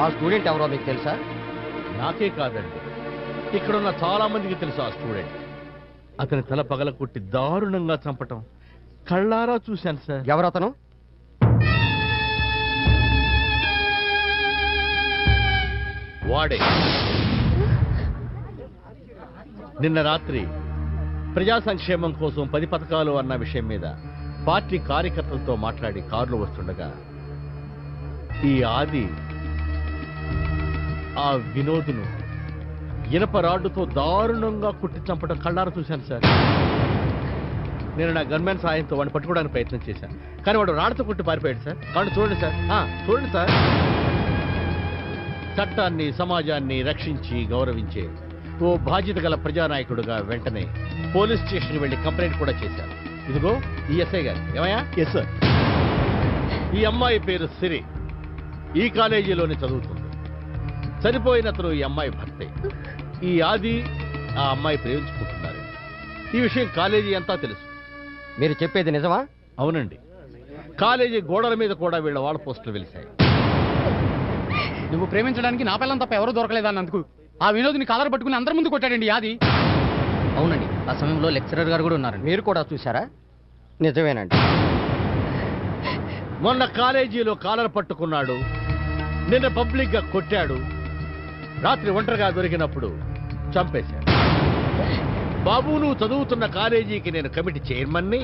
ఆ స్టూడెంట్ ఎవరో మీకు తెలుసా? నాకే కాదండి. ఇక్కడున్న చాలా మందికి తెలుసు ఆ స్టూడెంట్. అతని తల పగల కొట్టి దారుణంగా చంపటం కళ్ళారా చూశాను సార్. ఎవరతను? వాడే. నిన్న రాత్రి ప్రజా సంక్షేమం కోసం పది పథకాలు అన్న విషయం మీద పార్టీ కార్యకర్తలతో మాట్లాడి కారులో వస్తుండగా ఈ ఆది ఆ వినోదును ఇనప రాడ్డుతో దారుణంగా కుట్టి చంపడం కళ్ళారా చూశాను సార్. నేను నా గన్మెన్ సాయంతో వాడిని పట్టుకోవడానికి ప్రయత్నం చేశాను. కానీ వాడు రాడ్డుతో కుట్టి పారిపోయాడు సార్. కానీ చూడండి సార్. చూడండి సార్. చట్టాన్ని సమాజాన్ని రక్షించి గౌరవించే ఓ బాధ్యత గల ప్రజానాయకుడుగా వెంటనే పోలీస్ స్టేషన్ వెళ్ళి కంప్లైంట్ కూడా చేశారు. ఇదిగో ఈ ఎస్ఐ గారు. ఏమయ్యా? ఎస్ సార్ ఈ అమ్మాయి పేరు సిరి. ఈ కాలేజీలోనే చదువుతుంది. చనిపోయిన అతను ఈ అమ్మాయి భర్తే. ఈ ఆది ఆ అమ్మాయి ప్రేమించుకుంటున్నారు. ఈ విషయం కాలేజీ అంతా తెలుసు. మీరు చెప్పేది నిజమా? అవునండి. కాలేజీ గోడల మీద కూడా వీళ్ళ వాడ పోస్టులు వెలిశాయి. నువ్వు ప్రేమించడానికి నా పిల్లం తప్ప ఎవరూ దొరకలేదన్నందుకు ఆ వినోద్ని కాలర్ పట్టుకుని అందరి ముందు కొట్టాడండి యాది అవునండి ఆ సమయంలో లెక్చరర్ గారు కూడా ఉన్నారు మీరు కూడా చూసారా నిజమేనండి. మొన్న కాలేజీలో కాలర్ పట్టుకున్నాడు నిన్న పబ్లిక్గా కొట్టాడు రాత్రి ఒంటరిగా దొరికినప్పుడు చంపేశాడు. బాబు నువ్వు చదువుతున్న కాలేజీకి నేను కమిటీ చైర్మన్ని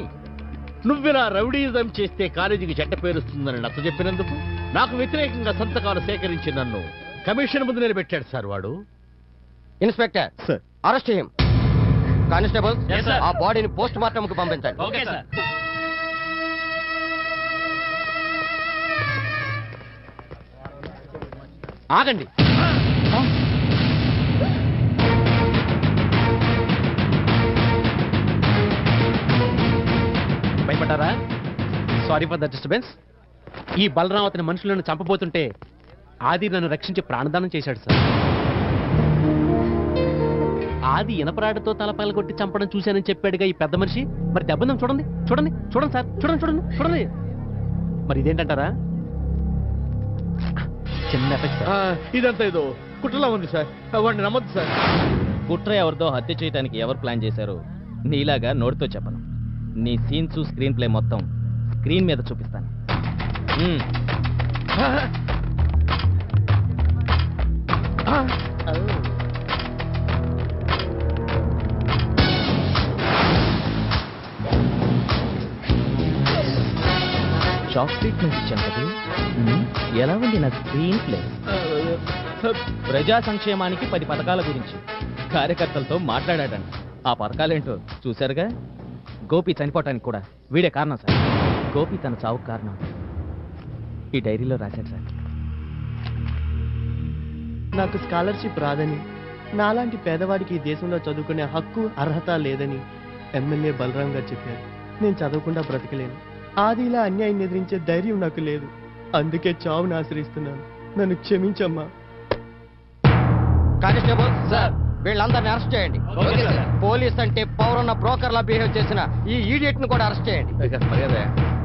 నువ్విలా రౌడీజం చేస్తే కాలేజీకి చెడ్డ పేరుస్తుందని నచ్చ చెప్పినందుకు నాకు వ్యతిరేకంగా సంతకాలు సేకరించి నన్ను కమిషన్ ముందు నిలబెట్టాడు సార్ వాడు. Inspector sir. అరెస్ట్ చేయం. కానిస్టేబుల్. ఆ బాడీని పోస్ట్ మార్టం కు పంపించండి ఓకే సార్ ఆగండి. సారీ ఫర్ ద డిస్టర్బెన్స్ ఈ బలరాం అతని మనుషులను చంపబోతుంటే ఆది నన్ను రక్షించి ప్రాణదానం చేశాడు సార్. ఆది ఇనపరాడతో తలపాలు కొట్టి చంపడం చూశానని చెప్పాడుగా ఈ పెద్ద మనిషి. మరి దెబ్బనం చూడండి చూడండి చూడండి సార్ చూడండి చూడండి చూడండి. మరి ఇదేంటంటారా? చిన్న ఎఫెక్ట్ ఆ, ఇదంతా ఏదో కుట్రలా ఉంది సార్. వాడిని నమ్మద్దు సార్. కుట్ర ఎవరిదో హత్య చేయడానికి ఎవరు ప్లాన్ చేశారో నీలాగా నోటితో చెప్పను. నీ సీన్స్ స్క్రీన్ ప్లే మొత్తం స్క్రీన్ మీద చూపిస్తాను. షాక్ ట్రీట్మెంట్ ఇచ్చాను. ఎలా ఉంది నా స్క్రీన్ ప్లే? ప్రజా సంక్షేమానికి పది పథకాల గురించి కార్యకర్తలతో మాట్లాడాడంట. ఆ పథకాలేంటో చూశారుగా? గోపి చనిపోవటానికి కూడా వీడే కారణం సార్. గోపి తన చావుకు కారణం. ఈ డైరీలో రాశాడు సార్. నాకు స్కాలర్షిప్ రాదని నాలాంటి పేదవాడికి ఈ దేశంలో చదువుకునే హక్కు అర్హత లేదని ఎమ్మెల్యే బలరాం గారు చెప్పారు. నేను చదవకుండా బ్రతకలేను. ఆదిలా అన్యాయం ఎదిరించే ధైర్యం నాకు లేదు. అందుకే చావును ఆశ్రయిస్తున్నాను. నన్ను క్షమించమ్మా. కానిస్టేబుల్ సార్ వీళ్ళందరినీ అరెస్ట్ చేయండి. పోలీస్ అంటే పౌరున్న బ్రోకర్లా బిహేవ్ చేసిన ఈ ఈడియట్ను కూడా అరెస్ట్ చేయండి.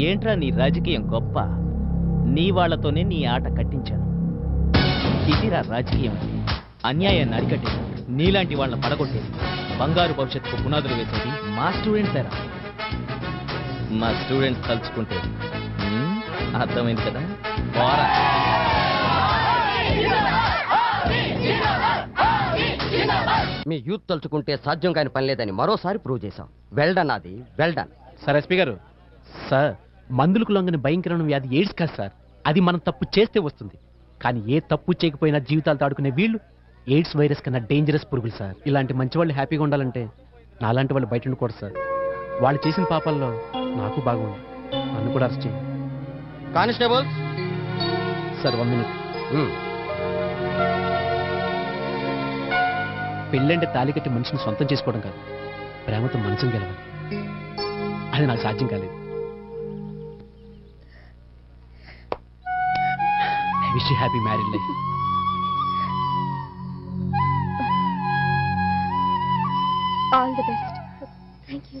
ఏంట్రా నీ రాజకీయం గొప్ప? నీ వాళ్ళతోనే నీ ఆట కట్టించాను. ఇదిరా రాజకీయం. అంటే. అన్యాయాన్ని అరికట్టేది నీలాంటి వాళ్ళని పడగొట్టేది బంగారు భవిష్యత్తుకు పునాదులు వేసేది మా స్టూడెంట్స్ ఎరా మా స్టూడెంట్స్ తలుచుకుంటే అర్థమైంది కదా? పోరా. మీ యూత్ తలుచుకుంటే సాధ్యం కాని పని లేదని మరోసారి ప్రూవ్ చేశాం. వెల్డన్ అది వెల్డన్ సార్ ఎస్పీ గారు. సార్ మందులకు లొంగని భయంకరమైన వ్యాధి ఎయిడ్స్ కాదు సార్. అది మనం తప్పు చేస్తే వస్తుంది. కానీ ఏ తప్పు చేయకపోయినా జీవితాలు తాడుకునే వీళ్ళు ఎయిడ్స్ వైరస్ కన్నా డేంజరస్ పురుగులు సార్. ఇలాంటి మంచి వాళ్ళు హ్యాపీగా ఉండాలంటే నాలాంటి వాళ్ళు బయట ఉండకూడదు సార్. వాళ్ళు చేసిన పాపాల్లో నాకు బాగుంది. నన్ను కూడా అరెస్ట్ చేయండి. Constable sir one minute. పెళ్ళంటే తాళి కట్టి మనిషిని సొంతం చేసుకోవడం కాదు. ప్రేమతో మనసుని గెలవాలి. అది నాకు సాధ్యం కాలేదు. I wish happy married life all the best thank you